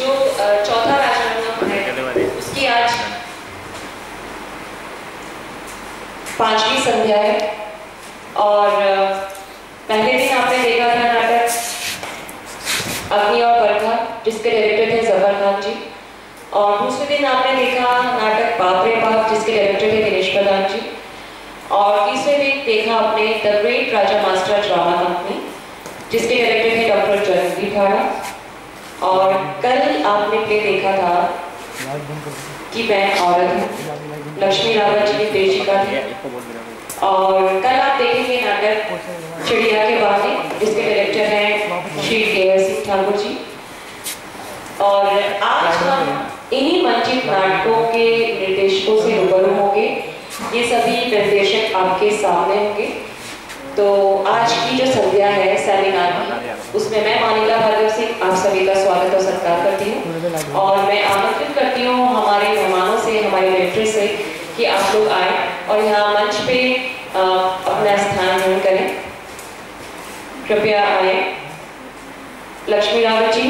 जो चौथा राजरंगम है उसकी आज पांचवी संध्या है। और पहले दिन आपने देखा था नाटक अग्नि और बरखा जिसके डायरेक्टर थे ज़फ़र खान जी। और दूसरे दिन आपने देखा नाटक बाप रे बाप जिसके डायरेक्टर थे दिनेश प्रधान जी। और तीसरे दिन देखा आपने the great Raja master drama company जिसके डायरेक्टर थे डॉक्टर जयंती ठाड़ा और कल आपने प्ले देखा था कि मैं औरत लक्ष्मी रावत जी की देशिका थी। और कल आप देखेंगे नाटक चिड़िया के बारे, जिसके डायरेक्टर हैं श्री के सिंह ठाकुर जी। और आज हम इन्हीं मंचित नाटकों के निर्देशकों से रूबरू होंगे। ये सभी निर्देशक आपके सामने होंगे। तो आज की जो संध्या है, सेमिनार की उसमें मैं मानिला भार्गव सिंह आप सभी का स्वागत और सत्कार करती हूँ। और मैं आमंत्रित करती हूँ हमारे मेहमानों से, हमारे डायरेक्टर से कि आप लोग आए और यहाँ मंच पे अपना स्थान ग्रहण करें। कृपया आए। लक्ष्मी रावत जी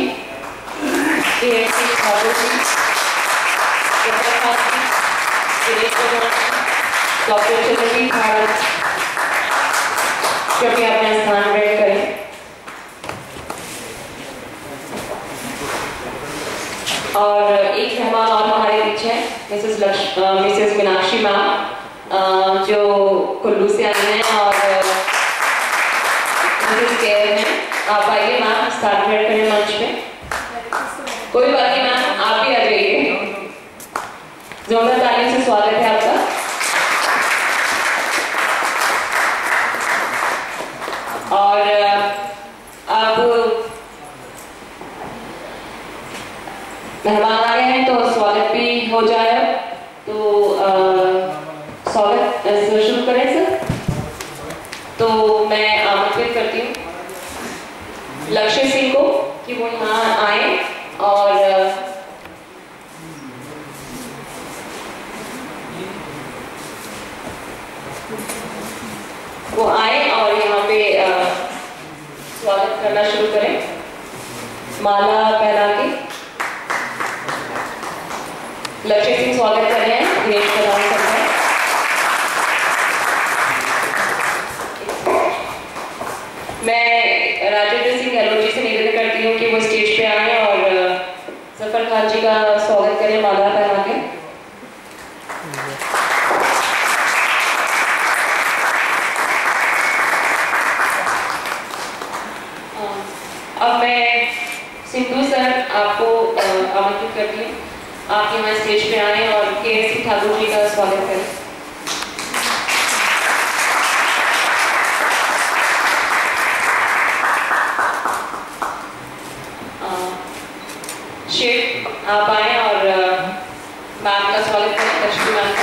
कृपया अपना स्थान ग्रहण करें। और एक मेहमान और हमारे बीच है Mrs Lakshmi Mrs Meenakshi ma'am जो कुल्लू से आई हैं और हैं। आप आइए मैम स्टार्ट करें मंच में कोई बात नहीं मैम आप भी आ जाइए। जोरदार ताली से स्वागत है आपका। और अब मेहमान आ रहे हैं तो स्वागत भी हो जाए। तो स्वागत शुरू करें, सर। तो मैं आमंत्रित करती हूँ लक्ष्य सिंह को कि वो यहाँ आए और वो आए और यहाँ पे स्वागत करना शुरू करें। माला पहना के। लक्ष्य सिंह स्वागत कर रहे हैं प्रधान कर रहे हैं। मैं राजेंद्र सिंह गहलोत से निवेदन करती हूँ कि वो स्टेज पे आए और खान जी का स्वागत करें माला पहना के। अब मैं सिंधु सर आपको आमंत्रित करती हूँ। आप यहाँ स्टेज पे आए और के एस ठाकुर जी का स्वागत करें। आप आए और मैम का स्वागत करें, लक्ष्मी मैम का।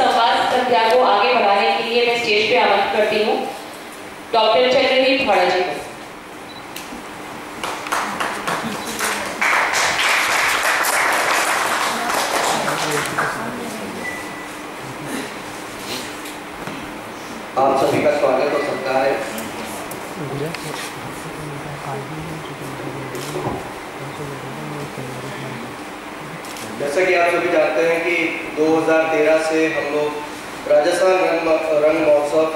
संवाद संध्या को आगे बढ़ाने के लिए मैं स्टेज पे आमंत्रित करती हूँ। डॉक्टर चंद्रजीत ठाड़ा जी आप सभी का स्वागत और सत्कार है। जैसा कि आप सभी जानते हैं कि 2013 से हम लोग राजस्थान रंग रंग महोत्सव,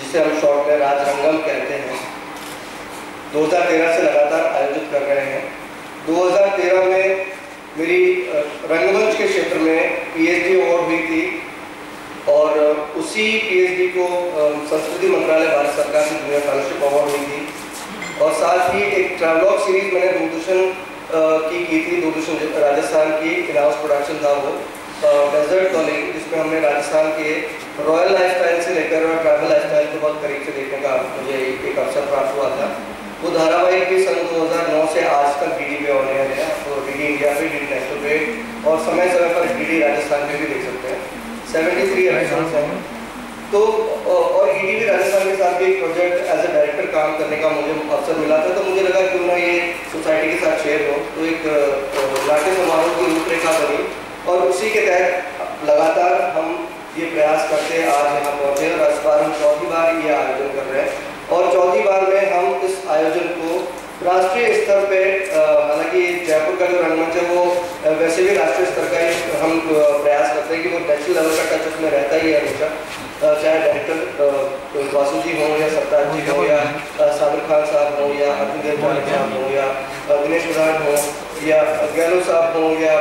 जिसे हम शॉर्ट में राज रंगम कहते हैं। 2013 से लगातार आयोजित कर रहे हैं। 2013 में मेरी रंगमंच के क्षेत्र में पीएचडी अवार्ड हुई थी और उसी पीएचडी को संस्कृति मंत्रालय, भारत सरकार की जूनियर फेलोशिप अवार्ड हुई थी और साथ ही एक ट्रैवलॉग सीरीज़ मैंने दूरदर्शन की की थी, दूरदर्शन राजस्थान की इन हाउस प्रोडक्शन था वो। डेजर्ट कॉलिंग जिसमें हमने राजस्थान के रॉयल लाइफस्टाइल से लेकर और ट्रैवल लाइफस्टाइल को बहुत करीब से देखने का मुझे एक अवसर प्राप्त हुआ था। वो धारावाहिक भी सन 2009 से आज तक डी पे ऑन एयर है। तो डी इंडिया पे डी नेशनल पे और समय समय पर डी राजस्थान में भी देख सकते हैं। सेवेंटी थ्री एपिसोड्स हैं। तो और ई टी राजस्थान के साथ भी एक प्रोजेक्ट एज ए डायरेक्टर काम करने का मुझे अवसर मिला था। तो मुझे लगा क्यों ना ये सोसाइटी के साथ शेयर हो। तो एक नाट्य समारोह की रूपरेखा बनी। और उसी के तहत लगातार हम ये प्रयास करते हैं आज यहाँ पहुँचे और इस बार हम चौथी बार ये आयोजन कर रहे हैं। और चौथी बार में हम इस आयोजन को राष्ट्रीय स्तर पे हालाँकि जयपुर का जो रंगमंच है वो वैसे भी राष्ट्रीय स्तर का ही हम प्रयास करते हैं कि वो नेशनल लेवल का टच उसमें रहता ही है हमेशा। चाहे डायरेक्टर वासु जी हों या सत्ताज जी हों या साबिर खान साहब हों या अर्जुन देव साहब हों या दिनेश प्रधान हों या गहलोत साहब हों या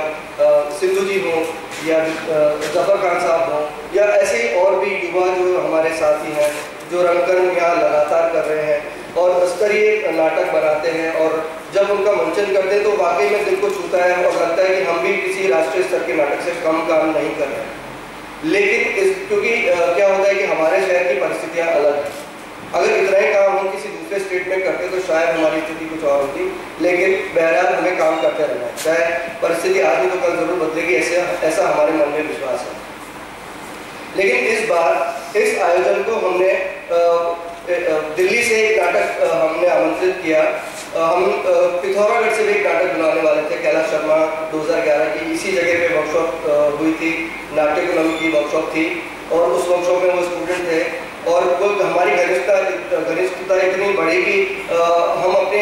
सिद्धू जी हों या ज़फ़र खान साहब हों या ऐसे और भी युवा जो हमारे साथी हैं, जो रंगकर्म यहाँ लगातार कर रहे हैं और स्तरीय नाटक बनाते हैं और जब उनका मंचन करते हैं तो वाकई में दिल को छूता है और लगता है कि हम भी किसी राष्ट्रीय स्तर के नाटक से कम काम नहीं कर रहे हैं। लेकिन इस, क्योंकि क्या होता है कि हमारे शहर की परिस्थितियाँ अलग हैं। अगर इतना ही काम हम किसी दूसरे स्टेट में करते तो शायद हमारी स्थिति कुछ और होती लेकिन बहरहाल हमें काम करते रहना है। चाहे परिस्थिति आज नहीं तो कल ज़रूर बदलेगी, ऐसे, ऐसा हमारे मन में विश्वास है। लेकिन इस बार, इस आयोजन को हमने दिल्ली से एक नाटक हमने आमंत्रित किया। हम पिथौरागढ़ से भी एक नाटक बनाने वाले थे, कैलाश शर्मा 2011 की। इसी जगह पे वर्कशॉप हुई थी। नाट्य की वर्कशॉप थी। और उस वर्कशॉप में वो स्टूडेंट थे। और वो हमारी घनिष्ठता घनिष्ठता इतनी बढ़ेगी हम अपने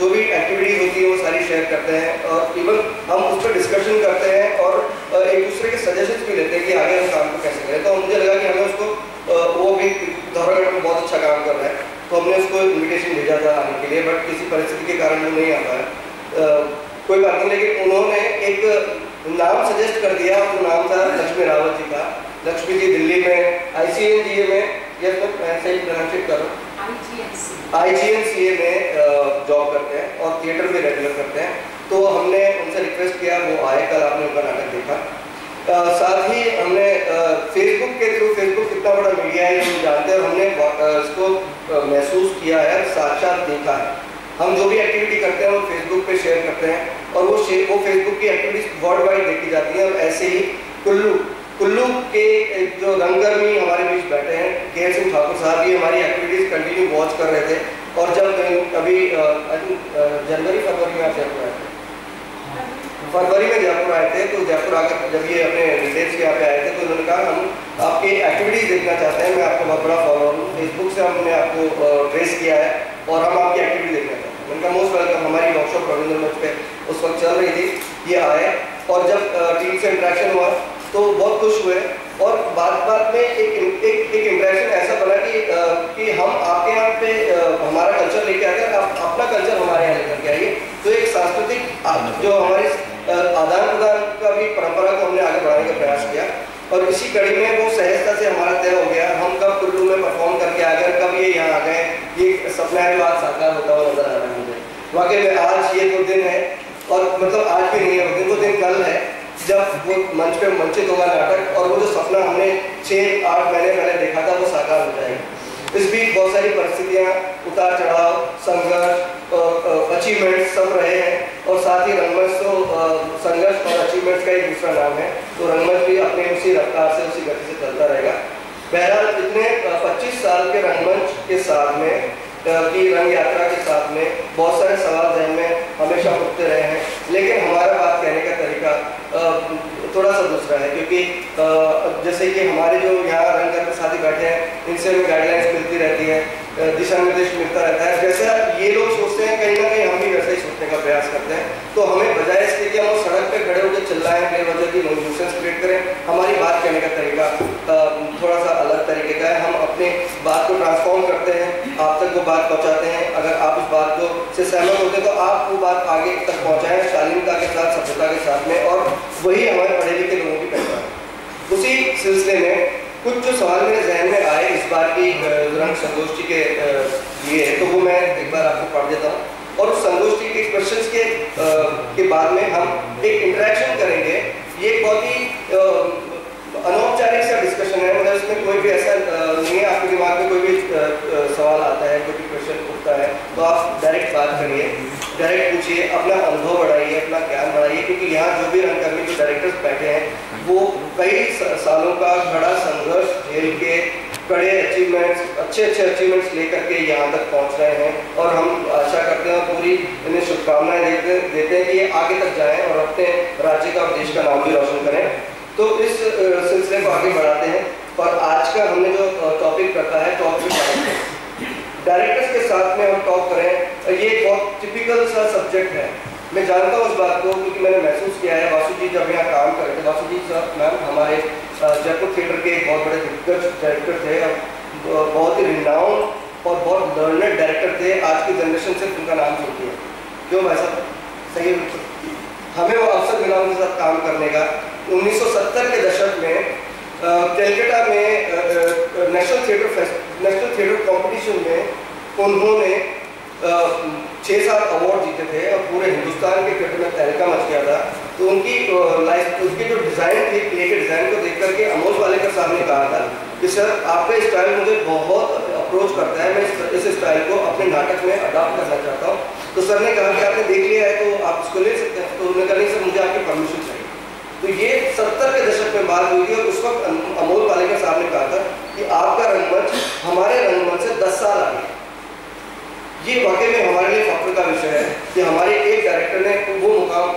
जो भी एक्टिविटीज़ होती है, वो सारी शेयर करते हैं। और इवन हम उस पर डिस्कशन करते हैं और एक दूसरे के सजेशन भी लेते हैं कि आगे हम काम को कैसे करें। तो मुझे लगा कि हमें उसको वो भी धौरागढ़ में बहुत अच्छा काम कर रहा है। तो हमने उसको इन्विटेशन भेजा था आने के लिए बट किसी परिस्थिति के कारण वो नहीं आ पाया। कोई बात नहीं, लेकिन उन्होंने एक नाम सजेस्ट कर दिया वो नाम था लक्ष्मी रावत जी का। लक्ष्मी जी दिल्ली में आईसीएनजीए में ये तो सही प्रोनाउंसिएट करो आईजीएनसीए में जॉब करते हैं और थिएटर में रेगुलर करते हैं। तो हमने उनसे रिक्वेस्ट किया वो आए कल आपने उनका नाटक देखा। आ, साथ ही हमने फेसबुक के थ्रू फेसबुक कितना बड़ा मीडिया है हम जानते हैं हमने इसको महसूस किया है साक्षात देखा है। हम जो भी एक्टिविटी करते हैं वो फेसबुक पे शेयर करते हैं और वो वो फेसबुक की एक्टिविटीज़ वर्ल्ड वाइड देखी जाती हैं। और ऐसे ही कुल्लू कुल्लू के जो रंगकर्मी हमारे बीच बैठे हैं, के सिंह ठाकुर साहब भी हमारी एक्टिविटीज़ कंटिन्यू वॉच कर रहे थे। और जब अभी जनवरी, फरवरी में आप जयपुर आए थे? फरवरी में जयपुर आए थे तो जयपुर आकर जब ये अपने रिलेटिव के यहाँ पे आए थे तो उन्होंने कहा, हम आपकी एक्टिविटीज़ देखना चाहते हैं, मैं आपको बहुत बड़ा फॉलोअर हूँ। फेसबुक से हमने आपको ट्रेस किया है और हम आपकी एक्टिविटी देखना चाहते हैं। उनका मोस्ट वेलकम हमारी वर्कशॉप रविंद्र मंच पे उस वक्त चल रही थी ये आए। और जब टीम से इंट्रैक्शन हुआ तो बहुत खुश हुए। और बात बात में एक एक एक इंप्रेशन ऐसा बना कि आ, कि हम आपके यहाँ पे आ, हमारा कल्चर लेके हैं आप अपना कल्चर हमारे यहाँ लेकर के आइए। तो एक सांस्कृतिक जो हमारी आदान प्रदान का भी परंपरा को हमने आगे बढ़ाने का प्रयास किया। और इसी कड़ी में वो सहजता से हमारा तय हो गया। हम कब कुल्लू में परफॉर्म करके आ गए कब ये यहाँ आ गए, ये सपना है जो आज साकार होता हुआ नज़र आ रहा है मुझे। वाकई में आज ये वो दिन है, और मतलब आज भी नहीं है दिन वो दिन कल है, जब वो मंच पे मंचित होगा नाटक और वो जो सपना हमने छः आठ महीने पहले देखा था, वो साकार हो जाएगा। इस बीच बहुत सारी परिस्थितियाँ उतार चढ़ाव संघर्ष अचीवमेंट्स सब रहे हैं और साथ ही रंगमंच तो संघर्ष और अचीवमेंट्स का ही दूसरा नाम है। तो रंगमंच भी अपने उसी रफ्तार से, उसी गति से चलता रहेगा। बहरहाल, इतने 25 साल के रंगमंच के साथ में की रंग यात्रा के साथ में बहुत सारे सवाल जहन में हमेशा उठते रहे हैं। लेकिन हमारा बात कहने का तरीका थोड़ा सा दूसरा है, क्योंकि जैसे कि हमारे जो यहाँ रंग करके साथी बैठे हैं, इनसे हमें गाइडलाइंस मिलती रहती है दिशा निर्देश मिलता रहता है। जैसा ये लोग सोचते हैं, कहीं ना कहीं हम भी वैसा ही सोचने का प्रयास करते हैं। तो हमें बजाय इसके कि हम सड़क पे खड़े होकर चिल्लाएँ, बेवजह की न्यूसेंस क्रिएट करें। हमारी बात कहने का तरीका थोड़ा सा अलग तरीके का है हम अपने बात को ट्रांसफॉर्म करते हैं आप तक वो बात पहुँचाते हैं। अगर आप उस बात को से सहमत होते तो आप वो बात आगे तक पहुँचाएँ, शालीनता के साथ, सभ्यता के साथ में, और वही हमारे पढ़े लिखे लोगों की पहचान। उसी सिलसिले में कुछ जो सवाल मेरे जहन में आए इस बार की रंग संगोष्ठी के लिए तो वो मैं एक बार आपको पढ़ देता हूँ। और उस संगोष्ठी के क्वेश्चंस के के बाद में हम एक इंटरेक्शन करेंगे। ये बहुत ही अनौपचारिक सा डिस्कशन है मतलब इसमें कोई भी ऐसा नहीं है, आपके दिमाग में कोई भी सवाल आता है, कोई भी क्वेश्चन उठता है तो आप डायरेक्ट बात करिए डायरेक्ट पूछिए, अपना अनुभव बढ़ाइए, अपना ज्ञान बढ़ाइए, क्योंकि यहाँ जो भी रंगकर्मी, जो डायरेक्टर्स बैठे हैं, वो कई सालों का बड़ा संघर्ष झेल के कड़े अचीवमेंट्स अच्छे अच्छे अचीवमेंट्स लेकर के यहाँ तक पहुँच रहे हैं, और हम आशा करते हैं पूरी इन्हें शुभकामनाएँ देते देते हैं कि ये आगे तक जाएँ और अपने राज्य का और देश का नाम भी रोशन करें। तो इस सिलसिले को आगे बढ़ाते हैं। और आज का हमने जो टॉपिक रखा है टॉपिक डायरेक्टर्स के साथ में हम टॉक करें ये बहुत टिपिकल सा सब्जेक्ट है। मैं जानता हूँ उस बात को, क्योंकि मैंने महसूस किया है। वासु जी जब यहाँ काम कर रहे थे, वासु जी सर, मैम, हमारे जयपुर थिएटर के एक बहुत बड़े दिग्गज डायरेक्टर थे बहुत ही रिनाउंड और बहुत लर्नड डायरेक्टर थे। आज की जनरेशन से उनका नाम सुनती है। क्यों भाई साहब? सही हमें वो अवसर मिला उनके साथ काम करने का। 1970 के दशक में कैलकाटा में national theatre national theatre competition में उन्होंने छः सात अवार्ड जीते थे और पूरे हिंदुस्तान के थिएटर में तहलका मच गया था। तो उनकी लाइफ उसकी जो डिज़ाइन थी प्ले के डिज़ाइन को देख करके अमोज वाले का सामने कहा था कि सर, आपका स्टाइल मुझे बहुत अप्रोच करता है। मैं इस स्टाइल को अपने नाटक में अडॉप्ट करना चाहता हूँ। तो सर ने कहा कि आपने देख लिया है तो आप इसको ले सकते हैं। तो उन्होंने कहा, नहीं सर, मुझे आपकी परमिशन चाहिए। तो ये सत्तर के दशक में बात हुई थी और उस वक्त अमोल पालेकर साहब ने कहा था कि आपका रंगमंच हमारे रंगमंच से दस साल आगे ये वाकई में हमारे लिए फख्र का विषय है कि हमारे एक डायरेक्टर ने वो मुकाम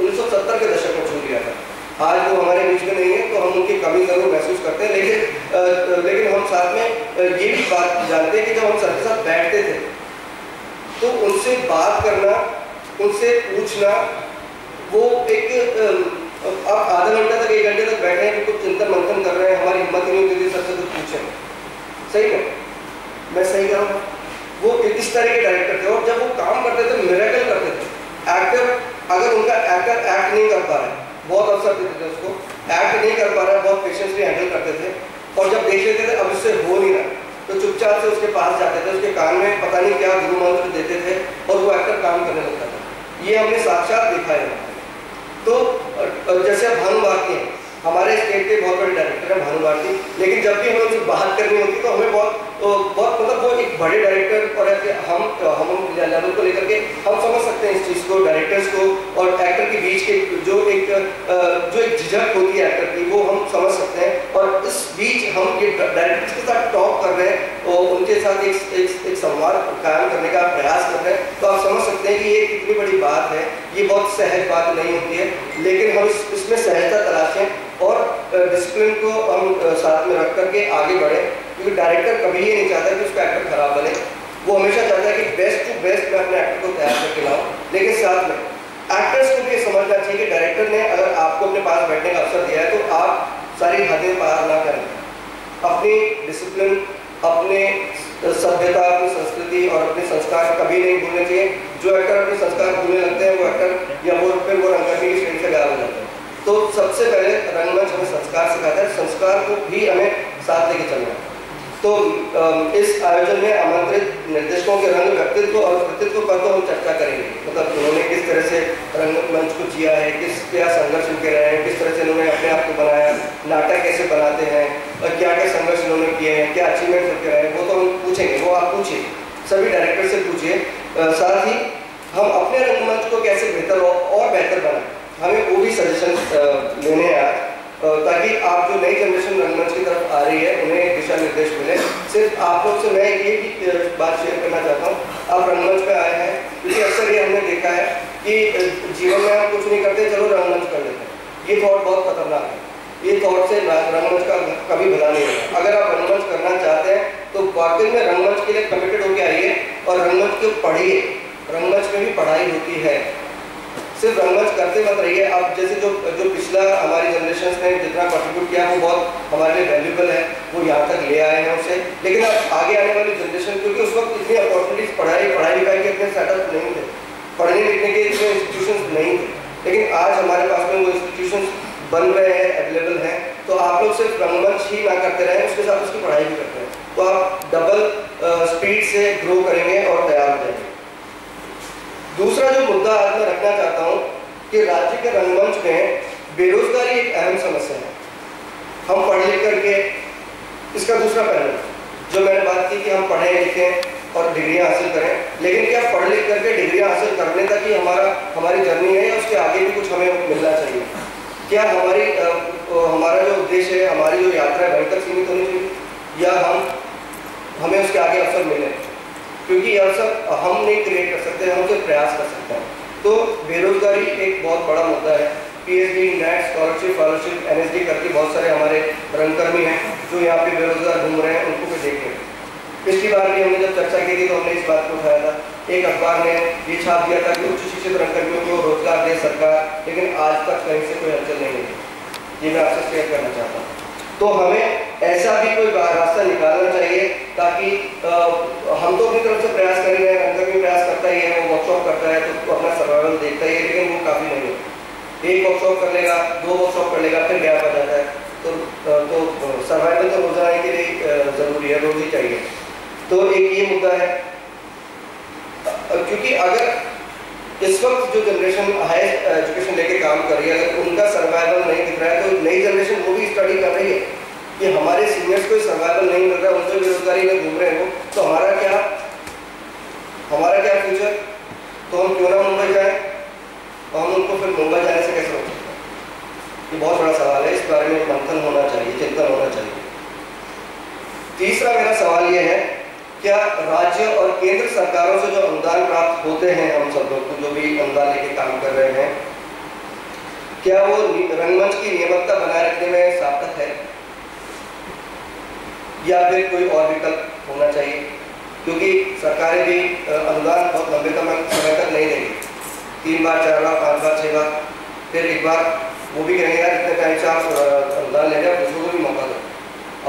1970 के दशक में छू लिया था। आज वो हमारे बीच में नहीं है तो हम उनकी कमी ज़रूर महसूस करते हैं लेकिन आ, लेकिन हम साथ में ये भी बात जानते हैं कि जब हम सबके साथ बैठते थे तो उनसे बात करना उनसे पूछना वो एक अब आधा घंटा तक एक घंटे तक बैठे हैं कुछ चिंतन मंथन कर रहे हैं हमारी हिम्मत नहीं होती थी सबसे कुछ पूछे सही है? मैं सही कह रहा हूँ? वो इस तरह के डायरेक्टर थे और जब वो काम करते थे मेरेकल करते थे एक्टर अगर उनका एक्टर एक्ट नहीं कर पा रहा बहुत अवसर देते थे उसको। एक्ट नहीं कर पा रहा, बहुत पेशेंसली हैंडल करते थे। और जब देख लेते थे, अब इससे हो नहीं रहा। तो चुपचाप से उसके पास जाते थे, उसके कान में पता नहीं क्या गुरु मंत्र देते थे और वो एक्टर काम करने लगता था। ये हमने साक्षात देखा है। तो जैसे भंग भानु भारती हैं हमारे स्टेट के बहुत बड़े डायरेक्टर हैं भानु भारती। लेकिन जब भी हमें उनसे बात करनी होती तो हमें बहुत तो बहुत मतलब वो एक बड़े डायरेक्टर और हम हम लेवल को लेकर के हम समझ सकते हैं इस चीज़ को डायरेक्टर्स को और एक्टर के बीच के जो एक जो एक झिझक होती है एक्टर की वो हम समझ सकते हैं। और इस बीच हम ये डायरेक्टर्स के साथ टॉक कर रहे हैं और उनके साथ एक एक, एक संवाद कायम करने का प्रयास कर रहे हैं। तो आप समझ सकते हैं कि ये कितनी बड़ी बात है ये बहुत सहज बात नहीं होती है लेकिन हम इस, इसमें सहजता तलाशें और डिसिप्लिन को हम साथ में रख करके आगे बढ़ें। क्योंकि डायरेक्टर कभी ये नहीं चाहता कि उसका एक्टर खराब बने। वो हमेशा चाहता है कि बेस्ट टू बेस्ट मैं अपने एक्टर को तैयार करके लाऊं। लेकिन साथ में एक्टर्स को भी समझना चाहिए कि डायरेक्टर ने अगर आपको अपने पास बैठने का अवसर दिया है तो आप सारी हदें पार ना करें। अपनी डिसिप्लिन अपने सभ्यता, अपनी संस्कृति और अपने संस्कार कभी नहीं भूलने चाहिए। जो एक्टर अपने संस्कार भूलने लगते हैं, वो एक्टर या वो फिर वो रंगकर्मी की श्रेणी से गायब हो जाते हैं। तो सबसे पहले रंगमंच हमें संस्कार सिखाता है, संस्कार को भी हमें साथ लेके चलना है। तो इस आयोजन में आमंत्रित निर्देशकों के रंग, व्यक्तित्व और कृतित्व पर तो हम चर्चा करेंगे। मतलब उन्होंने किस तरह से रंगमंच को जिया है, किस, क्या संघर्ष उनके रहे हैं, किस तरह से उन्होंने अपने आप को बनाया, नाटक कैसे बनाते हैं, और क्या क्या संघर्ष उन्होंने किए हैं, क्या अचीवमेंट उनके रहे हैं, वो तो हम पूछेंगे, वो आप पूछिए। सभी डायरेक्टर से पूछिए। साथ ही हम अपने रंगमंच को कैसे बेहतर और बेहतर बनाए। हमें वो भी सजेशन लेने हैं। ताकि आप जो नई जनरेशन रंगमंच की तरफ़ आ रही है, उन्हें दिशा निर्देश मिले। सिर्फ़ आप लोग से मैं ये भी बात शेयर करना चाहता हूँ। आप रंगमंच पे आए हैं, क्योंकि अक्सर ये हमने देखा है कि जीवन में हम कुछ नहीं करते, चलो रंगमंच कर लेते हैं। ये थॉट बहुत खतरनाक है। ये थॉट से रंगमंच का कभी भला नहीं होगा। अगर आप रंगमंच करना चाहते हैं तो वाकई में रंगमंच के लिए कमिटेड होकर आइए और रंगमंच को पढ़िए। रंगमंच में भी पढ़ाई होती है। सिर्फ़ रंगमंच करते मत रहिए। आप जैसे जो जो पिछला हमारी जनरेशन ने जितना कंट्रीब्यूट किया, वो बहुत हमारे लिए वैल्यूबल है। वो यहाँ तक ले आए हैं उससे लेकिन अब आगे आने वाली जनरेशन क्योंकि उस वक्त इतनी अपॉर्चुनिटीज़ पढ़ाई पढ़ाई लिखाई के इतने सेटअप नहीं थे। पढ़ने लिखने के इतने इंस्टीट्यूशन नहीं थे। लेकिन आज हमारे पास में वो इंस्टीट्यूशन बन रहे हैं अवेलेबल हैं। तो आप लोग सिर्फ़ रंगमंच ही ना करते रहें, उसके साथ उसकी पढ़ाई भी करते हैं तो आप डबल स्पीड से ग्रो करेंगे और तैयार हो जाएँगे। दूसरा जो मुद्दा आज मैं रखना चाहता हूँ कि राज्य के रंगमंच में बेरोजगारी एक अहम समस्या है। हम पढ़ लिख करके इसका दूसरा पहलू, जो मैंने बात की कि हम पढ़े लिखें और डिग्रियाँ हासिल करें, लेकिन क्या पढ़ लिख करके डिग्रियाँ हासिल करने तक ही हमारा, हमारी जर्नी है या उसके आगे भी कुछ हमें मिलना चाहिए? क्या हमारी हमारा जो उद्देश्य है, हमारी जो यात्रा है वहीं तक सीमित होनी चाहिए? या हम, हमें उसके आगे अवसर मिले? क्योंकि ये सब हम नहीं क्रिएट कर सकते, हम सिर्फ़ प्रयास कर सकते हैं। तो बेरोजगारी एक बहुत बड़ा मुद्दा है। P H D NET scholarship fellowship D करके बहुत सारे हमारे रंगकर्मी हैं, जो यहाँ पे बेरोजगार घूम रहे हैं, उनको भी देखें पिछली बार भी हमने जब चर्चा की थी तो हमने इस बात को उठाया था। एक अखबार ने ये छाप दिया था कि उच्च शिक्षित रंगकर्मियों को रोज़गार दे सरकार, लेकिन आज तक कहीं से कोई हलचल नहीं है ये मैं आपसे शेयर करना चाहता हूँ। तो हमें ऐसा भी कोई रास्ता निकालना चाहिए ताकि हम तो अपनी तरफ़ से प्रयास कर रहे हैं रंगकर्मी प्रयास करता ही है, वो वर्कशॉप करता है तो उसको अपना सर्वाइवल देखता ही है, लेकिन वो काफ़ी नहीं है। एक वर्कशॉप कर लेगा, दो वर्कशॉप कर लेगा, फिर गैप आ जाता है। तो तो सर्वाइवल तो रोज़ाना के लिए ज़रूरी है, रोज ही चाहिए। तो एक ये मुद्दा है क्योंकि अगर इस वक्त जो जनरेशन हायर एजुकेशन लेके काम कर रही है, अगर उनका सर्वाइवल नहीं दिख रहा है तो नई जनरेशन वो भी स्टडी कर रही है। कि हमारे सीनियर्स को सर्वाइवल नहीं मिल रहा है उनसे बेरोजगारी में घूम रहे हैं तो हमारा क्या? हमारा क्या फ्यूचर तो हम क्यों ना मुंबई जाए? और हम उनको फिर मुंबई जाने से कैसे सकते ये बहुत बड़ा सवाल है। इस बारे में मंथन होना चाहिए, चिंतन होना चाहिए। तीसरा मेरा सवाल ये है क्या राज्य और केंद्र सरकारों से जो अनुदान प्राप्त होते हैं हम सब लोग को जो भी अनुदान लेके काम कर रहे हैं, क्या वो रंगमंच की नियमितता बनाए रखने में सार्थक है? या फिर कोई और विकल्प होना चाहिए? क्योंकि सरकारें भी अनुदान बहुत लंबे समय तक नहीं देंगी। तीन बार, चार बार, पाँच बार, छह बार, फिर एक बार वो भी कहेंगे, यार, इतने टाइम से आप अनुदान ले रहे दूसरों को भी मौका दो।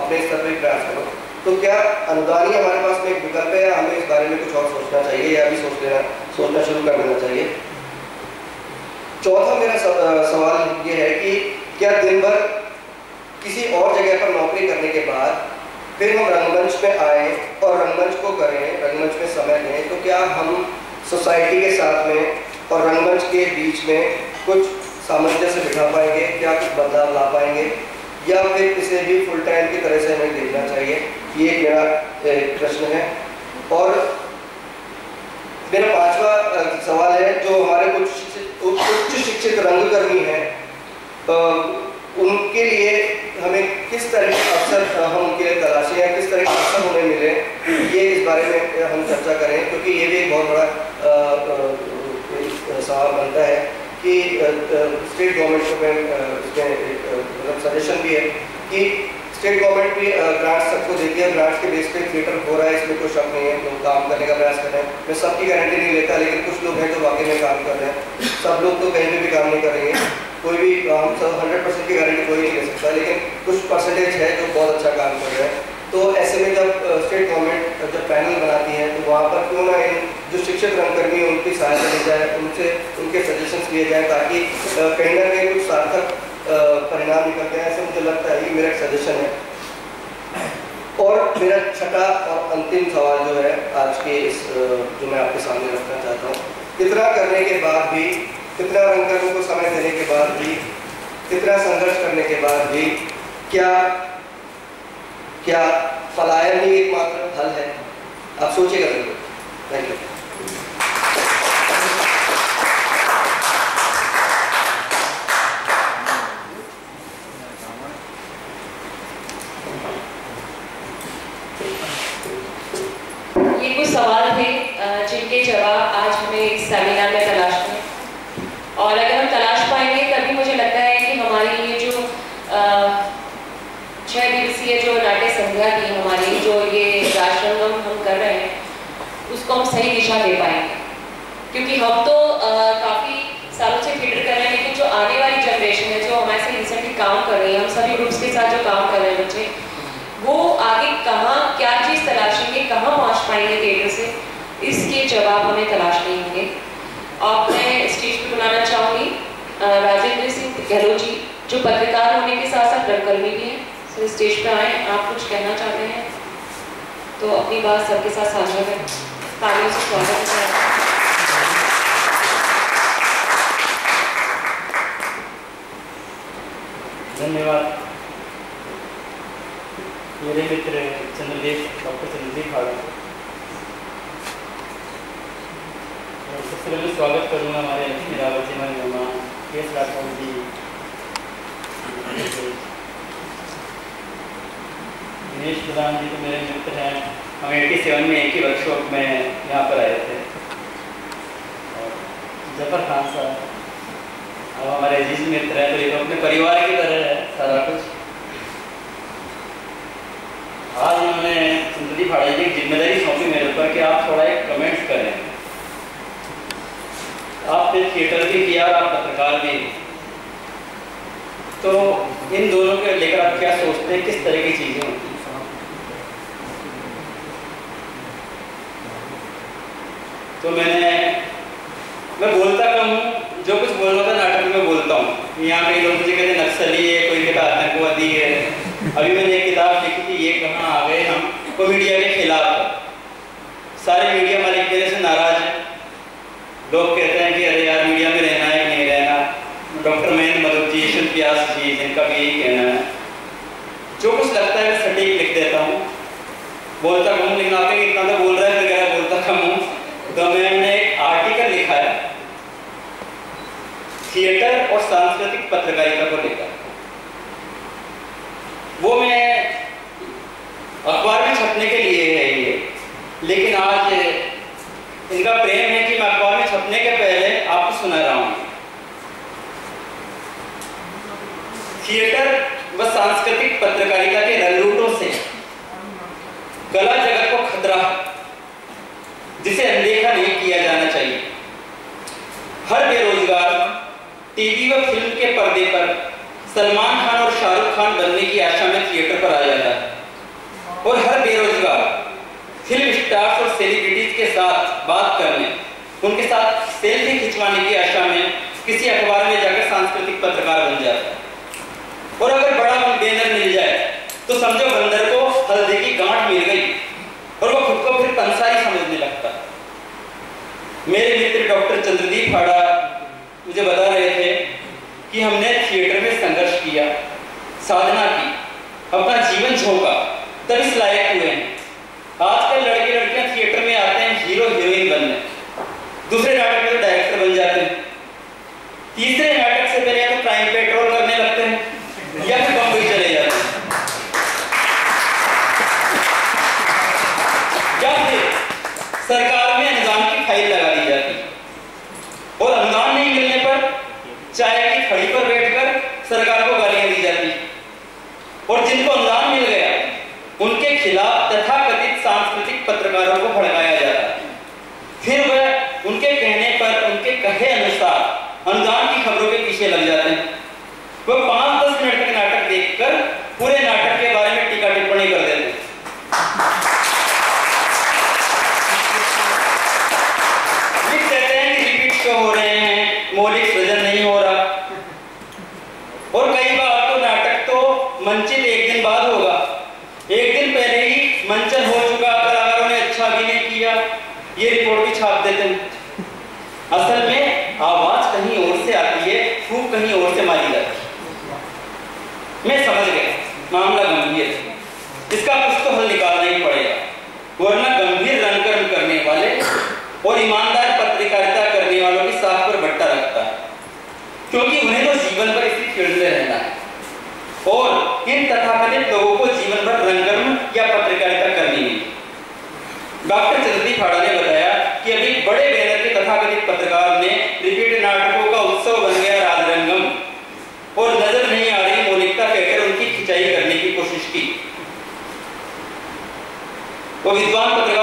अपने स्तर पर प्रयास करो। तो क्या अनुदान ही हमारे पास में एक विकल्प है? या हमें इस बारे में कुछ और सोचना चाहिए या भी सोच लेना सोचना शुरू कर देना चाहिए? चौथा मेरा सवाल ये है कि क्या दिन भर किसी और जगह पर नौकरी करने के बाद फिर हम रंगमंच में आए और रंगमंच को करें, रंगमंच में समय दें तो क्या हम सोसाइटी के साथ में और रंगमंच के बीच में कुछ सामंजस्य बिठा पाएँगे? क्या कुछ बदलाव ला पाएँगे? या फिर इसे भी फुल टाइम की तरह से हमें देखना चाहिए ये मेरा प्रश्न है। और मेरा पांचवा सवाल है, जो हमारे कुछ उच्च शिक्षित रंगकर्मी हैं उनके लिए हमें किस तरह के अवसर हम उनके लिए तलाशें या किस तरह के अवसर उन्हें मिले, ये इस बारे में हम चर्चा करें, क्योंकि ये भी एक बहुत बड़ा सवाल बनता है। कि स्टेट गवर्नमेंट को मतलब सजेशन भी है कि स्टेट गवर्नमेंट भी ग्रांट्स सबको देती है। ग्रांट्स के बेस पे थिएटर हो रहा है, इसमें कोई शक नहीं है। लोग काम करने का प्रयास कर रहे हैं। मैं सबकी गारंटी नहीं लेता, लेकिन कुछ लोग हैं जो वाकई में काम कर रहे हैं। सब लोग तो कहीं पे भी काम नहीं कर रहे हैं। कोई भी हम सब हंड्रेड परसेंट की गारंटी कोई नहीं ले सकता, लेकिन कुछ परसेंटेज है जो बहुत अच्छा काम कर रहे हैं। तो ऐसे में जब स्टेट गवर्नमेंट जब पैनल बनाती है तो वहाँ पर क्यों ना इन जो शिक्षक रंगकर्मी है, उनकी सहायता ली जाए, उनसे उनके सजेशंस लिए जाए ताकि कहीं ना कहीं कुछ सार्थक परिणाम निकलते हैं ऐसे मुझे लगता है, ये मेरा सजेशन है। और मेरा छठा और अंतिम सवाल जो है, आज के इस जो मैं आपके सामने रखना चाहता हूँ इतना करने के बाद भी, कितना रंगकर्मी को समय देने के बाद भी, कितना संघर्ष करने के बाद भी, क्या क्या पलायन ही एकमात्र हल है? आप सोचिएगा ज़रूर थैंक यू ये कुछ सवाल थे जिनके जवाब आज हमें इस सेमिनार में तलाश हैं और अगर हम तलाश पाएँगे, तभी मुझे लगता है कि हमारी ये जो छह दिवसीय जो नाट्य संध्या थी हमारी, जो ये राष्ट्रंगम हम कर रहे हैं, उसको हम सही दिशा दे पाएँगे। क्योंकि हम तो काफ़ी सालों से थिएटर कर रहे हैं, लेकिन जो आने वाली जनरेशन है, जो हमारे से रिसेंटली काम कर रही है, हम सभी ग्रुप्स के साथ जो काम कर रहे हैं, बच्चे वो आगे कहाँ, क्या चीज़ तलाशेंगे, कहाँ पहुँच पाएँगे थिएटर से? इसके जवाब हमें तलाशने होंगे। और मैं स्टेज पर बुलाना चाहूँगी राजेंद्र सिंह गहलोत जी, जो पत्रकार होने के साथ साथ रंगकर्मी भी हैं। सर स्टेज पे आए, आप कुछ कहना चाहते हैं? तो अपनी बात सबके साथ साझा करें। तालियों से स्वागत है। धन्यवाद। मेरे मित्र चंद्रदेव, डॉक्टर चंद्रदेव भागवत सबसे पहले स्वागत करूँगा हमारे लक्ष्मी रावत जी हमारे मेहमान के राठौर जी। दिनेश प्रधान जी तो मेरे मित्र हैं। हम एट्टी सेवन में एक ही वर्कशॉप में यहाँ पर आए थे। ज़फ़र खान साहब अब हमारे अज़ीज़ मित्र हैं तो ये तो अपने परिवार की तरह है, सारा कुछ। आज उन्होंने सुंदरी फाड़ा की ज़िम्मेदारी सौंपी मेरे ऊपर कि आप थोड़ा एक कमेंट्स करें। आपने थिएटर भी किया और आप पत्रकार भी। तो इन दोनों के लेकर आप क्या सोचते हैं? किस तरह की चीज़ें होती हैं? तो मैंने, मैं बोलता कम हूँ। जो कुछ बोलना था नाटक में बोलता हूँ। यहाँ कई लोग मुझे कहते नक्सली है, कोई कहता आतंकवादी है। अभी मैंने एक किताब लिखी थी, ये कहाँ आ गए हम? को मीडिया के खिलाफ सारे मीडिया मालिक मेरे से नाराज़ है। लोग कहते हैं कि अरे यार, मीडिया में रहना है कि नहीं रहना? डॉक्टर महेंद्र मधुर जी यशवंत व्यास जी, जिनका भी यही कहना है। जो कुछ लगता है सटीक लिख देता हूँ। बोलता कम लेकिन आपके इतना तो बोल रहा है वगैरह बोलता कम हूँ तो मैंने एक आर्टिकल लिखा है। थिएटर और सांस्कृतिक पत्रकारिता को लेकर। वो मैं अखबार में छपने के लिए है ये। लेकिन आज इनका प्रेम है कि मैं अखबार में छपने के पहले आपको सुना रहा हूँ। थिएटर व सांस्कृतिक पत्रकारिता के रंगरूटों से कला जगत को खतरा जिसे अनदेखा नहीं किया जाना चाहिए। हर बेरोजगार टीवी व फ़िल्म के पर्दे पर सलमान खान और शाहरुख खान बनने की आशा में थिएटर पर आ जाता है और हर बेरोजगार फ़िल्म स्टार्स और सेलिब्रिटीज के साथ बात करने, उनके साथ सेल्फी खिंचवाने की आशा में किसी अखबार में जाकर सांस्कृतिक पत्रकार बन जाता। है और अगर बड़ा बैनर मिल जाए तो समझो बंदर को हल्दी की गांठ मिल गई और वो खुद को फिर पंसारी समझने लगता। मेरे मित्र डॉक्टर चंद्रदीप हाड़ा मुझे बता रहे थे कि हमने थिएटर किया, साधना की, अपना जीवन झोंका तब इस लायक हुए हैं। आजकल लड़के लड़कियाँ थिएटर में आते हैं हीरो हीरोइन बनने। दूसरे नाटक में तो डायरेक्टर बन जाते हैं। तीसरे नाटक से पहले या तो क्राइम पेट्रोल करने लगते हैं या फिर बम्बई चले जाते हैं या फिर सरकार में अनुदान की फ़ाइल लगा दी जाती है और अनुदान नहीं मिलने पर चाय की खड़ी पर बैठकर सरकार को गालियाँ दी जाती और जिनको अनुदान मिल गया, उनके खिलाफ तथा कथित सांस्कृतिक पत्रकारों को भड़काया जाता फिर वह उनके कहने पर, उनके कहे अनुसार अनुदान की खबरों के पीछे लग जाते हैं। वह पाँच दस मिनट का नाटक देखकर पूरे नाटक के बारे में टीका टिप्पणी कर देते हैं लिख देते हैं कि रिपीट शो हो रहे हैं मौलिक सृजन नहीं हो रहा और कई बार तो नाटक तो मंचित एक दिन बाद होगा एक दिन पहले ही मंचन हो चुका कलाकारों ने अच्छा अभिनय किया ये रिपोर्ट भी छाप देते हैं असल में आवाज़ कहीं और से आती है फूक कहीं और से मारी जाती मैं समझ गया, मामला गंभीर है। इसका कुछ तो हल निकालना ही पड़ेगा, वरना गंभीर रंगकर्म करने वाले और ईमानदार पत्रकारिता करने वालों की साख पर भट्टा रखता है। क्योंकि उन्हें तो जीवन भर इसी फ़ील्ड में रहना है। और इन तथाकथित लोगों को जीवन भर रंगकर्म या पत्रकारिता करनी है डॉक्टर चंद्रदीप फाड़ा ने बताया कि अभी बड़े बैनर के तथाकथित पत्रकार ने रिपीट नाटकों का उत्सव बन गया राजरंगम और नज़र नहीं आ रही मौलिकता कहकर उनकी खिंचाई करने की कोशिश की वो विद्वान पत्रकार मोदी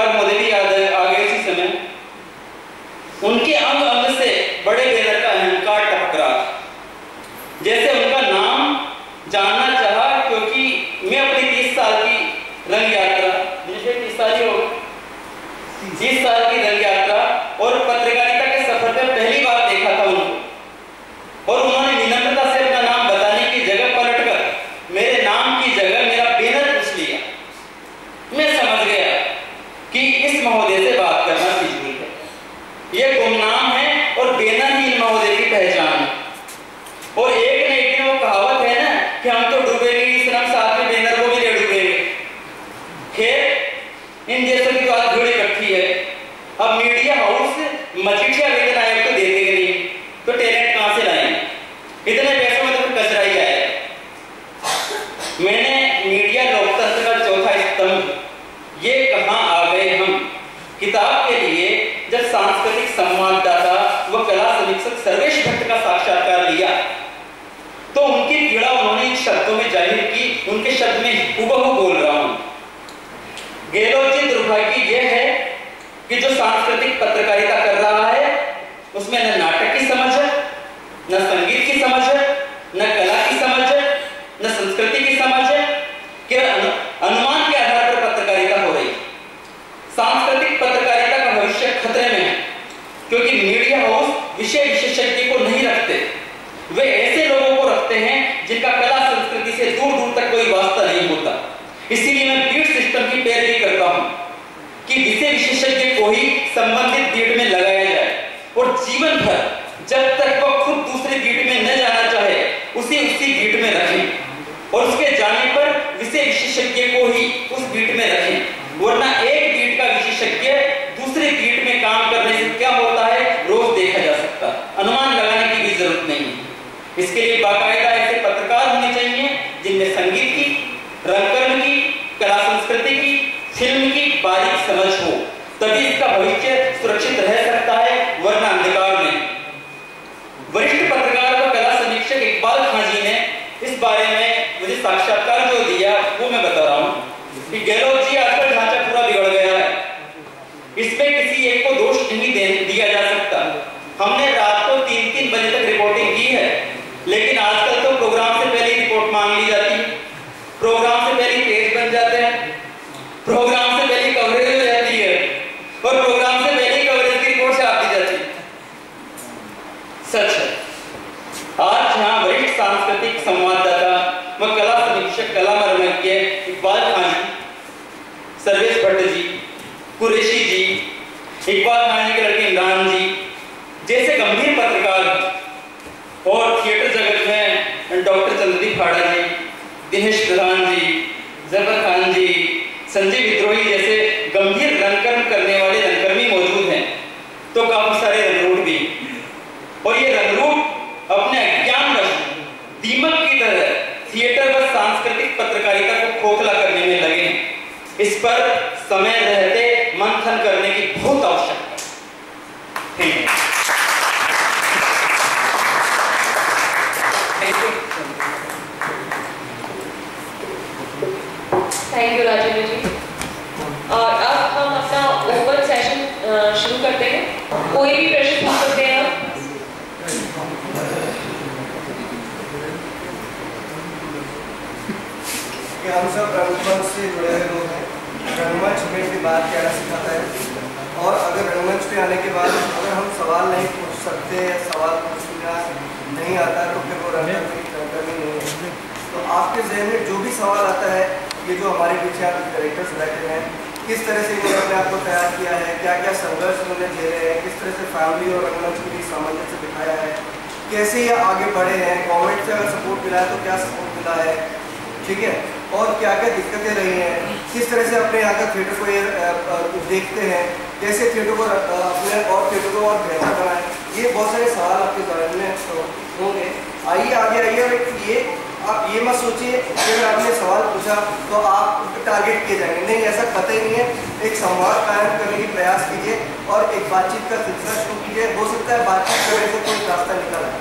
कीजिए एक संवाद कायम करने की प्रयास कीजिए और एक बातचीत का सिलसिला शुरू कीजिए हो सकता है बातचीत करने से कोई रास्ता निकल आए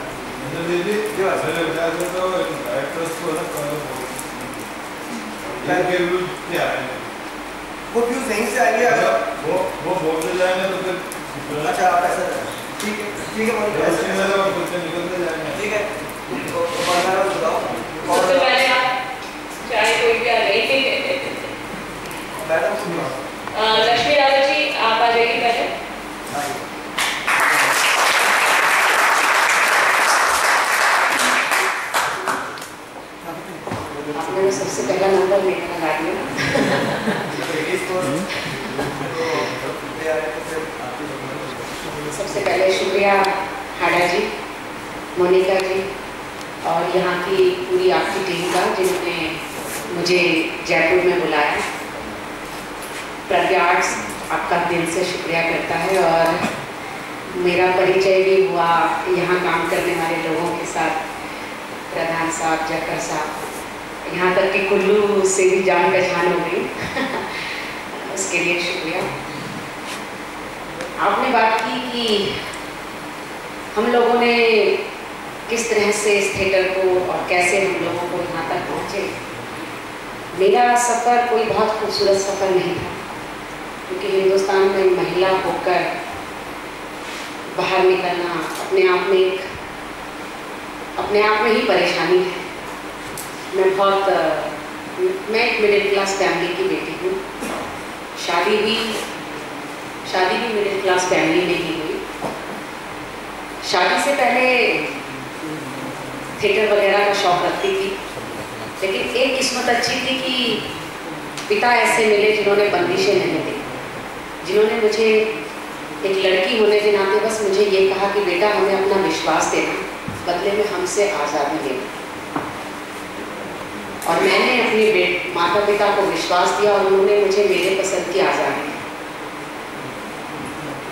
वो क्यों सही से आएँगे अगर वो वो बोलते जाएँगे तो फिर अच्छा आप ऐसा ठीक है ठीक है ठीक है और चाहे कोई भी आ रही लक्ष्मी राजा जी आप आ जाइए पहले। आपने सबसे पहला नंबर मेरा लगा दिया सबसे पहले शुक्रिया हाडा जी मोनिका जी और यहाँ की पूरी आपकी टीम का जिन्होंने मुझे जयपुर में बुलाया। प्रत्यार्थ आपका दिल से शुक्रिया करता है और मेरा परिचय भी हुआ यहाँ काम करने वाले लोगों के साथ, प्रधान साहब जकर साहब। यहाँ तक कि कुल्लू से भी जान पहचान हो गई। उसके लिए शुक्रिया। आपने बात की कि हम लोगों ने किस तरह से इस थिएटर को और कैसे हम लोगों को यहाँ तक पहुँचे। मेरा सफ़र कोई बहुत खूबसूरत सफ़र नहीं था। क्योंकि हिंदुस्तान में महिला होकर बाहर निकलना अपने आप में एक, अपने आप में ही परेशानी है। मैं बहुत, मैं एक मिडिल क्लास फैमिली की बेटी हूँ। शादी भी शादी भी मिडिल क्लास फैमिली में ही हुई। शादी से पहले थिएटर वगैरह का शौक रखती थी। लेकिन एक किस्मत अच्छी थी कि पिता ऐसे मिले जिन्होंने बंदिशें नहीं दी। जिन्होंने मुझे एक लड़की होने के नाते बस मुझे ये कहा कि बेटा, हमें अपना विश्वास देना, बदले में हमसे आज़ादी देना और मैंने अपने माता पिता को विश्वास दिया और उन्होंने मुझे मेरे पसंद की आज़ादी दी।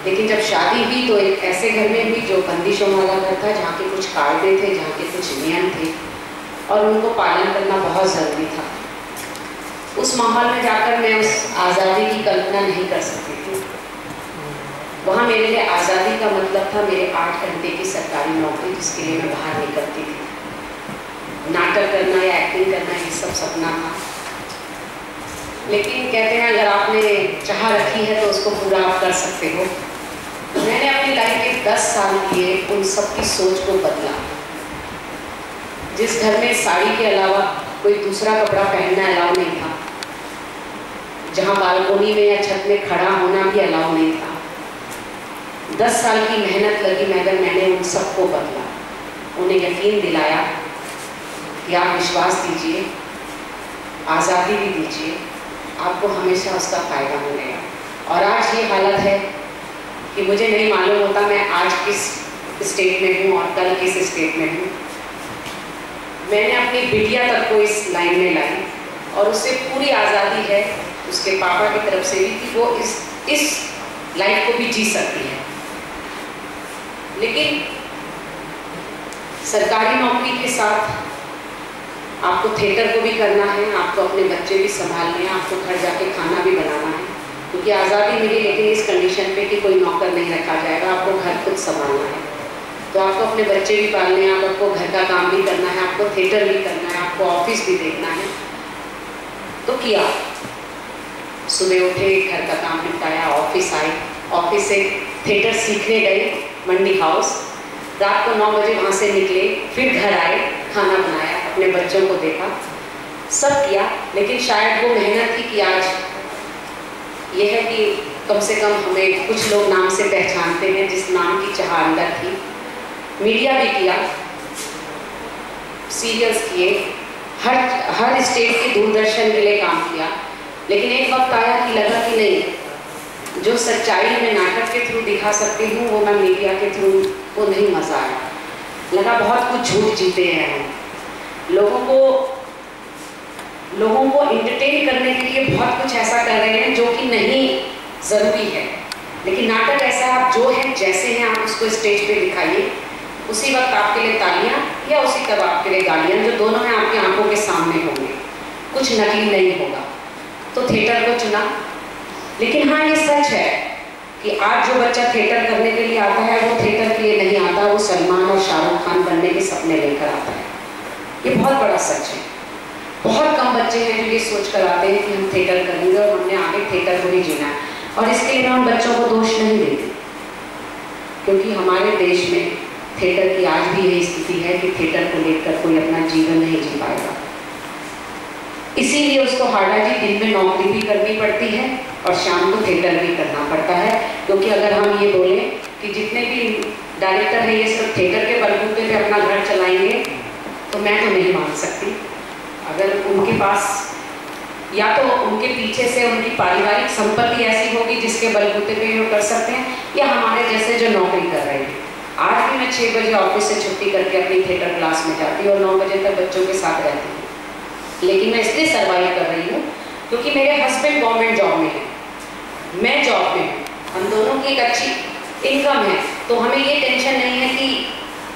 लेकिन जब शादी हुई तो एक ऐसे घर में हुई जो बंदिशों वाला घर था, जहाँ के कुछ कायदे थे, जहाँ के कुछ नियम थे, और उनको पालन करना बहुत ज़रूरी था। उस माहौल में जाकर मैं उस आज़ादी की कल्पना नहीं कर सकती थी। वहाँ मेरे लिए आज़ादी का मतलब था मेरे आठ घंटे की सरकारी नौकरी जिसके लिए मैं बाहर निकलती थी। नाटक करना या एक्टिंग करना, ये सब सपना था। लेकिन कहते हैं, अगर आपने चाह रखी है तो उसको पूरा आप कर सकते हो। मैंने अपनी लाइफ के दस साल लिए उन सबकी सोच को बदला। जिस घर में साड़ी के अलावा कोई दूसरा कपड़ा पहनना अलाउ नहीं था। जहाँ बालकोनी में या छत में खड़ा होना भी अलाउ नहीं था। दस साल की मेहनत लगी मगर मैंने उन सबको बदला। उन्हें यकीन दिलाया कि आप विश्वास दीजिए, आज़ादी भी दीजिए, आपको हमेशा उसका फ़ायदा मिलेगा। और आज ये हालत है कि मुझे नहीं मालूम होता मैं आज किस स्टेट में हूँ और कल किस स्टेट में हूँ। मैंने अपनी बिटिया तक को इस लाइन में लाई। और उससे पूरी आज़ादी है, उसके पापा की तरफ़ से भी कि वो इस इस लाइफ को भी जी सकती है। लेकिन सरकारी नौकरी के साथ आपको थिएटर को भी करना है, आपको अपने बच्चे भी संभालने हैं, आपको घर जाके खाना भी बनाना है। क्योंकि आज़ादी मिली लेकिन इस कंडीशन पे कि कोई नौकर नहीं रखा जाएगा, आपको घर खुद संभालना है। तो आपको अपने बच्चे भी पालने हैं, आपको घर का काम भी करना है, आपको थिएटर भी करना है, आपको ऑफ़िस भी देखना है। तो किया। सुबह उठे, घर का काम निपटाया ऑफ़िस आए ऑफ़िस से थिएटर सीखने गए, मंडी हाउस रात को नौ बजे वहाँ से निकले, फिर घर आए, खाना बनाया, अपने बच्चों को देखा। सब किया, लेकिन शायद वो मेहनत थी कि आज। यह है कि कम से कम हमें कुछ लोग नाम से पहचानते हैं, जिस नाम की चाह अंदर थी। मीडिया भी किया। सीरियल्स किए। हर हर स्टेट के दूरदर्शन के लिए काम किया, लेकिन एक वक्त आया कि लगा कि नहीं, जो सच्चाई मैं नाटक के थ्रू दिखा सकती हूँ, वो मैं मीडिया के थ्रू वो नहीं मज़ा आया। लगा बहुत कुछ झूठ जीते हैं हम। लोगों को लोगों को इंटरटेन करने के लिए बहुत कुछ ऐसा कर रहे हैं जो कि नहीं ज़रूरी है। लेकिन नाटक ऐसा आप जो है, जैसे हैं, आप उसको स्टेज पे दिखाइए। उसी वक्त आपके लिए तालियाँ या उसी तरह आपके लिए गालियाँ जो दोनों हैं आपकी आँखों के सामने होंगे। कुछ नकली नहीं होगा। तो थिएटर को चुना। लेकिन हाँ ये सच है कि आज जो बच्चा थिएटर करने के लिए आता है, वो थिएटर के लिए नहीं आता, वो सलमान और शाहरुख खान बनने के सपने लेकर आता है। ये बहुत बड़ा सच है। बहुत कम बच्चे हैं जो ये सोच कर आते हैं कि हम थिएटर करेंगे और हमने आगे थिएटर को ही जीना है। और इसके लिए मैं उन बच्चों को दोष नहीं देती। क्योंकि हमारे देश में थिएटर की आज भी यही स्थिति है कि थिएटर को लेकर कोई अपना जीवन नहीं जी पाएगा। इसीलिए उसको हार्डा जी दिन में नौकरी भी करनी पड़ती है और शाम को थिएटर भी करना पड़ता है। क्योंकि अगर हम ये बोलें कि जितने भी डायरेक्टर हैं, ये सिर्फ़ थिएटर के बलबूते पे अपना घर चलाएँगे तो मैं तो नहीं मान सकती। अगर उनके पास या तो उनके पीछे से उनकी पारिवारिक संपत्ति ऐसी होगी जिसके बलबूते पे वो कर सकते हैं, या हमारे जैसे जो नौकरी कर रहे हैं। आज भी मैं छः बजे ऑफ़िस से छुट्टी करके अपनी थिएटर क्लास में जाती हूँ और नौ बजे तक बच्चों के साथ रहती हूँ। लेकिन मैं इसलिए सर्वाइव कर रही हूँ क्योंकि मेरे हस्बैंड गवर्नमेंट जॉब में है। मैं जॉब में हूँ। हम दोनों की एक अच्छी इनकम है। तो हमें ये टेंशन नहीं है कि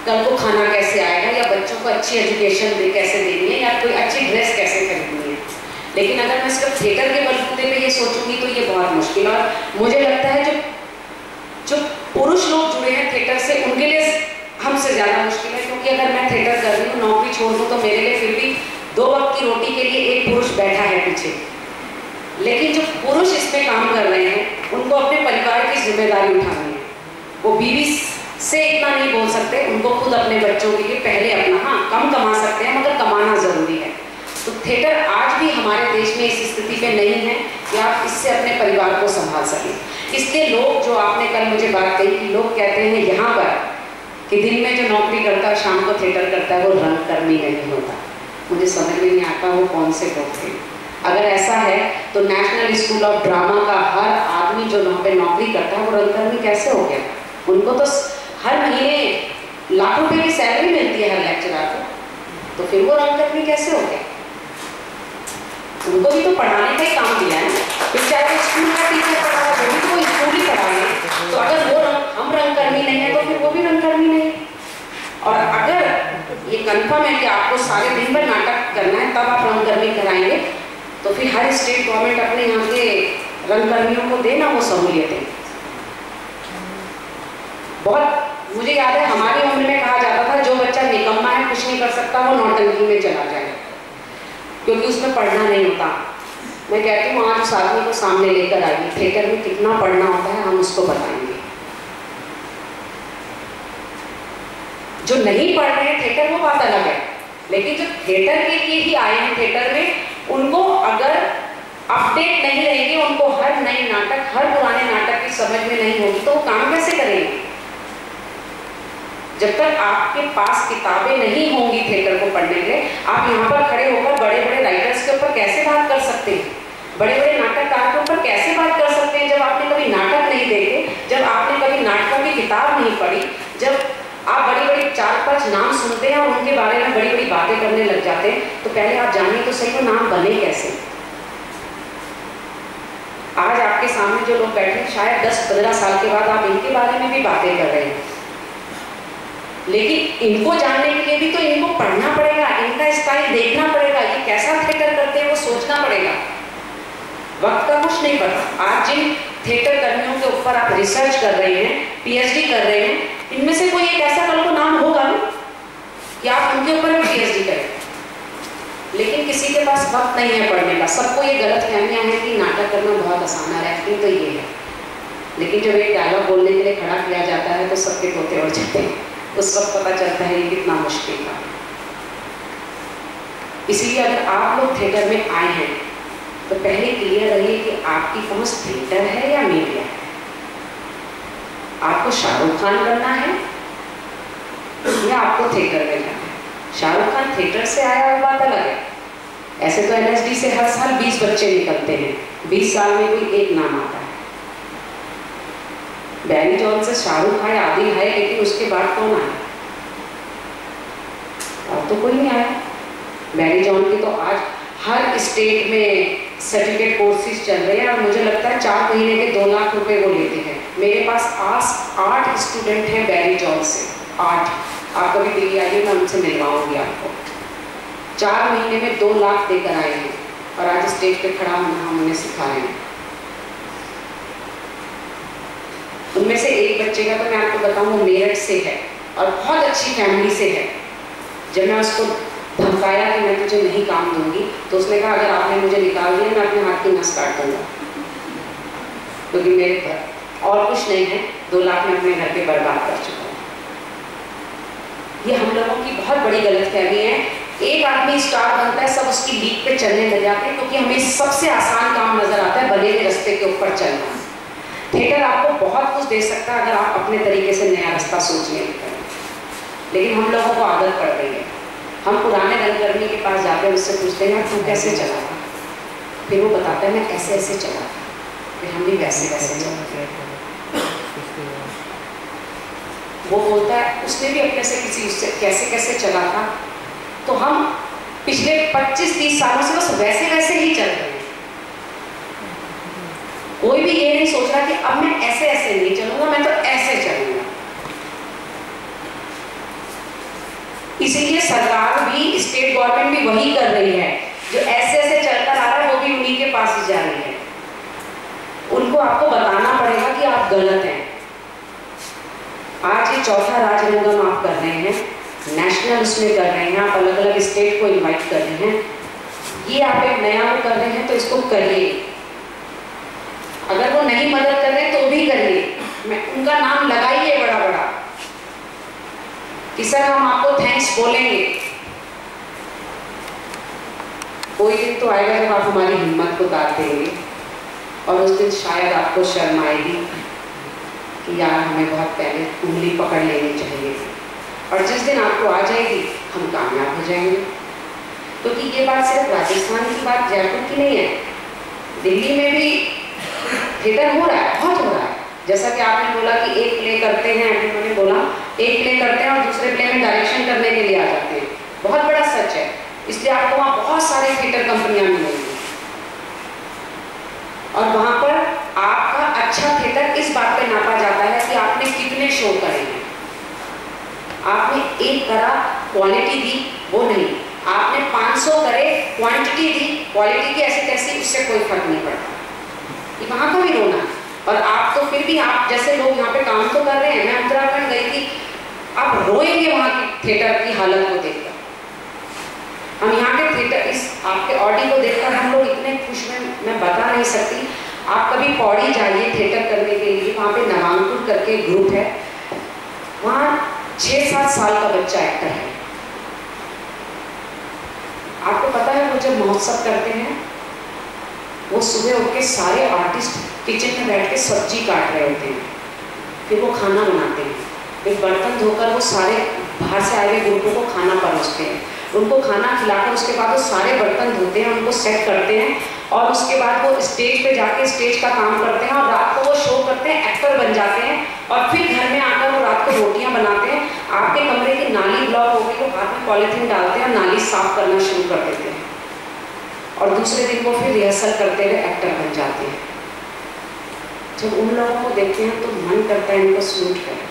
कल को खाना कैसे आएगा या बच्चों को अच्छी एजुकेशन दे, कैसे देनी है या कोई अच्छी ड्रेस कैसे खरीदनी है। लेकिन अगर मैं सिर्फ़ थिएटर के बलबूते पे ये सोचूँगी तो ये बहुत मुश्किल और मुझे लगता है जो जो पुरुष लोग जुड़े हैं थिएटर से, उनके लिए हमसे ज़्यादा मुश्किल है, क्योंकि अगर मैं थिएटर कर रही हूँ, नौकरी छोड़ दूँ तो मेरे लिए फिर भी दो वक्त की रोटी के लिए एक पुरुष बैठा है पीछे। लेकिन जो पुरुष इसमें काम कर रहे हैं, उनको अपने परिवार की ज़िम्मेदारी उठानी है। वो बीवी से इतना नहीं बोल सकते, उनको खुद अपने बच्चों के लिए पहले अपना हाँ कम कमा सकते हैं, मगर कमाना ज़रूरी है। तो थिएटर आज भी हमारे देश में इस स्थिति पे नहीं है कि आप इससे अपने परिवार को संभाल सकें। इसलिए लोग जो आपने कल मुझे बात कही कि लोग कहते हैं यहाँ पर कि दिन में जो नौकरी करता है, शाम को थिएटर करता है, वो रंग रंगकर्मी नहीं होता। मुझे समझ में नहीं आता वो कौन से लोग थे। अगर ऐसा है तो नेशनल स्कूल ऑफ़ ड्रामा का हर आदमी जो वहाँ पे नौकरी करता है, वो रंगकर्मी कैसे हो गया? उनको तो हर महीने लाख रुपये की सैलरी मिलती है हर लेक्चरर को। तो फिर वो रंगकर्मी कैसे हो गया? उनको भी तो पढ़ाने का ही काम दिया है। फिर चाहे स्कूल का टीचर पढ़ा है, वो भी तो स्कूल ही पढ़ाए तो अगर वो रंग, हम रंगकर्मी नहीं है तो फिर वो भी रंगकर्मी नहीं। और अगर ये कंफर्म है कि आपको सारे दिन भर नाटक करना है, तब आप रंगकर्मी कराएँगे तो फिर हर स्टेट गवर्नमेंट अपने यहाँ के रंगकर्मियों को देना वो सहूलियतें बहुत, मुझे याद है, हमारी उम्र में कहा जाता था, जो बच्चा निकम्मा है, कुछ नहीं कर सकता, वो नौटंकी में चला जाए। क्योंकि उसमें पढ़ना नहीं होता। मैं कहती हूँ उस आदमी को सामने लेकर आइए। थिएटर में कितना पढ़ना होता है, हम उसको बताएँगे। जो नहीं पढ़ रहे हैं, थिएटर वो बात अलग है। लेकिन जो थिएटर के लिए ही आए हैं थिएटर में, उनको अगर अपडेट नहीं रहेंगे, उनको हर नए नाटक, हर पुराने नाटक की समझ में नहीं होगी तो वो काम कैसे करेंगे? जब तक आपके पास किताबें नहीं होंगी थिएटर को पढ़ने के लिए, आप यहाँ पर खड़े होकर बड़े बड़े राइटर्स के ऊपर कैसे बात कर सकते हैं? बड़े बड़े नाटककार के ऊपर कैसे बात कर सकते हैं जब आपने कभी नाटक नहीं देखे, जब आपने कभी नाटकों की किताब नहीं पढ़ी, जब आप बड़ी बड़ी चार पाँच नाम सुनते हैं और उनके बारे में बड़ी बड़ी बातें करने लग जाते हैं तो पहले आप जानिए तो सही वो नाम बने कैसे। आज आपके सामने जो लोग बैठे हैं, शायद 10-15 साल के बाद आप इनके बारे में भी बातें कर रहे हैं। लेकिन इनको जानने के लिए भी तो इनको पढ़ना पड़ेगा, इनका स्टाइल देखना पड़ेगा ये कैसा थिएटर करते हैं, वो सोचना पड़ेगा। वक्त का कुछ नहीं पता। आज जिन थिएटर कर्मियों के ऊपर आप रिसर्च कर रहे हैं पीएचडी कर रहे हैं, इनमें से कोई एक ऐसा कल को नाम होगा ना कि आप उनके ऊपर पीएचडी करें। लेकिन किसी के पास वक्त नहीं है पढ़ने का। सबको ये गलत फहमियाँ हैं कि नाटक करना बहुत आसान है एक्टिंग तो ये है। लेकिन जब एक डायलॉग बोलने के लिए खड़ा किया जाता है तो सबके तोते उड़ जाते हैं। उस वक्त पता चलता है ये कितना मुश्किल था। इसलिए अगर आप लोग थिएटर में आए हैं तो पहले क्लियर रहिए कि आपकी पहुँच थिएटर है या मीडिया है। आपको शाहरुख खान बनना है या आपको थिएटर में जाना है। शाहरुख खान थिएटर से आया हुआ बात अलग है। ऐसे तो एनएसडी से हर साल 20 बच्चे निकलते हैं। 20 साल में कोई एक नाम आता है। बैरी जॉन से शाहरुख आए आदिल है, लेकिन उसके बाद कौन आया? अब तो कोई नहीं आया। बैरी जॉन की तो आज हर स्टेट में सर्टिफिकेट कोर्सेज चल रहे हैं, और मुझे लगता है चार महीने के दो लाख रुपए वो लेते हैं। मेरे पास आस आठ स्टूडेंट हैं बैरी जॉन से आठ। आप कभी दिल्ली आइए, मैं उनसे मिलवाऊँगी आपको। चार महीने में दो लाख देकर आए हैं, और आज स्टेज पे खड़ा होना हम उन्हें सिखा रहे हैं। उनमें से एक बच्चे का तो मैं आपको बताऊँ, वो मेरठ से है और बहुत अच्छी फैमिली से है। जब मैं उसको धमकाया कि मैं तुझे नहीं काम दूँगी तो उसने कहा, अगर आपने मुझे निकाल दिया, मैं अपने हाथ की नस काट दूँगा। क्योंकि तो मेरे घर और कुछ नहीं है, दो लाख में अपने घर पे बर्बाद कर चुका हूँ। ये हम लोगों की बहुत बड़ी गलत फहमी है। एक आदमी स्टार बनता है, सब उसकी लीक पे चलने लग जाते हैं, क्योंकि हमें सबसे आसान काम नज़र आता है बने हुए रस्ते के ऊपर चलना। थिएटर आपको बहुत कुछ दे सकता है अगर आप अपने तरीके से नया रास्ता सोचने लगते लेकिन हम लोगों को आदत पड़ गई है। हम पुराने रंगकर्मी के पास जाते हैं उससे पूछते हैं तू कैसे चला था? फिर वो बताते हैं मैं ऐसे ऐसे चला था। फिर हम भी वैसे वैसे चला। वो बोलता है उसने भी अपने से किसी उससे कैसे कैसे चला था? तो हम पिछले 25-30 सालों से बस वैसे वैसे ही चल रहे हैं। कोई भी ये नहीं सोच रहा कि अब मैं ऐसे ऐसे नहीं चलूँगा, मैं तो ऐसे चलूँगा। इसीलिए सरकार भी स्टेट गवर्नमेंट भी वही कर रही है। जो ऐसे ऐसे चलकर आ रहा है, वो भी उन्हीं के पास ही जा रही है। उनको आपको बताना पड़ेगा कि आप गलत हैं। आज ये चौथा राजरंगम आप कर रहे हैं। नेशनल उसमें कर रहे हैं। आप अलग अलग स्टेट को इनवाइट कर रहे हैं। ये आप एक नया कर रहे हैं तो इसको करिए। अगर वो नहीं मदद कर रहे तो भी करिए। मैं, उनका नाम लगाइए बड़ा बड़ा कि सर, हम आपको थैंक्स बोलेंगे। कोई दिन तो आएगा जब आप हमारी हिम्मत को दाद देंगे, और उस दिन शायद आपको शर्म आएगी कि यार, हमें बहुत पहले उंगली पकड़ लेनी चाहिए और जिस दिन आपको आ जाएगी, हम कामयाब हो जाएँगे। क्योंकि तो ये बात सिर्फ़ राजस्थान की बात, जयपुर की नहीं है। दिल्ली में भी थिएटर हो रहा है, बहुत हो रहा है। जैसा कि आपने बोला कि एक प्ले करते हैं मैंने बोला, एक प्ले करते हैं और दूसरे प्ले में डायरेक्शन करने के लिए आ जाते हैं। बहुत बड़ा सच है। इसलिए आपको वहाँ बहुत सारे थिएटर कंपनियाँ मिलेंगी। और वहाँ पर आपका अच्छा थिएटर इस बात पे नापा जाता है कि आपने कितने शो करे आपने एक करा क्वालिटी दी, वो नहीं। आपने 500 करे क्वांटिटी दी क्वालिटी की ऐसी तैसी उससे कोई फ़र्क नहीं पड़ता। ये वहाँ का भी रोना है। और आप तो फिर भी आप जैसे लोग यहाँ पे काम तो कर रहे हैं, मैं उत्तराखंड गई थी, आप रोएँगे वहाँ की थिएटर की हालत को देखकर। हम यहाँ के थिएटर इस आपके ऑडी को देखकर हम लोग इतने खुश में मैं बता नहीं सकती। आप कभी पौड़ी जाइए थिएटर करने के लिए, वहाँ पे नवांकुर करके ग्रुप है। वहाँ छः सात साल का बच्चा एक्टर है। आपको पता है वो जब महोत्सव करते हैं वो सुबह उठ के सारे आर्टिस्ट किचन में बैठ के सब्ज़ी काट रहे होते हैं। फिर वो खाना बनाते हैं। फिर बर्तन धोकर वो सारे बाहर से आए हुए ग्रुपों को खाना परोसते हैं। उनको खाना खिलाकर उसके बाद वो सारे बर्तन धोते हैं, उनको सेट करते हैं और उसके बाद वो स्टेज पे जाके स्टेज का काम करते हैं और रात को वो शो करते हैं एक्टर बन जाते हैं और फिर घर में आकर वो रात को रोटियाँ बनाते हैं। आपके कमरे की नाली ब्लॉक हो गई तो हाथ में पॉलीथीन डालते हैं और नाली साफ़ करना शुरू कर देते हैं। और दूसरे दिन वो फिर रिहर्सल करते हुए एक्टर बन जाते हैं। जब उन लोगों को देखते हैं तो मन करता है इनको सल्यूट करें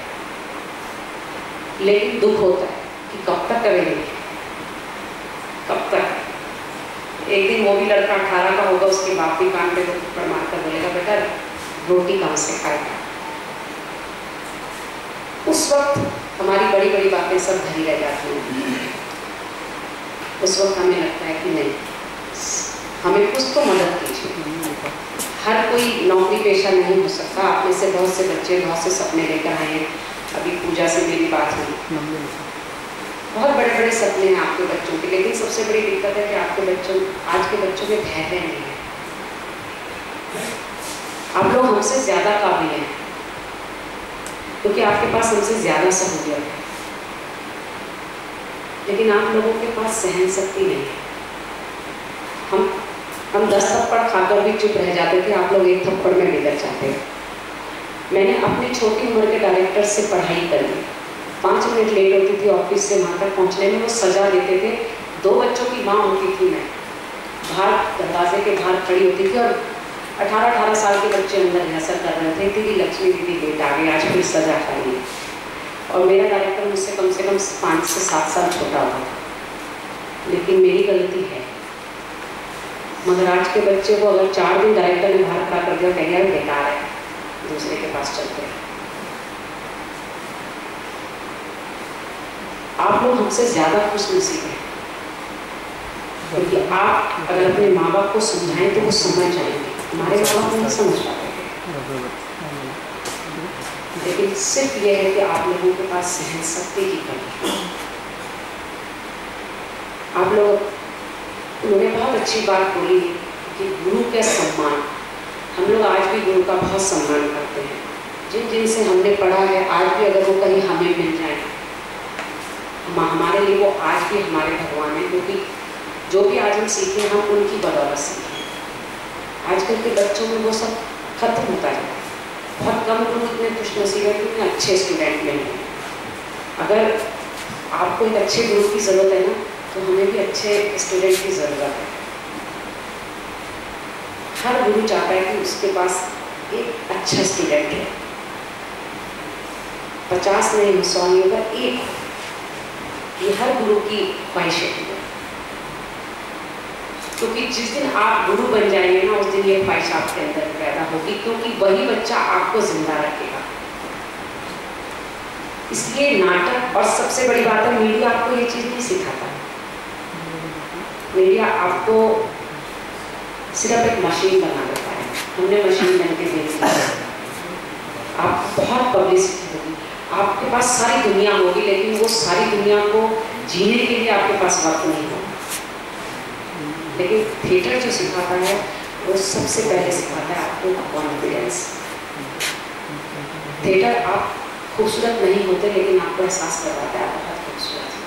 लेकिन दुख होता है कि कब तक करेंगे? कब तक? एक दिन वो भी लड़का अठारह का होगा, उसके बाप भी कान पे थप्पड़ मार कर बोलेगा, बेटा, रोटी कहाँ से खाएगा? उस वक्त हमारी बड़ी बड़ी बातें सब धरी रह जाती हैं। उस वक्त हमें लगता है कि नहीं। हमें कुछ तो मदद कीजिए। हर कोई नौकरी पेशा नहीं हो सकता। आप में से बहुत से बच्चे, बहुत से सपने लेकर आए हैं। अभी पूजा से मेरी बात हुई। बहुत बड़े बड़े सपने हैं आपके बच्चों के। लेकिन सबसे बड़ी दिक्कत है कि आपके बच्चों, आज के बच्चों में धैर्य नहीं। है आप लोग हमसे ज़्यादा काबिल हैं। क्योंकि आपके पास हमसे ज़्यादा सहूलियत है। लेकिन आप लोगों के पास सहन शक्ति नहीं है। हम हम दस थप्पड़ खाकर भी चुप रह जाते थे, आप लोग एक थप्पड़ में बिगड़ जाते। मैंने अपनी छोटी उम्र के डायरेक्टर से पढ़ाई करी। पाँच मिनट लेट होती थी ऑफ़िस से वहाँ तक पहुँचने में, वो सजा देते थे। दो बच्चों की माँ होती थी मैं। बाहर, दरवाजे के बाहर खड़ी होती थी और अठारह अठारह साल के बच्चे अंदर रिहर्सल कर रहे थे दीदी लक्ष्मी दीदी लेट आ गई, आज फिर सजा खाई और मेरा डायरेक्टर मुझसे कम से कम पाँच से सात साल छोटा था। लेकिन मेरी गलती है। मगर आज के बच्चे को अगर चार दिन डायरेक्टर ने बाहर खड़ा कर दिया कहेंगे बेकार है, दूसरे के पास चलते हैं। आप लोग हमसे ज़्यादा खुश नसीब हैं, क्योंकि आप अगर अपने माँ बाप को समझाएँ तो वो समझ जाएँगे। हमारे माँ बाप नहीं समझ पाते लेकिन सिर्फ़ ये है कि आप लोगों के पास सहन शक्ति की कमी आप लोग उन्होंने बहुत अच्छी बात बोली है कि गुरु का सम्मान। हम लोग आज भी गुरु का बहुत सम्मान करते हैं। जिन जिन से हमने पढ़ा है, आज भी अगर वो कहीं हमें मिल जाए हमारे लिए, वो आज भी हमारे भगवान हैं, क्योंकि जो भी आज हम सीखे, हम उनकी बदौलत सीखे। आजकल के बच्चों में वो सब खत्म होता है। बहुत कम लोग इतने खुशनसीब हैं इतने अच्छे स्टूडेंट हैं अगर आपको एक अच्छे गुरु की ज़रूरत है ना तो हमें भी अच्छे स्टूडेंट की ज़रूरत है। हर गुरु चाहता है कि उसके पास एक अच्छा स्टूडेंट है। पचास नहीं सौ नहीं होगा, एक ये हर गुरु की ख्वाहिश होती है। क्योंकि जिस दिन आप गुरु बन जाएँगे ना, उस दिन ये ख्वाहिश आपके अंदर पैदा होगी, क्योंकि वही बच्चा आपको ज़िंदा रखेगा। इसलिए नाटक और सबसे बड़ी बात है, मीडिया आपको ये चीज़ नहीं सिखाता। मीडिया आपको सिर्फ़ एक मशीन बना देता है। हमने मशीन बन के देख ली है आप बहुत पब्लिसिटी होगी। आपके पास सारी दुनिया होगी, लेकिन वो सारी दुनिया को जीने के लिए आपके पास वक्त नहीं होगा। लेकिन थिएटर जो सिखाता है, वो सबसे पहले सिखाता है आपको कॉन्फिडेंस थिएटर आप खूबसूरत नहीं होते, लेकिन आपको एहसास करवाता है आप बहुत खूबसूरत हैं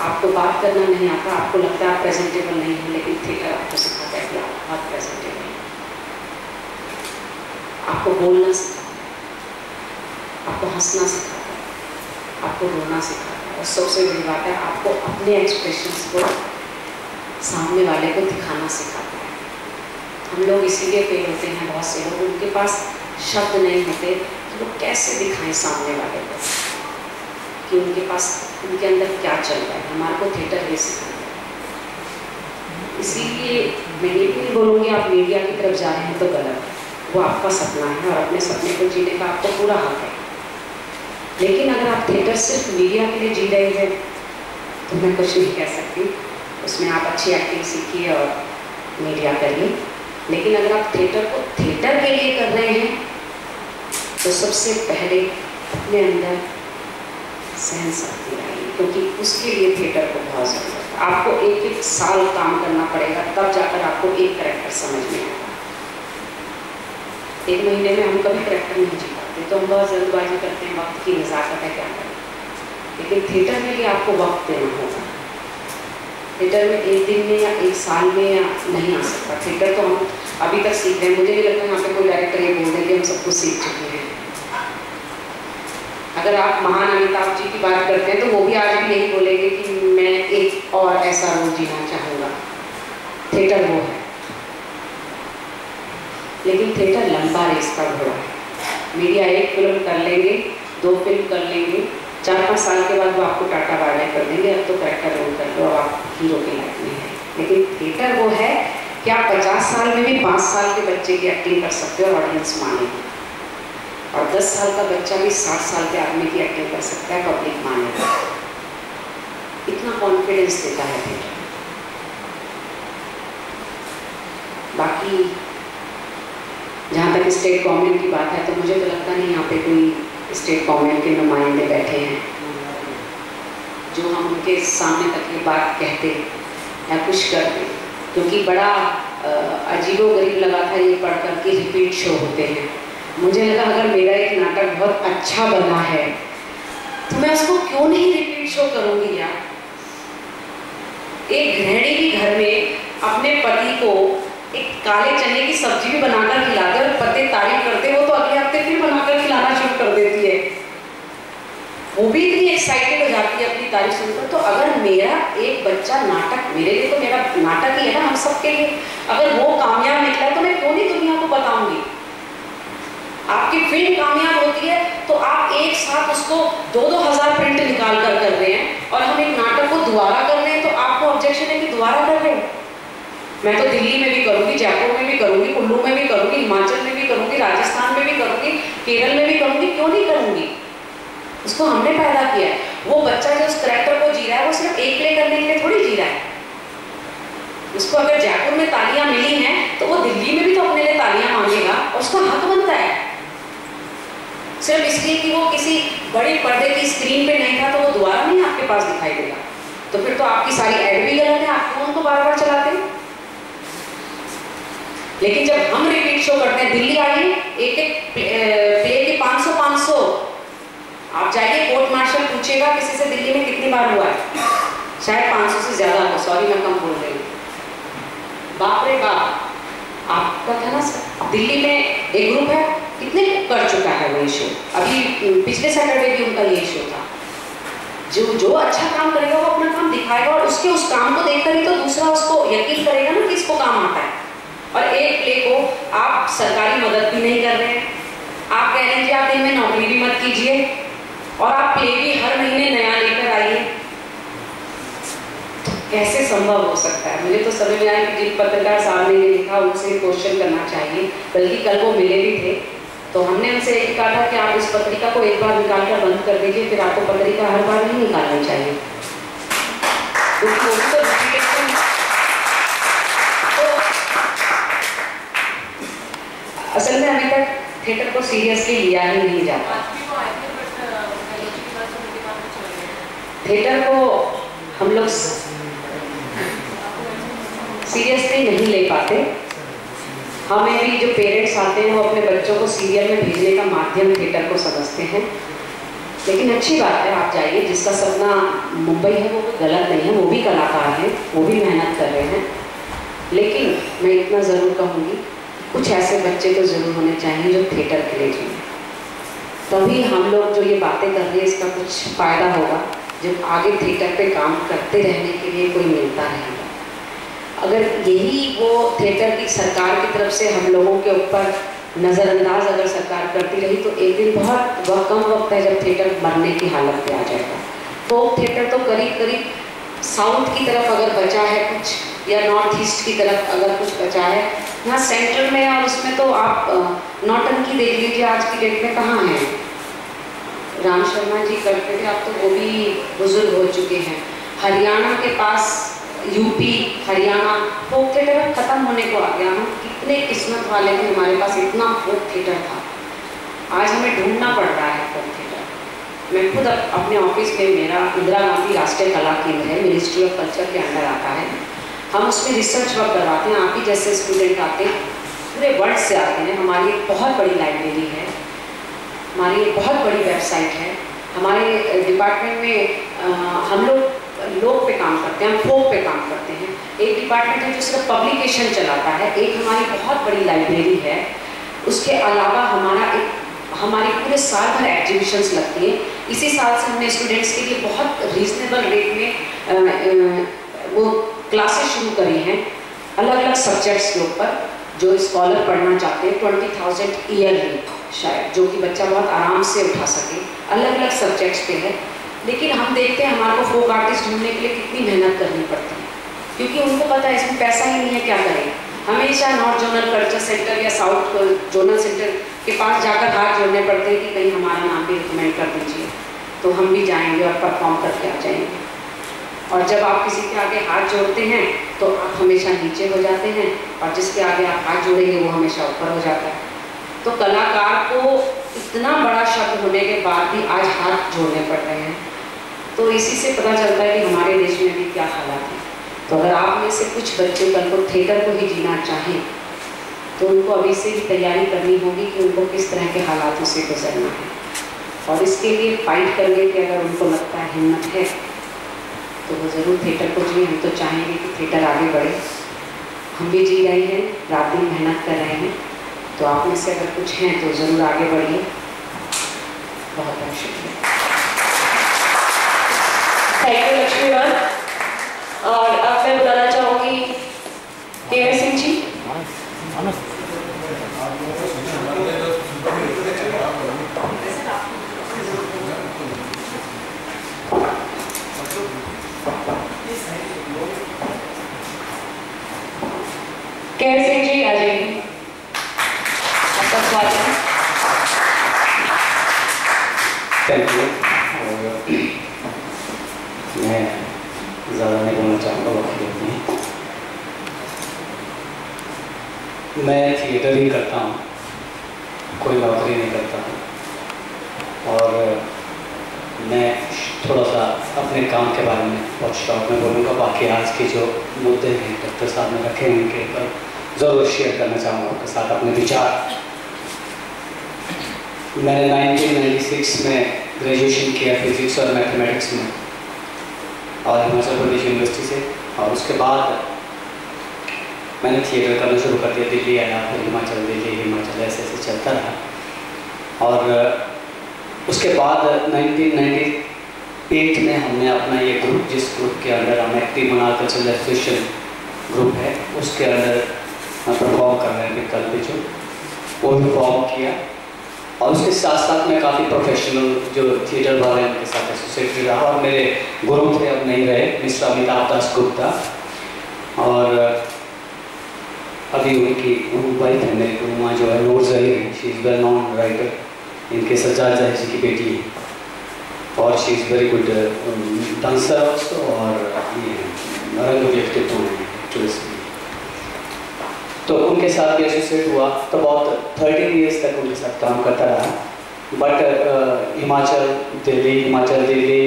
आपको बात करना नहीं आता, आपको लगता है आप प्रेजेंटेबल नहीं हो, लेकिन थिएटर आपको सिखाता है कि आप बहुत प्रेजेंटेबल हैं। आपको बोलना सिखाता है। आपको हंसना सिखाता है। आपको रोना सिखाता है। और सबसे बड़ी बात है, आपको अपने एक्सप्रेशंस को सामने वाले को दिखाना सिखाता है। हम लोग इसीलिए फेल होते हैं, बहुत से लोग, उनके पास शब्द नहीं होते कि वो कैसे दिखाएँ सामने वाले को। कि उनके पास, उनके अंदर क्या चल रहा है? हमारे को थिएटर ये सिखाता है इसीलिए मैं ये भी बोलूँगी, आप मीडिया की तरफ़ जा रहे हैं तो गलत वो आपका सपना है और अपने सपने को जीने का आपको पूरा हक है। लेकिन अगर आप थिएटर सिर्फ़ मीडिया के लिए जी रहे हैं तो मैं कुछ नहीं कह सकती। उसमें आप अच्छी एक्टिंग सीखिए और मीडिया करिए। लेकिन अगर आप थिएटर को थिएटर के लिए कर रहे हैं तो सबसे पहले अपने अंदर सहन शक्ति लाइए क्योंकि उसके लिए थिएटर को बहुत ज़रूरत है। आपको एक एक साल काम करना पड़ेगा, तब जाकर आपको एक करेक्टर समझ में आएगा। एक महीने में हम कभी करेक्टर नहीं जी पाते तो हम बहुत जल्दबाजी करते हैं, वक्त की नज़ाकत है क्या करें। लेकिन थिएटर में लिए आपको वक्त देना होगा। थिएटर में एक दिन में या एक साल में या नहीं आ सकता। थिएटर तो हम अभी तक सीख रहे हैं। मुझे नहीं लगता यहाँ पे कोई डायरेक्टर ये बोल दें कि हम सब कुछ सीख चुके हैं। अगर आप महान अमिताभ जी की बात करते हैं तो वो भी आज भी यही बोलेंगे कि मैं एक और ऐसा रोल जीना चाहूँगा। थिएटर वो है। लेकिन थिएटर लंबा रेस का घोड़ा है। मीडिया एक फ़िल्म कर लेंगे, दो फ़िल्म कर लेंगे, चार पाँच साल के बाद वो आपको टाटा बाय कर देंगे, अब तो करेक्टर रोल कर लो, अब आप हीरो के लाइफ में है। लेकिन थिएटर वो है कि आप पचास साल में भी पाँच साल के बच्चे की एक्टिंग कर सकते हो ऑडियंस मानेगी। और दस साल का बच्चा भी साठ साल के आदमी की एक्टिंग कर सकता है पब्लिक माने इतना कॉन्फिडेंस देता है थिएटर बाकी, जहाँ तक स्टेट गवर्नमेंट की बात है तो मुझे तो लगता नहीं यहाँ पे कोई स्टेट गवर्नमेंट के नुमाइंदे बैठे हैं। जो हम उनके सामने तक ये बात कहते या कुछ करते। क्योंकि बड़ा अजीबो गरीब लगा था ये पढ़ कर के रिपीट शो होते हैं। मुझे लगा अगर मेरा एक नाटक बहुत अच्छा बना है तो मैं उसको क्यों नहीं रिपीट शो करूँगी यार? एक गृहिणी के घर में अपने पति को एक काले चने की सब्ज़ी भी बनाकर खिलाते और पति तारीफ़ करते वो तो अगले हफ़्ते फिर बनाकर खिलाना शुरू कर देती है। वो भी इतनी एक्साइटेड हो जाती है अपनी तारीफ़ सुनकर तो अगर मेरा एक बच्चा नाटक मेरे लिए तो मेरा नाटक ही है ना हम सबके लिए। अगर वो कामयाब निकला तो मैं क्यों नहीं दुनिया को बताऊँगी? आपकी फ़िल्म कामयाब होती है तो आप एक साथ उसको दो दो हज़ार प्रिंट निकाल कर कर रहे हैं और हम एक नाटक को दोबारा कर रहे हैं तो आपको ऑब्जेक्शन है कि दोबारा कर रहे हैं? मैं तो दिल्ली में भी करूँगी, जयपुर में भी करूँगी, कुल्लू में भी करूँगी, हिमाचल में भी करूँगी, राजस्थान में भी करूँगी, केरल में भी करूँगी, क्यों नहीं करूँगी? उसको हमने पैदा किया है। वो बच्चा जो उस करेक्टर को जी रहा है, वो सिर्फ़ एक प्ले करने के लिए थोड़ी जी रहा है। उसको अगर जयपुर में तालियाँ मिली हैं तो वो दिल्ली में भी तो अपने लिए तालियाँ मांगेगा उसका हक बनता है। सिर्फ़ इसलिए कि वो किसी बड़े पर्दे की स्क्रीन पे नहीं था तो वो दोबारा नहीं आपके पास दिखाई देगा। तो फिर तो आपकी सारी एड भी गलत है, आप क्यों उनको बार बार चलाते हैं। लेकिन जब हम रिपीट शो करते हैं, दिल्ली आइए एक एक प्ले के 500 500 आप जाइए कोर्ट मार्शल पूछेगा किसी से दिल्ली में कितनी बार हुआ है। शायद 500 से ज़्यादा हो सॉरी मैं कम बोल रही हूँ। बाप रे बाप। आपका था ना दिल्ली में एक ग्रुप है, कितने कर चुका है वो ये शो अभी पिछले सैटरडे भी उनका ये शो था। जो जो अच्छा काम करेगा वो अपना काम दिखाएगा और उसके उस काम को देखकर ही तो दूसरा उसको यकीन करेगा ना कि इसको काम आता है। और एक प्ले को आप सरकारी मदद भी नहीं कर रहे हैं। आप कह रहे हैं कि आप इनमें नौकरी भी मत कीजिए। और आप प्ले भी हर महीने नया लेकर आइए। कैसे संभव हो सकता है? मुझे तो समझ में आया कि जिन पत्रकार साहब ने लिखा उनसे क्वेश्चन करना चाहिए। बल्कि कल वो मिले भी थे। तो हमने उनसे यही कहा था कि आप इस पत्रिका को एक बार निकाल कर बंद कर दीजिए फिर आपको पत्रिका हर बार नहीं निकालनी चाहिए। भी तो तो असल में अभी तक थिएटर को सीरियसली लिया ही नहीं जाता थिएटर को हम लोग सीरियसली नहीं ले पाते। हमें भी जो पेरेंट्स आते हैं, वो अपने बच्चों को सीरियल में भेजने का माध्यम थिएटर को समझते हैं। लेकिन अच्छी बात है, आप जाइए, जिसका सपना मुंबई है, वो गलत नहीं है, वो भी कलाकार हैं, वो भी मेहनत कर रहे हैं। लेकिन मैं इतना ज़रूर कहूँगी, कुछ ऐसे बच्चे तो ज़रूर होने चाहिए जो थिएटर के लिए जुड़े। तभी हम लोग जो ये बातें कर रहे हैं, इसका कुछ फ़ायदा होगा, जब आगे थिएटर पे काम करते रहने के लिए कोई मिलता रहेगा अगर यही वो थिएटर की सरकार की तरफ़ से हम लोगों के ऊपर नज़रअंदाज अगर सरकार करती रही तो एक दिन बहुत वह कम वक्त है जब थिएटर मरने की हालत पे आ जाएगा। फोक थिएटर तो करीब करीब साउथ की तरफ़ अगर बचा है कुछ या नॉर्थ ईस्ट की तरफ़ अगर कुछ बचा है यहाँ सेंट्रल में और उसमें तो आप अ, नौटंकी देख लीजिए आज की डेट में कहाँ हैं। राम शर्मा जी करते थे आप तो वो भी बुज़ुर्ग हो चुके हैं। हरियाणा के पास यूपी हरियाणा फोक थिएटर अब खत्म होने को आ गया। हम कितने किस्मत वाले थे हमारे पास इतना फोक थिएटर था। आज हमें ढूंढना पड़ रहा है फोक थिएटर मैं खुद अप- अपने ऑफ़िस में मेरा इंदिरा गांधी राष्ट्रीय कला केंद्र है मिनिस्ट्री ऑफ़ कल्चर के अंडर आता है। हम उसमें रिसर्च वर्क करवाते हैं आप ही जैसे स्टूडेंट आते हैं पूरे वर्ल्ड से आते हैं। हमारी एक बहुत बड़ी लाइब्रेरी है। हमारी एक बहुत बड़ी वेबसाइट है। हमारे डिपार्टमेंट में अ, हम लोग लोग पे काम करते हैं, हम फोक पे काम करते हैं। एक डिपार्टमेंट है जो सिर्फ़ पब्लिकेशन चलाता है। एक हमारी बहुत बड़ी लाइब्रेरी है। उसके अलावा हमारा एक, हमारी पूरे साल भर एग्जीबिशंस लगती है। इसी साल से हमने स्टूडेंट्स के लिए बहुत रीजनेबल रेट में वो क्लासेस शुरू करी हैं। अलग अलग सब्जेक्ट्स के ऊपर जो स्कॉलर पढ़ना चाहते हैं ट्वेंटी थाउज़ेंड ईयरली शायद, जो कि बच्चा बहुत आराम से उठा सके। अलग अलग सब्जेक्ट्स पे है। लेकिन हम देखते हैं हमारे को फोक आर्टिस्ट ढूँढने के लिए कितनी मेहनत करनी पड़ती है। क्योंकि उनको पता है इसमें पैसा ही नहीं है क्या करें। हमेशा नॉर्थ जोनल कल्चर सेंटर या साउथ जोनल सेंटर के पास जाकर हाथ जोड़ने पड़ते हैं कि कहीं हमारा नाम भी रिकमेंड कर दीजिए। तो हम भी जाएँगे और परफॉर्म करके आ जाएँगे। और जब आप किसी के आगे हाथ जोड़ते हैं तो आप हमेशा नीचे हो जाते हैं और जिसके आगे आप हाथ जोड़ेंगे, वो हमेशा ऊपर हो जाता है। तो कलाकार को इतना बड़ा शब्द होने के बाद भी आज हाथ जोड़ने पड़ रहे हैं। तो इसी से पता चलता है कि हमारे देश में भी क्या हालात है। तो अगर आप में से कुछ बच्चे कल को थिएटर को ही जीना चाहें तो उनको अभी से ही तैयारी करनी होगी कि उनको किस तरह के हालातों से गुजरना है। और इसके लिए फाइट करने की अगर उनको लगता है हिम्मत है तो वो ज़रूर थिएटर को जिए। हम तो चाहेंगे कि थिएटर आगे बढ़े। हम भी जी रहे हैं, रात दिन मेहनत कर रहे हैं। तो आप में से अगर कुछ हैं तो ज़रूर आगे बढ़िए। बहुत बहुत शुक्रिया थैंक यू लक्ष्मी मैम और अब मैं बताना चाहूँगी के आर सिंह जी। के आर सिंह जी आ जाइए आपका स्वागत है थैंक यू मैं ज़्यादा नहीं बोलना चाहूँगा वक्त देते हैं मैं थिएटर ही करता हूँ। कोई नौकरी नहीं करता। हूँ और मैं थोड़ा सा अपने काम के बारे में बहुत शौक में बोलूँगा। बाकी आज के जो मुद्दे हैं डॉक्टर साहब ने रखे हैं उनके ऊपर, ज़रूर शेयर करना चाहूँगा आपके साथ अपने विचार। मैंने 1996 में ग्रेजुएशन किया फिजिक्स और मैथमेटिक्स में, और हिमाचल प्रदेश यूनिवर्सिटी से। और उसके बाद मैंने थिएटर करना शुरू कर दिया, दिल्ली आया, फिर हिमाचल, दिल्ली, हिमाचल, ऐसे ऐसे चलता रहा। और उसके बाद 1998 में हमने अपना ये ग्रुप जिस ग्रुप के अंदर हम एक्टिव मना कल्चरल एसोसिएशन ग्रुप है, उसके अंदर परफॉर्म कर रहे हैं कल भी जो, वो भी फॉर्म किया। और उसके साथ साथ मैं काफ़ी प्रोफेशनल जो थिएटर वाले हैं, उनके साथ एसोसिएटेड रहा। और मेरे गुरु थे, अब नहीं रहे, मिस्टर अमिताभ दास गुप्ता। और अभी उनकी वाइफ मेरी गुरु माँ जो है नूर जहीर है। She is well known writer इनके सज्जाद जहीर जी की बेटी है। और she is very good dancer also और रंग व्यक्तित्व है एक्ट्रेस भी। तो उनके साथ भी एसोसिएट हुआ। तो बहुत थर्टीन ईयर्स तक उनके साथ काम करता रहा। बट हिमाचल दिल्ली हिमाचल दिल्ली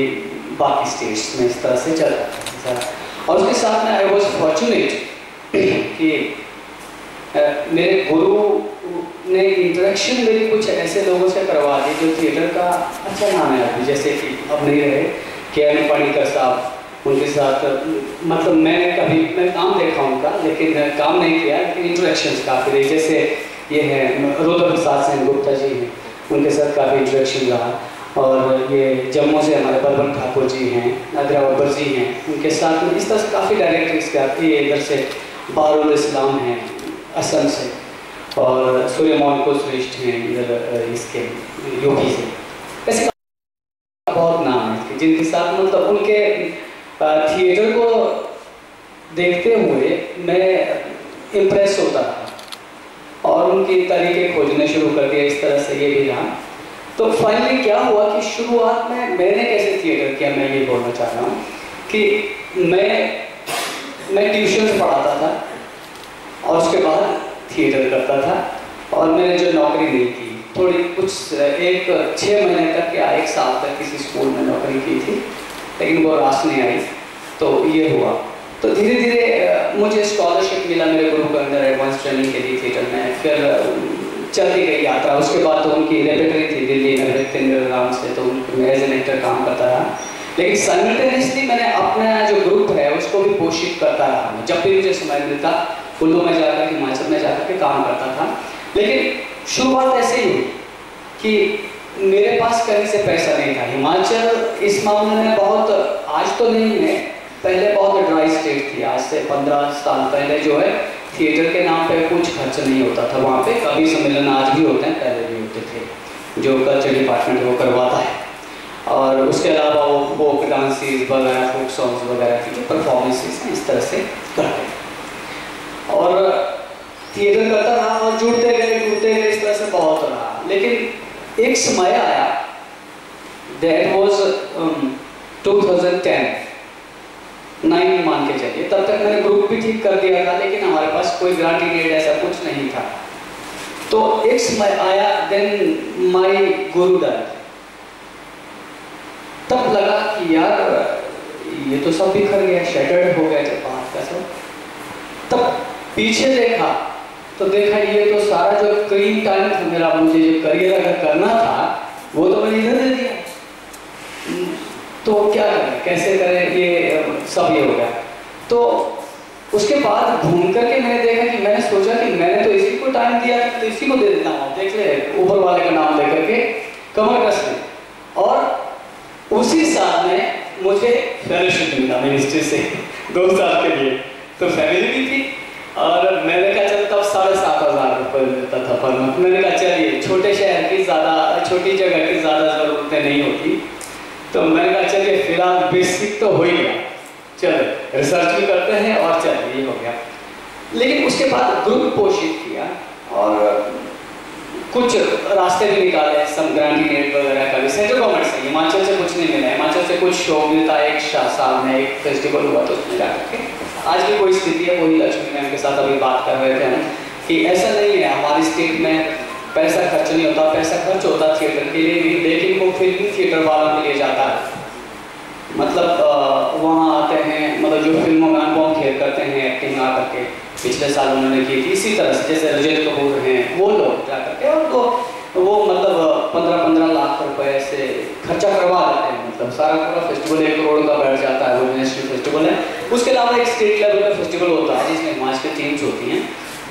बाकी स्टेट्स में इस तरह से चल रहा था और उसके साथ में आई वॉज़ फॉर्चुनेट कि uh, मेरे गुरु ने इंटरेक्शन मेरी कुछ ऐसे लोगों से करवा दी जो थिएटर का अच्छा नाम है अभी, जैसे कि अब नहीं रहे, के एन पाणीकर साहब, उनके साथ मतलब मैंने कभी, मैं काम देखा उनका, लेकिन काम नहीं किया लेकिन इंट्रोडक्शन काफ़ी रही। जैसे ये है रुद्र प्रसाद सिंह गुप्ता जी हैं, उनके साथ काफ़ी इंट्रोडक्शन रहा। और ये जम्मू से हमारे बलवंत ठाकुर जी हैं, नादरा अकबर जी हैं, उनके साथ में इस तरह से काफ़ी डायरेक्टर्स के आते ये इधर से बारुल इस्लाम हैं। असम से। और सूर्य मोहन को श्रेष्ठ हैं, इधर इसके, योगी से। ऐसे बहुत नाम है जिनके साथ मतलब उनके थिएटर को देखते हुए मैं इम्प्रेस होता था। और उनकी तरीके खोजने शुरू कर दिया इस तरह से ये भी रहा। तो फाइनली क्या हुआ कि शुरुआत में मैंने कैसे थिएटर किया, मैं ये बोलना चाह रहा हूँ कि मैं मैं ट्यूशन पढ़ाता था। और उसके बाद थिएटर करता था। और मैंने जो नौकरी नहीं की थोड़ी कुछ, एक छः महीने तक या एक साल तक किसी स्कूल में नौकरी की थी, लेकिन वो रास नहीं आई। तो ये हुआ। तो धीरे धीरे मुझे स्कॉलरशिप मिला मेरे गुरु के अंदर एडवांस ट्रेनिंग के लिए थिएटर में। फिर चलती गई यात्रा। उसके बाद तो उनकी रेपेटरी थी दिल्ली में नृत्य राम से तो मैं एज एन एक्टर काम करता रहा। लेकिन साइमल्टेनियसली मैंने अपना जो ग्रुप है, उसको भी पोषित करता रहा। जब भी मुझे समय मिलता कुल्लू में जाकर, हिमाचल में जाकर के काम करता था। लेकिन शुरुआत ऐसे ही कि मेरे पास कहीं से पैसा नहीं था। हिमाचल इस मामले में बहुत, आज तो नहीं है, पहले बहुत ड्राई स्टेट थी। आज से पंद्रह साल पहले जो है थिएटर के नाम पे कुछ खर्च नहीं होता था वहाँ पे। कभी सम्मेलन आज भी होते हैं, पहले भी होते थे। जो कल्चर डिपार्टमेंट वो करवाता है। और उसके अलावा वो फोक डांसेस वगैरह फोक सॉन्ग्स वगैरह की जो परफॉर्मेंसेस हैं, इस तरह से करते हैं और थिएटर करता रहा और जुड़ते गए जुड़ते गए इस तरह से बहुत रहा। लेकिन एक समय आया दैट वाज 2010 नाइन मान के चलिए। तब तक मैंने ग्रुप भी ठीक कर दिया था, लेकिन हमारे पास कोई ग्रांटीनेड ऐसा कुछ नहीं था। तो एक समय आया देन माय गुरु तब लगा कि यार, ये तो सब बिखर गया शेटर्ड हो गया, जब बात का सब तब पीछे देखा तो देखा ये तो सारा जो क्रीम टाइम था मेरा मुझे जो करियर अगर करना था, वो तो मैंने इधर दे दिया। तो क्या करें? कैसे करें? ये, सब ये हो गया। तो उसके बाद घूम करके मैंने देखा कि मैंने सोचा कि मैंने तो इसी को टाइम दिया तो इसी को दे देता हूँ। देख ले, ऊपर वाले का नाम लेकर के कमर कस ले और उसी साल में मुझे फेलोशिप मिला मिनिस्ट्री से, दो साल के लिए। तो फैमिली भी थी और मैंने कहा, चल, तब साढ़े सात हज़ार रुपये मिलता था पर मैंने कहा, चलिए, छोटे शहर की ज़्यादा, छोटी जगह की ज़्यादा ज़रूरतें नहीं होती। तो मैंने कहा, चलिए, फ़िलहाल बेसिक तो हो ही गया। चलो रिसर्च भी करते हैं और चलिए, ये हो गया। लेकिन उसके बाद ग्रुप पोषित किया और कुछ रास्ते भी निकाले सम ग्रांटीनेट वगैरह का भी। सेंट्रल गवर्नमेंट से हिमाचल से कुछ नहीं मिला। हिमाचल से कुछ शो मिलता है एक साल में एक फेस्टिवल हुआ तो उसमें जाकर के आज भी कोई स्थिति है वही लक्ष्मी मैम के साथ अभी बात कर रहे थे हम कि ऐसा नहीं है, हमारी स्टेट में पैसा खर्च नहीं होता, पैसा खर्च होता थिएटर के लिए भी, लेकिन वो फ़िल्म थिएटर वाला के लिए जाता है। मतलब वहाँ आते हैं मतलब जो फ़िल्मों में अनुभव खेल करते हैं एक्टिंग आ करके, पिछले साल उन्होंने की थी, इसी तरह से, जैसे रजत कपूर हैं, वो लोग जा करके तो वो मतलब पंद्रह रुपए से खर्चा करवा देते हैं। मतलब सारा पूरा फेस्टिवल एक करोड़ का बैठ जाता है, वो नेशनल फेस्टिवल है। उसके अलावा एक स्टेट लेवल का फेस्टिवल होता है, जिसमें हिमाचल की टीम्स होती हैं।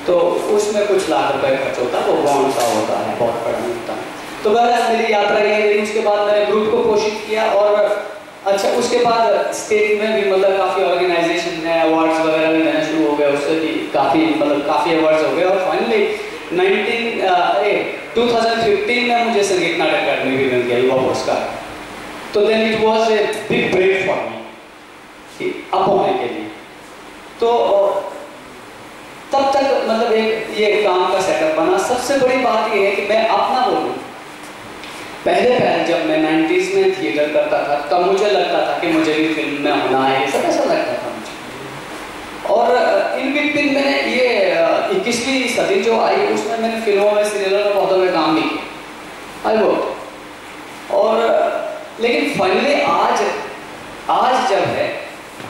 तो उसमें कुछ लाख रुपए खर्च होता है, वो बाउंड का होता है, बहुत बड़ा होता है। तो बहरहाल मेरी यात्रा ये रही उसके बाद मैंने ग्रुप को पोषित किया और अच्छा उसके बाद स्टेट में भी मतलब काफ़ी ऑर्गेनाइजेशन में अवार्ड्स वगैरह भी देना शुरू हो गए, उससे भी काफ़ी मतलब काफ़ी अवार्ड्स हो गए। और फाइनली 19 अरे 2015 में मुझे संगीत नाटक अकादमी भी मिल गया युवा पुरस्कार। तो then it was a big break for me up होने के लिए। तो तब तक मतलब एक, ये काम का सेटअप बना। सबसे बड़ी बात ये है कि मैं अपना बोलूँ पहले पहले जब मैं 90s में थिएटर करता था, तब मुझे लगता था कि मुझे भी फ़िल्म में होना है सब ऐसा लगता था मुझे। और इन बिटवीन मैंने ये इक्कीसवीं सदी जो आई, उसमें मैंने फ़िल्मों में सीरियलों में बहुतों में काम भी आई वर्क और, लेकिन फाइनली आज आज जब है,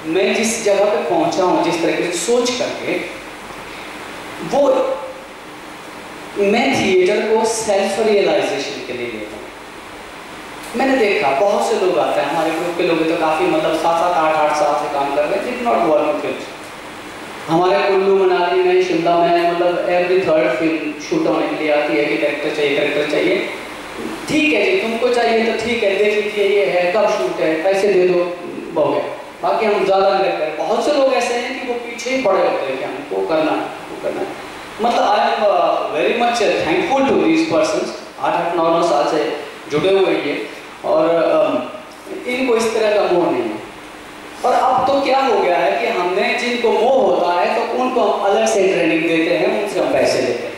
मैं जिस जगह पे पहुँचा हूँ, जिस तरीके से सोच करके, वो मैं थिएटर को सेल्फ रियलाइजेशन के लिए लेता हूँ। मैंने देखा, बहुत से लोग आते हैं हमारे ग्रुप के लोग तो काफ़ी मतलब सात सात आठ आठ साल से काम कर रहे थे नॉट वर्क फ़िल्म हमारे कुल्लू मनाली में शिमला में मतलब एवरी थर्ड फ़िल्म शूट होने के लिए आती है कि करेक्टर चाहिए करेक्टर चाहिए। ठीक है जी तुमको चाहिए तो ठीक है देख लीजिए ये है कब शूट है पैसे दे दो हो। गया बाकी हम ज़्यादा नहीं करते। बहुत से लोग ऐसे हैं कि वो पीछे ही पड़े होते हैं कि हमको करना है वो करना है। मतलब I am very much thankful to these person आठ आठ नौ नौ साल से जुड़े हुए हैं और um, इनको इस तरह का मोह नहीं है। और अब तो क्या हो गया है कि हमने जिनको मोह होता है तो उनको हम अलग से ट्रेनिंग देते हैं, उनसे हम पैसे लेते हैं।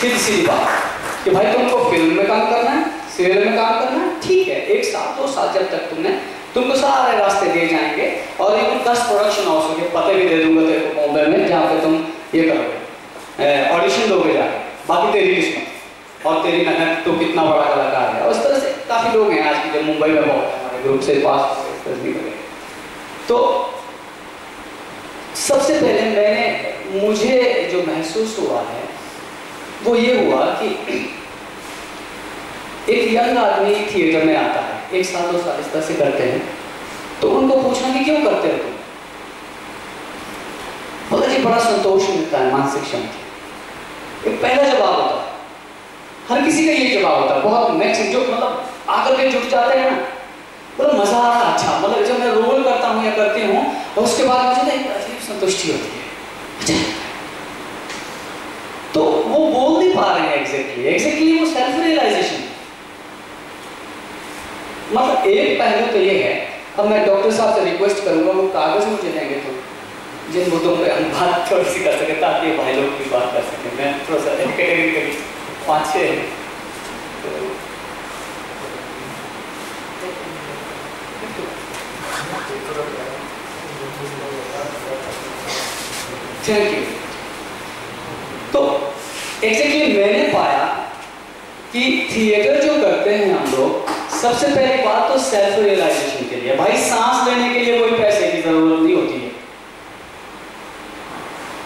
सीधी सीधी बात कि भाई तुमको फ़िल्म में काम करना है सीरियल में काम करना है, ठीक है, एक साल, दो साल जब तक तुमने, तुमको सारे रास्ते दिए जाएँगे और इवन दस प्रोडक्शन हाउस के पते भी दे दूँगा तेरे को बॉम्बे में, जहाँ पे तुम ये करोगे। ऑडिशन दोगे जाके, बाकी तेरी किस्मत। और तेरी मेहनत तो कितना बड़ा कलाकार है। इस तरह से काफ़ी लोग हैं आज की जब मुंबई में बहुत हमारे ग्रुप से पास तो सबसे पहले मैंने, मुझे जो महसूस हुआ है, वो ये हुआ कि एक यंग आदमी थिएटर में आता है, एक साल दो साल इस तरह से करते हैं तो उनको पूछना कि क्यों करते हो तुम? जी, बड़ा संतोष मिलता है, मानसिक शांति। एक पहला जवाब होता है। हर किसी का ये जवाब होता है। बहुत मैक्सिम जो मतलब आकर के जुट जाते हैं ना। बोला मज़ा आ रहा अच्छा। मतलब जब मैं रोल करता हूँ या करती हूँ, और उसके बाद मुझे ना एक अजीब संतुष्टि होती है। अच्छा। तो वो बोल नहीं पा रहे हैं एग्जैक्टली एग्जैक्टली वो सेल्फ रियलाइजेशन मतलब एक पहलू तो ये है, अब मैं डॉक्टर साहब से रिक्वेस्ट करूँगा, वो कागज़ मुझे देंगे तो जिन मुद्दों पे हम बात थोड़ी सी कर सके, ताकि भाई लोग भी बात कर सकें। मैं थोड़ा सा तो थैंक यू तो मैंने पाया कि थिएटर जो करते हैं हम लोग, सबसे पहली बात तो सेल्फ रियलाइजेशन के लिए। भाई, सांस लेने के लिए कोई पैसे की ज़रूरत नहीं होती है।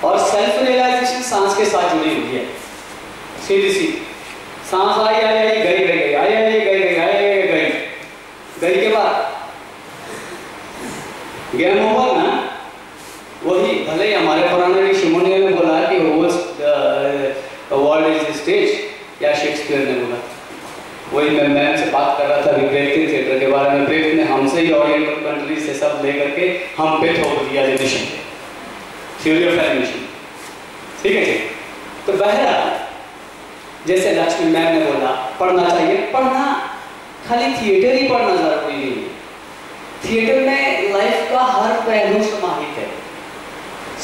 और सेल्फ रियलाइजेशन सांस के साथ जुड़ी हुई है। सीधी सी सांस आई आई आई, गई गई गई, आई आई, गई गई, आई आई गई। गई के बाद? गेम ओवर ना? वही, भले ही हमारे पुराने ऋषि मुनियों ने बोला कि वर्ल्ड इज़ स्टेज या शेक्सपियर ने बोला। वही मैं मैम से बात कर रहा था रिग्रेटिव थिएटर के बारे में। ब्रेक ने हमसे ही ओरिएंटल कंट्री से सब लेकर के हम पे थोप दिया मिशन थ्योरी ऑफ़ एनिमेशन ठीक है जी? तो बहरा जैसे लक्ष्मी मैम ने बोला, पढ़ना चाहिए। पढ़ना, खाली थिएटर ही पढ़ना ज़रूरी नहीं थिएटर में लाइफ का हर पहलू समाहित है।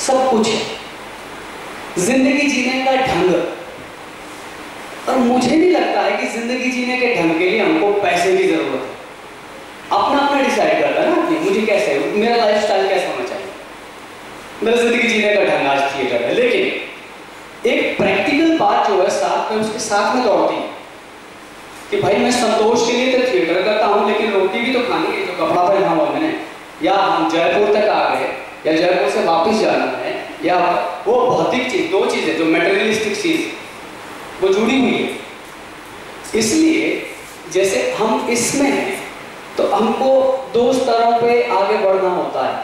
सब कुछ है। ज़िंदगी जीने का ढंग। और मुझे नहीं लगता है कि ज़िंदगी जीने के ढंग के लिए हमको पैसे की ज़रूरत है। अपना अपना डिसाइड करता है ना कि मुझे कैसे, मेरा लाइफ स्टाइल कैसा होना चाहिए? मेरा ज़िंदगी जीने का ढंग आज थिएटर है लेकिन एक प्रैक्टिकल बात जो है साथ उसके साथ में दौड़ती है कि भाई मैं संतोष के लिए तो थिएटर करता हूँ, लेकिन रोटी भी तो खानी है, जो कपड़ा पहना हुआ मैंने, या हम जयपुर तक आ गए, या जयपुर से वापस जाना है, या वो भौतिक चीज़, दो चीज़ें, जो मेटेरियलिस्टिक चीज़, वो जुड़ी हुई है। इसलिए जैसे हम इसमें हैं तो हमको दो स्तरों पे आगे बढ़ना होता है,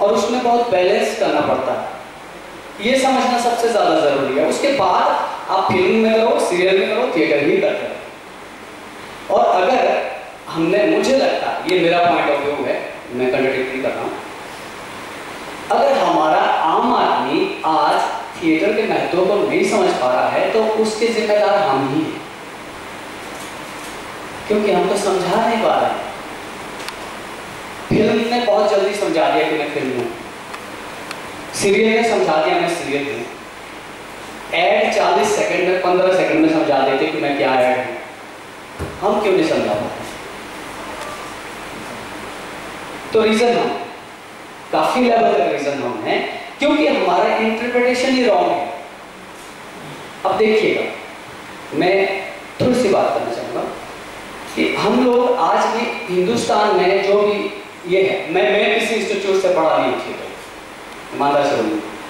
और उसमें बहुत बैलेंस करना पड़ता है। ये समझना सबसे ज़्यादा ज़रूरी है। उसके बाद आप फ़िल्म में करो सीरियल में करो थिएटर ही करते रहो। और अगर हमने, मुझे लगता ये मेरा पॉइंट ऑफ़ व्यू है, मैं कंट्रोडिक्ट कर रहा हूँ। अगर हमारा आम आदमी आज थिएटर के महत्व को नहीं समझ पा रहा है तो उसके जिम्मेदार हम ही हैं। क्योंकि हम तो समझा नहीं पा रहे हैं। फ़िल्म ने बहुत जल्दी समझा दिया कि मैं फ़िल्म हूँ। सीरियल ने समझा दिया, मैं सीरियल हूँ। एड 40 सेकंड में 15 सेकंड में समझा देते कि मैं क्या हूँ हम क्यों नहीं समझा पाते तो रीजन हम। काफ़ी लेवल तक रीजन हम है, क्योंकि हमारा इंटरप्रिटेशन ही रॉन्ग है। अब देखिएगा, मैं थोड़ी सी बात करना चाहूँगा कि हम लोग आज भी हिंदुस्तान में जो भी ये है, मैं मैं किसी इंस्टीट्यूट से पढ़ा नहीं ठीक है? ईमानदार से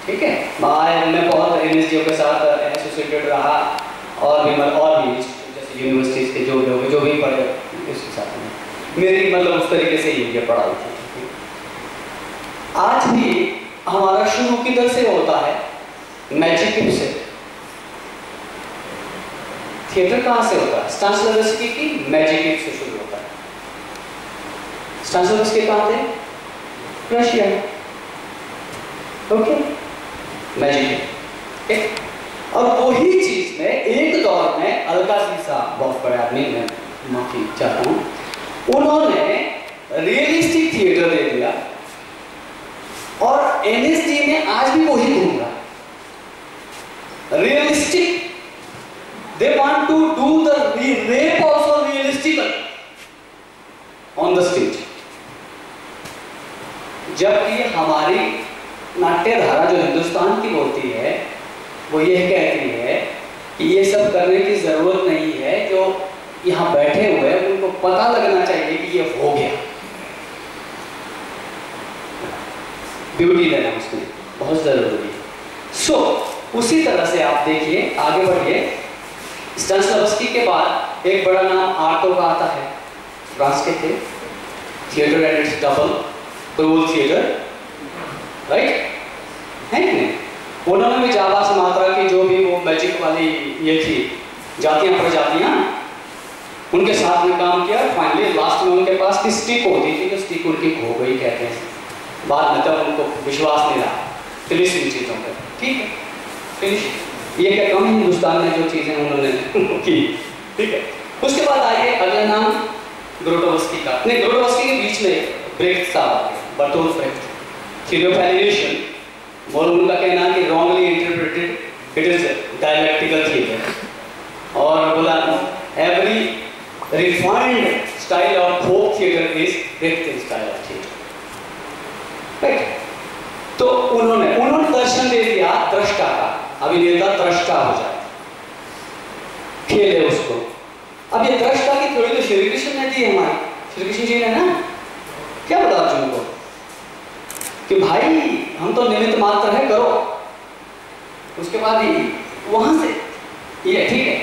ठीक है? मैं मैं बहुत एन के साथ एसोसिएटेड रहा और भी मतलब और भी जैसे यूनिवर्सिटीज़ के जो लोग जो भी पढ़े उसके साथ में मेरी मतलब उस तरीके से ही पढ़ाई थी आज भी हमारा शुरू किधर से होता है? मैजिक से। थिएटर कहाँ से होता है? स्टांसलवस्की की मैजिक से शुरू होता है। स्टांसलवस्की कहाँ थे? रशिया ओके मैजिक एक और वही चीज़ में, एक दौर में अलका सीसा बहुत बड़े आदमी मैं माफ़ी चाहता हूँ। उन्होंने रियलिस्टिक थिएटर दे दिया और एनएसडी में आज भी वही घूम रहा realistic they want to do the rape also realistically on the stage. जबकि हमारी नाट्य धारा जो हिंदुस्तान की होती है वो यह कहती है कि ये सब करने की ज़रूरत नहीं है जो यहाँ बैठे हुए हैं उनको पता लगना चाहिए कि ये हो गया। ब्यूटी देना उसमें बहुत ज़रूरी। है सो so, उसी तरह से आप देखिए आगे बढ़िए। के बाद एक बड़ा नाम आर्टो का आता है। फ्रांस के थे। Theatre and its double theatre right है उन्होंने भी जाबाज मात्रा की जो भी वो मैजिक वाली ये थी, जातियाँ, प्रजातियाँ, उनके साथ में काम किया। फाइनली लास्ट में उनके पास की स्टिक होती थी तो स्टिक उनकी खो गई, कहते हैं। बाद में तब उनको विश्वास नहीं रहा फिनिश इन चीज़ों पर ठीक है? फिनिश ये क्या कम हिंदुस्तान में जो चीज़ें उन्होंने की। ठीक है? उसके बाद आइए अगला नाम ग्रोटोवस्की का। नहीं ग्रोटोवस्की के बीच में ब्रेक्ट साहब बर्टोल ब्रेक्ट थियोफैलिनेशन और उनका कहना कि wrongly interpreted it is dialectical theatre और बोला every refined style of folk theatre is Brecht style of theatre right तो उन्होंने उन्होंने दर्शन दे दिया दृष्टा का। अभिनेता दृष्टा हो जाए। खेले उसको। अब ये दृष्टा की थोड़ी तो श्री कृष्ण ने दी हमारी। श्री कृष्ण जी ने ना क्या बता अर्जुन को कि भाई, हम तो निमित्त मात्र है, करो। उसके बाद ही वहाँ से, ये ठीक है।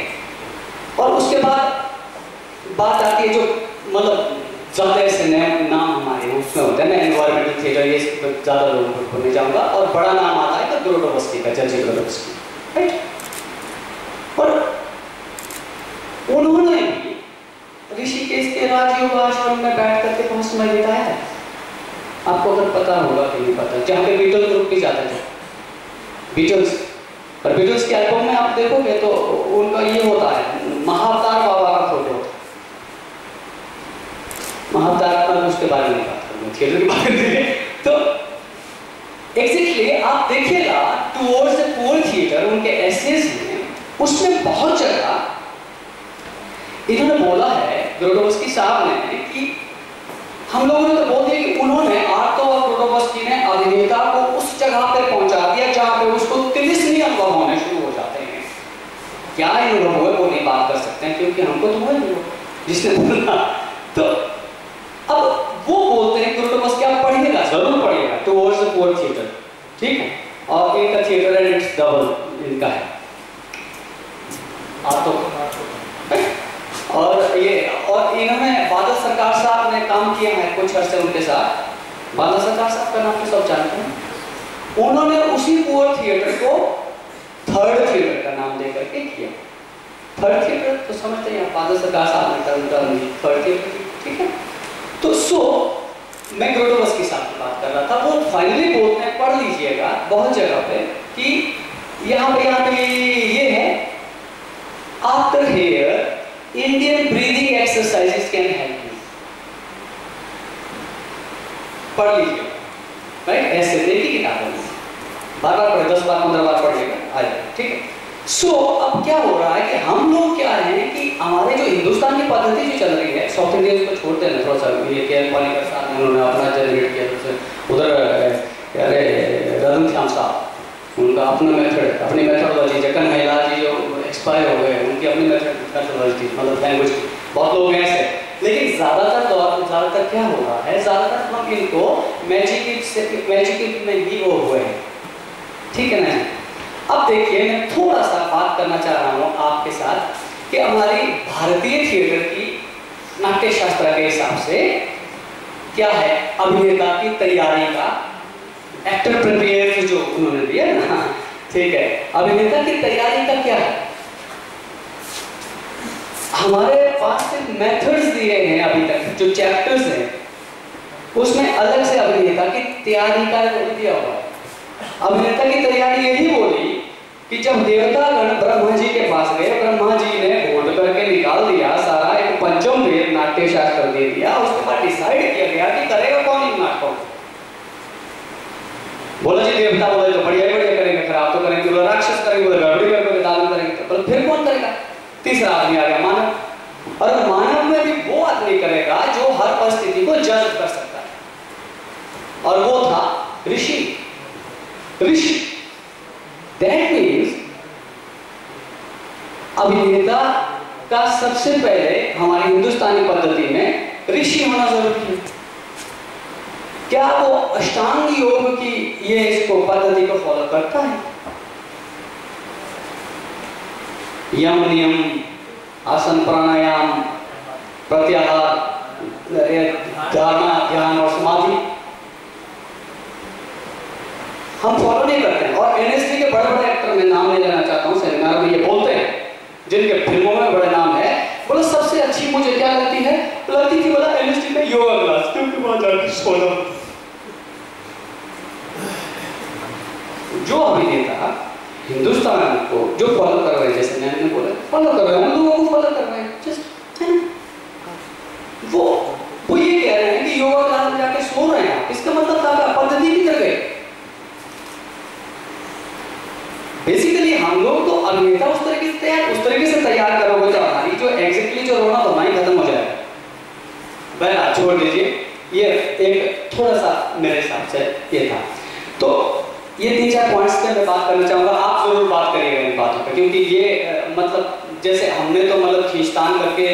और उसके बाद बात आती है जो मतलब ज़्यादा ऐसे नए नाम हमारे उसमें होते हैं ना एनवायरमेंटल थिएटर ये ज़्यादा लोगों को नहीं जाऊँगा। और बड़ा नाम आता है तो ग्रोडोवस्की का जर्जी ग्रोडोवस्की राइट और उन्होंने ऋषिकेश के राजयोग आश्रम में बैठ करके बहुत समय बिताया है। आपको अगर पता होगा कि नहीं पता, जहाँ पे बीटल ग्रुप भी जाते थे। बीटल्स और बीटल्स के एल्बम में आप देखोगे तो उनका ये होता है महाअवतार बाबा का फ़ोटो महाअवतार पर उसके बारे में बात करूँगा थिएटर के बारे में। तो एग्जैक्टली आप देखिएगा टुवर्ड्स द पुअर थिएटर उनके एसेस में, उसमें बहुत जगह इन्होंने बोला है ग्रोडोवस्की साहब ने, कि हम लोगों ने तो बोल दिया कि उन्होंने आर्तो और ग्रोडोवस्की ने अभिनेता को उस जगह पे पहुँचा दिया जहाँ पे उसको तिलिस्मी अनुभव होने शुरू हो जाते हैं। क्या अनुभव हुए वो नहीं बात कर सकते हैं? क्योंकि हमको तो हुआ नहीं। जिसने बोला तो अब वो बोलते हैं ग्रोडोवस्की आप पढ़िएगा? ज़रूर पढ़िएगा। Towards the poor theatre. ठीक है? और इनका थिएटर एंड इट्स डबल, इनका है। आर्तो और ये, और इन्होंने बादल सरकार साहब ने काम किया है कुछ अर्से उनके साथ। बादल सरकार साहब का नाम तो सब जानते हैं। उन्होंने उसी पुअर थिएटर को थर्ड थिएटर का नाम दे करके किया। थर्ड थिएटर तो समझते हैं बादल सरकार साहब ने टर्म टर्म थर्ड थिएटर ठीक है? तो सो मैं ग्रोडोवस्की साहब की बात कर रहा था। वो फाइनली बोलते हैं, पढ़ लीजिएगा, बहुत जगह पे, कि यहाँ पे यहाँ पे ये है after here Indian breathing exercises can help you पढ़ लीजिए। राइट ऐसे देखिए किताबों में बार बार पढ़े, दस बार, पंद्रह बार पढ़िएगा आ जाए। ठीक है? सो अब क्या हो रहा है कि हम लोग क्या हैं कि हमारे जो हिंदुस्तान की पद्धति जो चल रही है साउथ इंडियन को छोड़ते हैं थोड़ा सा ये के एल पानी का साथ उन्होंने अपना जनरेट किया उधर अरे रतन श्याम साहब। उनका अपना मेथड अपनी मेथडोलॉजी जगन महिला जी एक्सपायर हो गए, उनकी अपनी मेथडोलॉजी मतलब लैंग्वेज बहुत लोग हैं ऐसे। लेकिन ज़्यादातर दौर, ज़्यादातर क्या हो रहा है? ज़्यादातर हम इनको मैजिक मैजिक में ही वो हुए हैं। ठीक है ना अब देखिए, मैं थोड़ा सा बात करना चाह रहा हूँ आपके साथ कि हमारी भारतीय थिएटर की नाट्य शास्त्र के हिसाब से क्या है अभिनेता की तैयारी का एक्टर प्रिपेयर जो उन्होंने दिया ना ठीक है। अभिनेता की तैयारी का क्या है? हमारे पास मेथड्स दिए हैं अभी तक, जो चैप्टर्स हैं। उसमें अलग से अभिनेता की तैयारी का दिया हुआ है। अभिनेता की तैयारी यही बोली कि जब देवतागण ब्रह्मा जी के पास गए, ब्रह्मा जी ने घोट करके निकाल दिया, सारा एक पंचम वेद नाट्य शास्त्र दे दिया, उसके बाद डिसाइड किया गया कि करेगा कौन? बोला जी देवता बोले तो बढ़िया बढ़िया करेंगे फिर आप तो करेंगे बोला राक्षस करेंगे बोले गड़बड़ी करेंगे दान करेंगे तो फिर कौन करेगा तीसरा आदमी आ गया मानव और मानव में भी वो आदमी करेगा जो हर परिस्थिति को जज कर सकता है और वो था ऋषि ऋषि दैट मीन्स अभिनेता का सबसे पहले हमारी हिंदुस्तानी पद्धति में ऋषि होना ज़रूरी है क्या वो अष्टांग योग की ये इसको पद्धति को फॉलो करता है? यम नियम, आसन प्राणायाम, प्रत्याहार धारणा, ध्यान और समाधि। हम फॉलो नहीं करते और एनएसडी के बड़े बड़े एक्टर में नाम नहीं लेना चाहता हूँ सेमिनार में ये बोलते हैं। जिनके फ़िल्मों में बड़े नाम है, बोला, सबसे अच्छी मुझे क्या लगती है? लगती थी बोला एनएसडी में योगा क्लास, क्योंकि वहाँ जाके सोना जो अभिनेता हिंदुस्तान को जो फॉलो कर रहे हैं, जैसे मैंने बोला फॉलो कर रहे हैं उन लोगों को फॉलो कर रहे हैं जस्ट है ना? वो वो ये कह रहे हैं कि योगा क्लास में जाके सो रहे हैं इसका मतलब था पद्धति भी कर गए। बेसिकली हम लोग तो अभिनेता उस तरीके से तैयार, उस तरीके से तैयार करोगे तो हमारी जो एग्जैक्टली जो रोना धोना ही खत्म हो जाएगा बहरहाल छोड़ दीजिए, ये एक थोड़ा सा मेरे हिसाब से ये था। तो ये तीन चार पॉइंट्स पे मैं बात करना चाहूँगा। आप ज़रूर बात करिएगा इन बातों पे, क्योंकि ये मतलब जैसे हमने तो मतलब खींचतान करके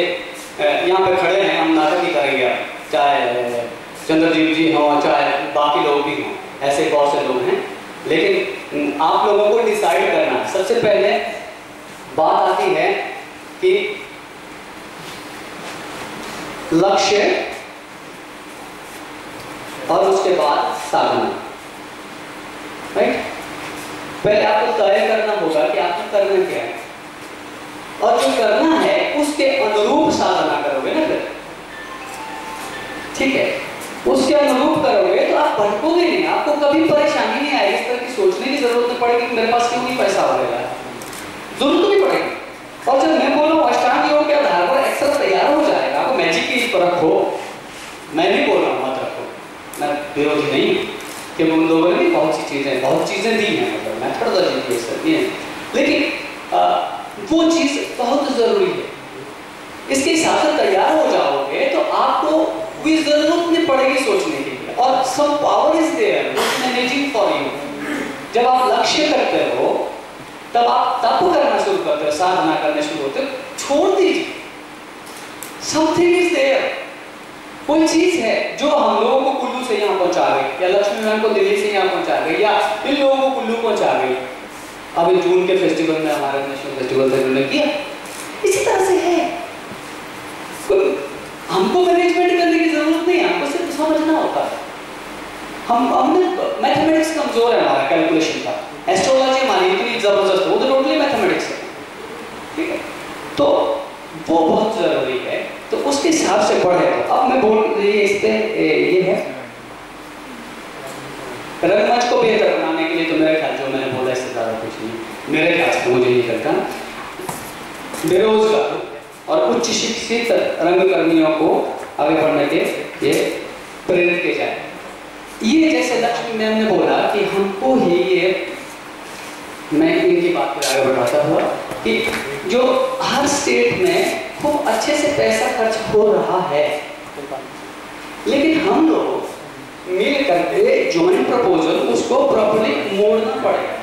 यहाँ पे खड़े हैं, हम नाटक ही करेंगे चाहे चंद्रजीव जी हों, चाहे बाकी लोग भी हों, ऐसे बहुत से लोग हैं। लेकिन आप लोगों को डिसाइड करना। सबसे पहले बात आती है कि लक्ष्य और उसके बाद साधना। पहले आपको तय करना होगा कि आपको करना क्या है। और जो करना है, उसके अनुरूप साधना करोगे ना फिर। ठीक है? उसके अनुरूप करोगे तो आप भटकोगे नहीं। आपको कभी परेशानी नहीं आएगी, इस तरह की सोचने की ज़रूरत नहीं पड़ेगी मेरे पास क्यों नहीं पैसा होगा ज़रूरत नहीं पड़ेगी। और जब मैं बोल हूँ अष्टांग योग के आधार पर एक्सेल तैयार हो जाएगा, आपको मैजिक की पर रखो मैं नहीं बोल रहा हूँ, मत रखो। मैं विरोधी नहीं हूँ। कि लोगों ने बहुत सी चीज़ें बहुत चीज़ें दी हैं मतलब मैथडोलॉजी दी सकती हैं। लेकिन आ, वो चीज़ बहुत ज़रूरी है। इसके हिसाब से तैयार हो जाओगे तो आपको कोई ज़रूरत नहीं पड़ेगी सोचने की। और some power is there managing for you जब आप लक्ष्य करते हो तब आप तप करना शुरू करते हो साधना करना शुरू होते हो छोड़ दीजिए। समथिंग इज़ देयर कोई चीज़ है जो हम लोगों को कुल्लू से यहाँ पहुँचा गई या लक्ष्मी नारायण को दिल्ली से यहाँ पहुँचा गई या इन लोगों को कुल्लू पहुँचा गई अब जून के फेस्टिवल में हमारे नेशनल फेस्टिवल से उन्होंने किया। इसी तरह से है। हमको मैनेजमेंट करने की ज़रूरत नहीं है हमको सिर्फ़ समझना होता है। हम, हमने मैथमेटिक्स कमज़ोर है हमारा कैलकुलेशन का। एस्ट्रोलॉजी हमारी इतनी ज़बरदस्त है तो टोटली मैथमेटिक्स है। ठीक है? तो वो बहुत ज़रूरी है तो उसके हिसाब से पढ़े। तो अब मैं बोल ये इस पे ये है। रंगमंच को बेहतर बनाने के लिए तो मेरे ख्याल जो मैंने बोला, इससे ज़्यादा कुछ नहीं। है मुझे नहीं लगता। बेरोजगार और उच्च शिक्षित रंगकर्मियों को आगे बढ़ने के ये प्रेरित किया जाए। ये जैसे लक्ष्मी मैम ने बोला कि हमको ही ये, मैं इनकी बात पर आगे बढ़ाता हुआ कि जो हर स्टेट में खूब अच्छे से पैसा खर्च हो रहा है। लेकिन हम लोग मिल करके ज्वाइंट प्रपोजल उसको प्रॉपर्ली मोड़ना पड़ेगा।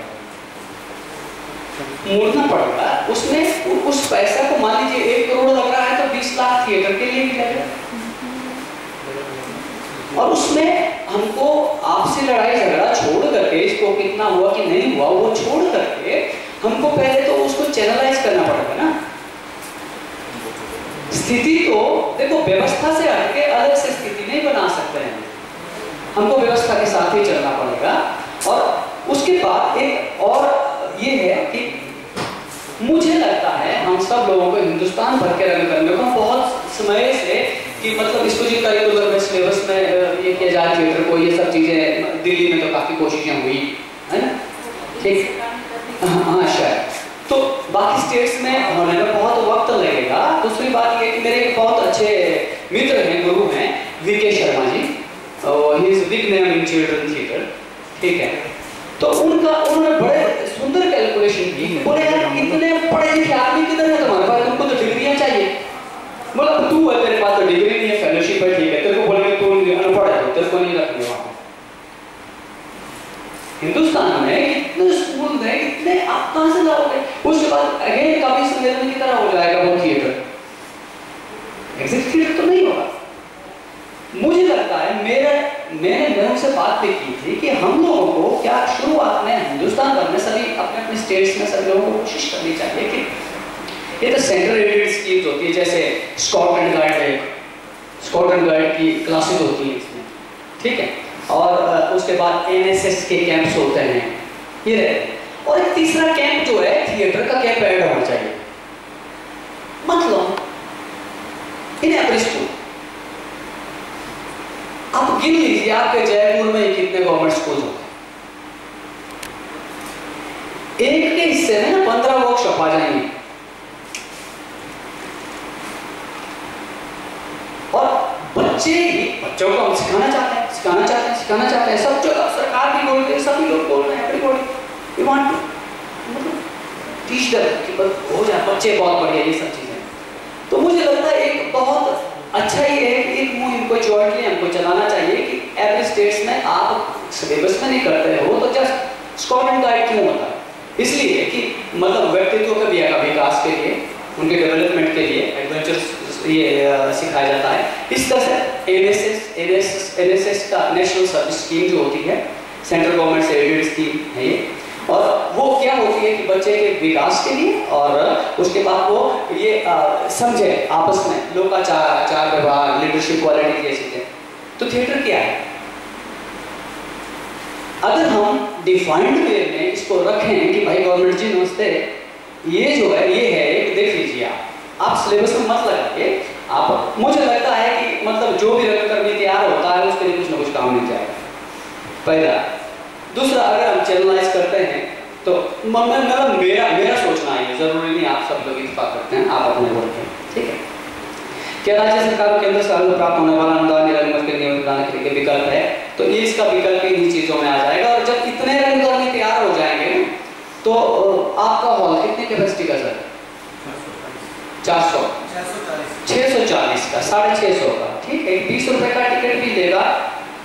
मोड़ना पड़ेगा। उसमें उस पैसा को मान लीजिए एक करोड़ लग रहा है तो बीस लाख थिएटर के लिए भी लगेगा। और उसमें हमको आपसे लड़ाई झगड़ा छोड़ करके, इसको कितना हुआ कि नहीं हुआ, वो छोड़ करके हमको पहले तो उसको चैनलाइज करना पड़ेगा ना। स्थिति तो देखो, व्यवस्था से हटके अलग से स्थिति नहीं बना सकते हैं। हमको व्यवस्था के साथ ही चलना पड़ेगा। और उसके बाद एक और ये है कि मुझे लगता है, हम सब लोगों को हिंदुस्तान भर के रंग करने को बहुत समय से कि मतलब इसको जी करिकुलर में सिलेबस में ये किया जाए थिएटर को, ये सब चीज़ें, दिल्ली में तो काफ़ी कोशिशें हुई, है ना? ठीक। हाँ शायद तो बाकी स्टेट्स में होने में बहुत वक्त लगेगा। दूसरी बात ये कि मेरे बहुत अच्छे मित्र हैं गुरु हैं VK Sharma ji. He is big name in children theatre ठीक है। तो उनका उन्होंने बड़े सुंदर कैलकुलेशन की। बोले यार इतने पढ़े लिखे आदमी किधर है तुम्हारे पास? तुमको तो डिग्रियाँ चाहिए। बोला तू है तेरे पास तो डिग्री नहीं है फेलोशिप है ठीक है। तेरे को बोलेंगे तू अनपढ़ है तो तेरे को नहीं रखेंगे वहाँ हिंदुस्तान में इतने स्कूल हैं आप कहाँ से लाओगे उसके बाद अगेन कभी सम्मेलन की तरह हो जाएगा वो थिएटर एग्जिट थिएटर तो नहीं होगा। मुझे लगता है, मेरा, मैंने मैम से बात भी की थी कि हम लोगों को क्या शुरुआत में हिंदुस्तान भर में सभी अपने अपने स्टेट्स में सभी लोगों को कोशिश करनी चाहिए कि ये तो सेंट्रल एडेड स्कीम्स होती है, जैसे स्कॉटलैंड गाइड है। स्कॉटलैंड गाइड की क्लासेस होती हैं इसमें। ठीक है? और उसके बाद एनएसएस के कैंप्स होते हैं। ये रहते और एक तीसरा कैंप जो है थिएटर का कैंप ऐड होना चाहिए। मतलब इन एवरी स्कूल आप गिन लीजिए, आपके जयपुर में कितने गवर्नमेंट स्कूल होते एक के हिस्से में ना पंद्रह वर्कशॉप आ जाएँगे। और बच्चे ही बच्चों को हम सिखाना चाहते हैं, सिखाना चाहते हैं, सिखाना चाहते हैं। सब जो सरकार भी बोल रही है, सभी लोग बोल रहे हैं everybody we want teach them कि बस हो जाए, बच्चे बहुत बढ़िया, ये सब चीज़ें। तो मुझे लगता है एक बहुत अच्छा ही है कि एक मुँह इनको जॉइंटली हमको चलाना चाहिए कि एवरी स्टेट्स में आप सिलेबस में नहीं करते हो तो जस्ट स्कॉटलैंड गाइड क्यों होता इसलिए कि मतलब व्यक्तित्व के विकास के लिए, उनके डेवलपमेंट के लिए एडवेंचर ये सिखाया जाता है। इस तरह से एनएसएस एनएसएस एनएसएस का नेशनल सर्विस स्कीम जो होती है सेंट्रल गवर्नमेंट से एडेड स्कीम है ये। और वो क्या होती है कि बच्चे के विकास के लिए और उसके बाद वो ये समझे आपस में, लोग का चार चार व्यवहार लीडरशिप क्वालिटी ये चीज़ें। तो थिएटर क्या है? अगर हम डिफाइंड वे में इसको रखें कि भाई गवर्नमेंट जी नमस्ते, ये जो है, ये है एक, देख लीजिए आप। आप सिलेबस में मत लगाइए। आप, मुझे लगता है कि मतलब जो भी रंग करने तैयार होता है, उसके लिए कुछ ना कुछ काम नहीं जाएगा। पहला दूसरा अगर हम चैनलाइज करते हैं तो मतलब मेरा मेरा सोचना है ज़रूरी नहीं आप सब लोग इतफाक करते हैं आप अपने बोलते हैं ठीक है? क्या राज्य सरकार को केंद्र सरकार को प्राप्त होने वाला अनुदान निरंतर के नियमित प्रदान करने के विकल्प है? तो ये इसका विकल्प इन्हीं चीज़ों में आ जाएगा और जब इतने रंग करने तैयार हो जाएँगे तो आपका हॉल कितने कैपेसिटी का सर? चार सौ। छह सौ चालीस का साढ़े छह सौ का ठीक है? बीस रुपए का टिकट भी देगा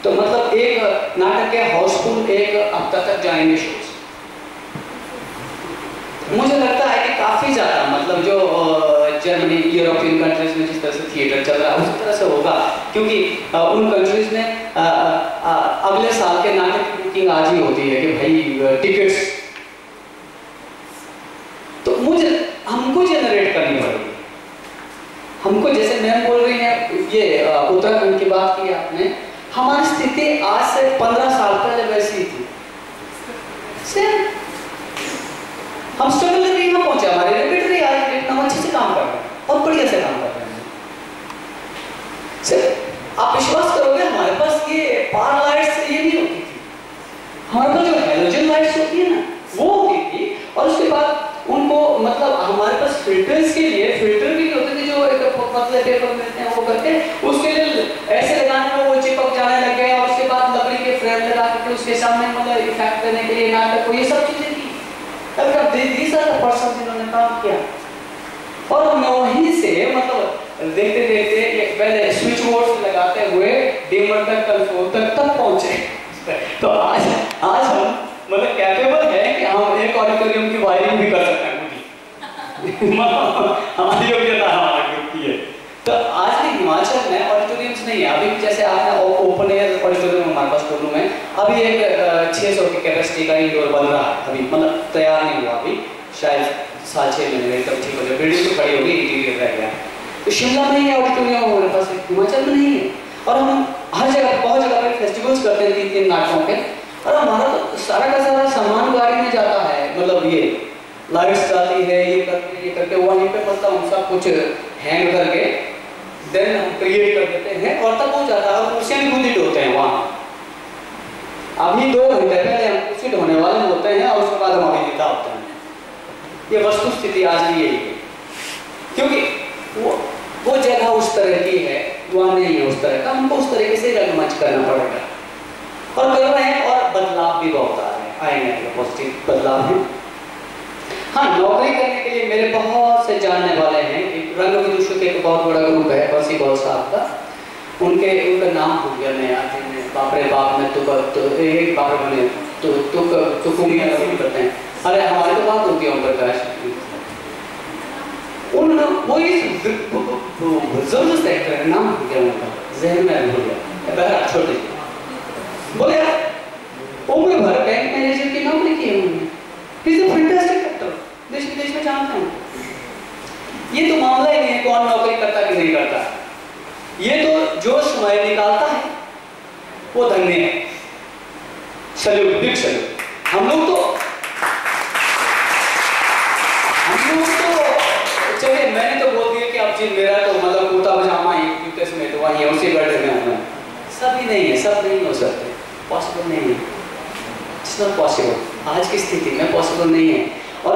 तो मतलब एक नाटक के हाउसफुल एक हफ़्ता तक जाएँगे शोज़ मुझे लगता है कि काफ़ी ज़्यादा मतलब जो जर्मनी यूरोपियन कंट्रीज़ में जिस तरह से थिएटर चल रहा है, उसी तरह से होगा। क्योंकि उन कंट्रीज़ में अगले साल के नाटक की बुकिंग आज ही होती है कि भाई टिकट्स तो मुझे, हमको जनरेट करनी पड़ेगी। हमको, जैसे मैम बोल रही हैं, ये उत्तराखंड की बात की आपने हमारी स्थिति आज से पंद्रह साल पहले वैसी थी। सेम हम स्ट्रगल करके यहाँ पहुँचे, हमारे रिपीट नहीं आ रही हम अच्छे से काम कर रहे हैं और बढ़िया से काम कर रहे हैं। सिर्फ़ आप विश्वास करोगे, हमारे पास ये पार लाइट्स ये नहीं होती थी। हमारे पास जो हेलोजन लाइट्स होती है ना, वो होती थी, और उसके बाद उनको मतलब हमारे पास फिल्टर्स के लिए फ़िल्टर भी होते थे जो एक मतलब पेपर मिलते हैं, वो करके, उस उसके सामने मतलब इफ़ेक्ट करने के लिए नाटक को ये सब चीज़ें की तब दीज आर द पर्सन जिन्होंने काम किया। और वहीं से मतलब देखते देखते ये पहले स्विच बोर्ड लगाते हुए डिमर तक कंट्रोल तक तक पहुँचे। तो आज आज हम मतलब कैपेबल है कि हम एक ऑडिटोरियम की वायरिंग भी कर सकते हैं मतलब हमारी योग्यता हमारे है। तो आज भी हिमाचल में ऑडिटोरियम्स नहीं है अभी जैसे आपने ओपन एयर ऑडिटोरियम हमारे पास टोलू में। अभी एक छः सौ की कैपेसिटी का इंडोर बन रहा है अभी मतलब तैयार नहीं हुआ अभी। शायद साल छः महीने तब ठीक हो जाए। बिल्डिंग तो खड़ी होगी इंटीरियर रह गया। तो शिमला में ही ऑडिटोरियम हमारे पास हिमाचल में नहीं है। और हम हर जगह, बहुत जगह पे फेस्टिवल्स करते हैं तीन तीन नाटकों के और हमारा तो सारा का सारा सामान गाड़ी में जाता है मतलब ये। लाइट्स जाती है, ये करके ये करके वहीं पे मतलब सब कुछ हैंग करके देन हम क्रिएट कर देते हैं और तब हो जाता है कुर्सियाँ भी खुद ही वहाँ। अभी दो घंटे पहले हम कुर्सी ढोने वाले होते हैं और उसके बाद हम अभी नेता होते हैं। ये वस्तु स्थिति आज भी यही है। क्योंकि वो वो जगह उस तरह की है, वहाँ नहीं है उस तरह का, हमको उस तरीके से रंगमंच करना पड़ेगा। और कर रहे हैं और बदलाव भी बहुत आ रहे हैं। आएँगे पॉजिटिव बदलाव है हाँ नौकरी करने के लिए मेरे बहुत से जानने वाले हैं एक रंग के एक बहुत बड़ा ग्रुप है बसी गौर साहब का उनके, उनका नाम भूल गया मैं आज मैं, बाप में तुक तो एक बाप रे बने तो तुक तुकुमी करते हैं। अरे हमारे तो बात होती है ओम प्रकाश उन, वो इस ज़बरदस्त एक्टर है नाम भूल गया उनका जहन में भूल गया। बहरा छोटे बोले यार उम्र भर बैंक मैनेजर की नौकरी की है उन्होंने। इज़ अ फैंटास्टिक एक्टर देश विदेश में जानते हैं। ये तो मामला ही नहीं है, कौन नौकरी करता कि नहीं करता। ये तो जो समय निकालता है, वो धन्य है। सल्यूट बिग सल्यूट हम लोग तो हम लोग तो चलिए, मैंने तो बोल दिया कि अब जी मेरा तो मतलब कुर्ता पजामा ही जूते समेत वही है उसी बैठे में हूँ। सब ही नहीं है, सब नहीं हो सकते। पॉसिबल नहीं है। इट्स नॉट पॉसिबल आज की स्थिति में पॉसिबल नहीं है। और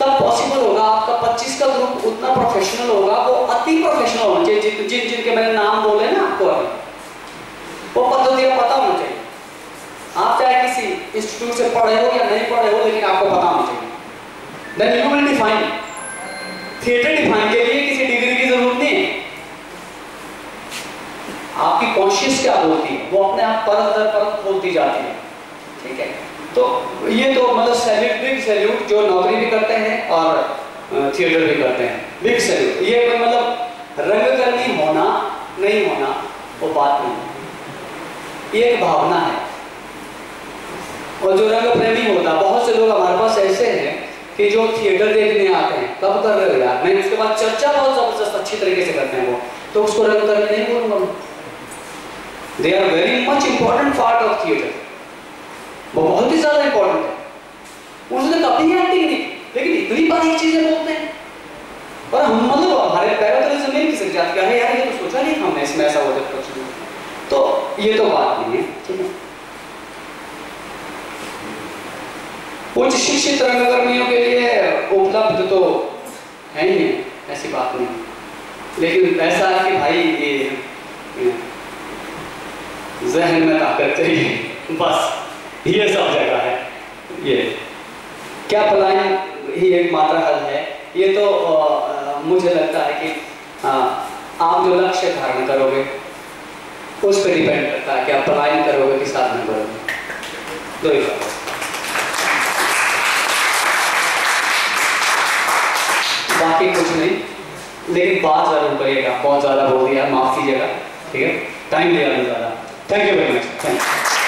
तब पॉसिबल होगा, आपका 25 का ग्रुप उतना प्रोफेशनल होगा, वो अति प्रोफेशनल होना चाहिए, जिन जिन, जिनके मैंने नाम बोले ना आपको अभी। वो पद्धतियाँ पता होना चाहिए। आप चाहे किसी इंस्टीट्यूट से पढ़े हो या नहीं पढ़े हो, लेकिन आपको पता होना चाहिए। Then you will define theatre define के लिए किसी डिग्री की ज़रूरत नहीं आपकी कॉन्शियस क्या बोलती है? वो अपने आप परत दर परत बोलती जाती है। ठीक है? तो ये तो मतलब सैल्यूट बिग सैल्यूट जो नौकरी भी करते हैं और थिएटर भी करते हैं। बिग सैल्यूट ये मतलब रंगकर्मी होना नहीं होना, वो बात नहीं। ये एक भावना है। और जो रंग प्रेमी होता, बहुत से लोग हमारे पास ऐसे हैं कि जो थिएटर देखने आते हैं कब कर रहे हो यार। नहीं उसके बाद चर्चा बहुत ज़बरदस्त अच्छी तरीके से करते हैं वो तो उसको रंग करने नहीं बोलूँगा they are very much important part of theatre वो बहुत ही ज़्यादा इंपॉर्टेंट है। उसने कभी एक्टिंग नहीं, लेकिन इतनी बारीक चीज़ें बोलते हैं। और हम मतलब हमारे पैरों तले ज़मीन खिसक जाती है। यार, ये तो सोचा नहीं हमने इसमें ऐसा हो जाए कुछ तो ये तो बात नहीं है, ठीक है? उच्च शिक्षित रंगकर्मियों के लिए उपलब्ध तो है ही नहीं ऐसी बात नहीं। लेकिन ऐसा है कि भाई ये, जहन में ताकत चाहिए, बस। ये सब जगह है। ये। क्या पलायन ही एक मात्र हल है? ये तो आ, मुझे लगता है कि आ, आप जो लक्ष्य धारण करोगे उस पर डिपेंड करता है कि आप पलायन करोगे कि साधना करोगे दो ही बात। बाकी कुछ नहीं। लेकिन बात ज़रूर करिएगा बहुत ज़्यादा बोल दिया। माफ़ कीजिएगा। ठीक है? टाइम नहीं ज़्यादा। Thank you very much thank you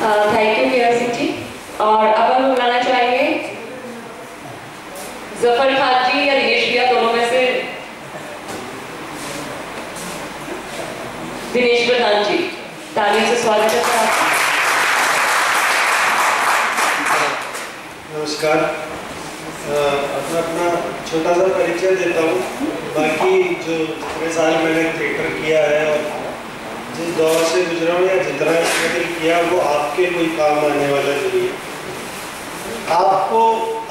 thank you Kehar Singh ji और अब हम बुलाना चाहेंगे ज़फ़र खान जी या दिनेश भैया, दोनों में से। दिनेश प्रधान जी, तालियों से स्वागत है आपका। नमस्कार। अपना अपना छोटा सा परिचय देता हूँ। बाकी जो जितने साल मैंने थिएटर किया है और जिस दौर से गुजरा हूँ या जितना थिएटर किया, वो आपके कोई काम आने वाला नहीं है। आपको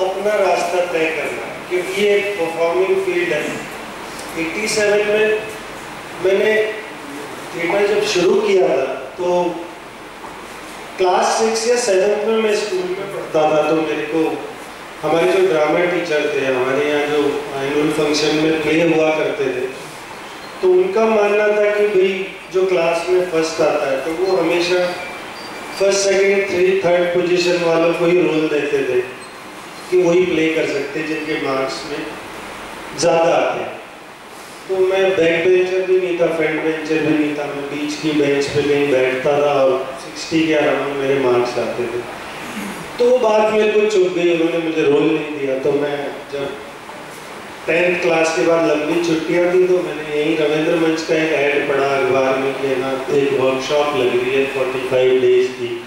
अपना रास्ता तय करना क्योंकि ये एक परफॉर्मिंग फ़ील्ड है। 87 में मैंने थिएटर जब शुरू किया था तो क्लास सिक्स या सेवन्थ में मैं स्कूल में पढ़ता था तो मेरे को हमारे जो ड्रामा टीचर थे, हमारे यहाँ जो एनुअल फ़ंक्शन में प्ले हुआ करते थे तो उनका मानना था कि भाई जो क्लास में फ़र्स्ट आता है तो वो हमेशा first second three third position वालों को ही रोल देते थे कि वही प्ले कर सकते जिनके मार्क्स में ज़्यादा आते हैं। तो मैं बैक बेंचर भी नहीं था फ्रंट बेंचर भी नहीं था, मैं बीच की बेंच पे कहीं बैठता था और सिक्सटी के अराउंड मेरे मार्क्स आते थे। तो वो बात मेरे को चुप गई, उन्होंने मुझे रोल नहीं दिया तो मैं जब टेंथ क्लास के बाद लंबी छुट्टियाँ थी तो मैंने यही रविंद्र मंच का एक ऐड पढ़ा अखबार में कि ना एक वर्कशॉप लग रही है फोर्टी फाइव डेज़ की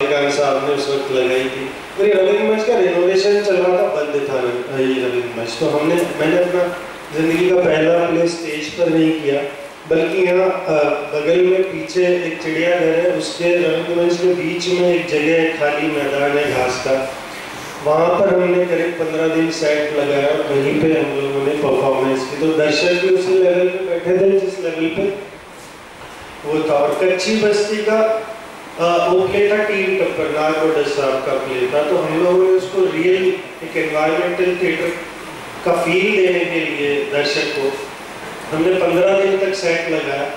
साहब ने उस वक्त लगाई थी। और ये रविंद्र मंच का रेनोवेशन चल रहा था, बंद था ये रविंद्र मंच। तो हमने मैंने अपना ज़िंदगी का पहला प्ले स्टेज पर नहीं किया, बल्कि यहाँ बगल में पीछे एक चिड़ियाघर है, उसके रविंद्र मंच के बीच में एक जगह खाली मैदान है घास का। वहाँ पर हमने करीब पंद्रह दिन सेट लगाया वहीं पे हम लोगों ने परफॉर्मेंस की। तो दर्शक भी उसी लेवल पे बैठे थे, जिस लेवल पे वो था। और कच्ची बस्ती का वो प्ले था टीम टप्पर साहब का प्ले था। तो हम लोगों ने उसको रियल एक एनवायरमेंटल थिएटर का फील देने के लिए दर्शक को हमने पंद्रह दिन तक सेट लगाया।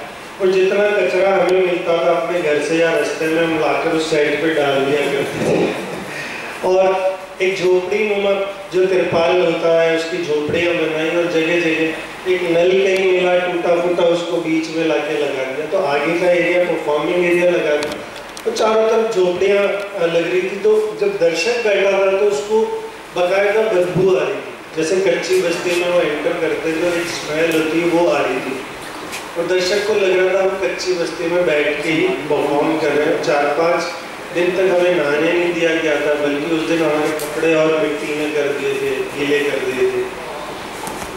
और जितना कचरा हमें मिलता था अपने घर से या रास्ते में, हम लाकर उस सेट पे डाल दिया करते थे। और एक झोपड़ी नुमा जो तिरपाल होता है, उसकी झोपड़ियाँ बनाई और जगह जगह एक नल कहीं मिला टूटा फूटा उसको बीच में लाके लगा दिया। तो आगे का एरिया परफॉर्मिंग एरिया लगा दिया। तो चारों तरफ़ झोपड़ियाँ लग रही थी। तो जब दर्शक बैठा था तो उसको बकायदा बदबू आ रही थी। जैसे कच्ची बस्ती में वो एंटर करते थे एक स्मेल होती है, वो आ रही थी। और दर्शक को लग रहा था हम कच्ची बस्ती में बैठ के ही परफॉर्म कर रहे हैं। चार पाँच दिन तक हमें नहाने नहीं दिया गया था, बल्कि उस दिन हमारे कपड़े और मिट्टी में कर दिए थे, गीले कर दिए थे।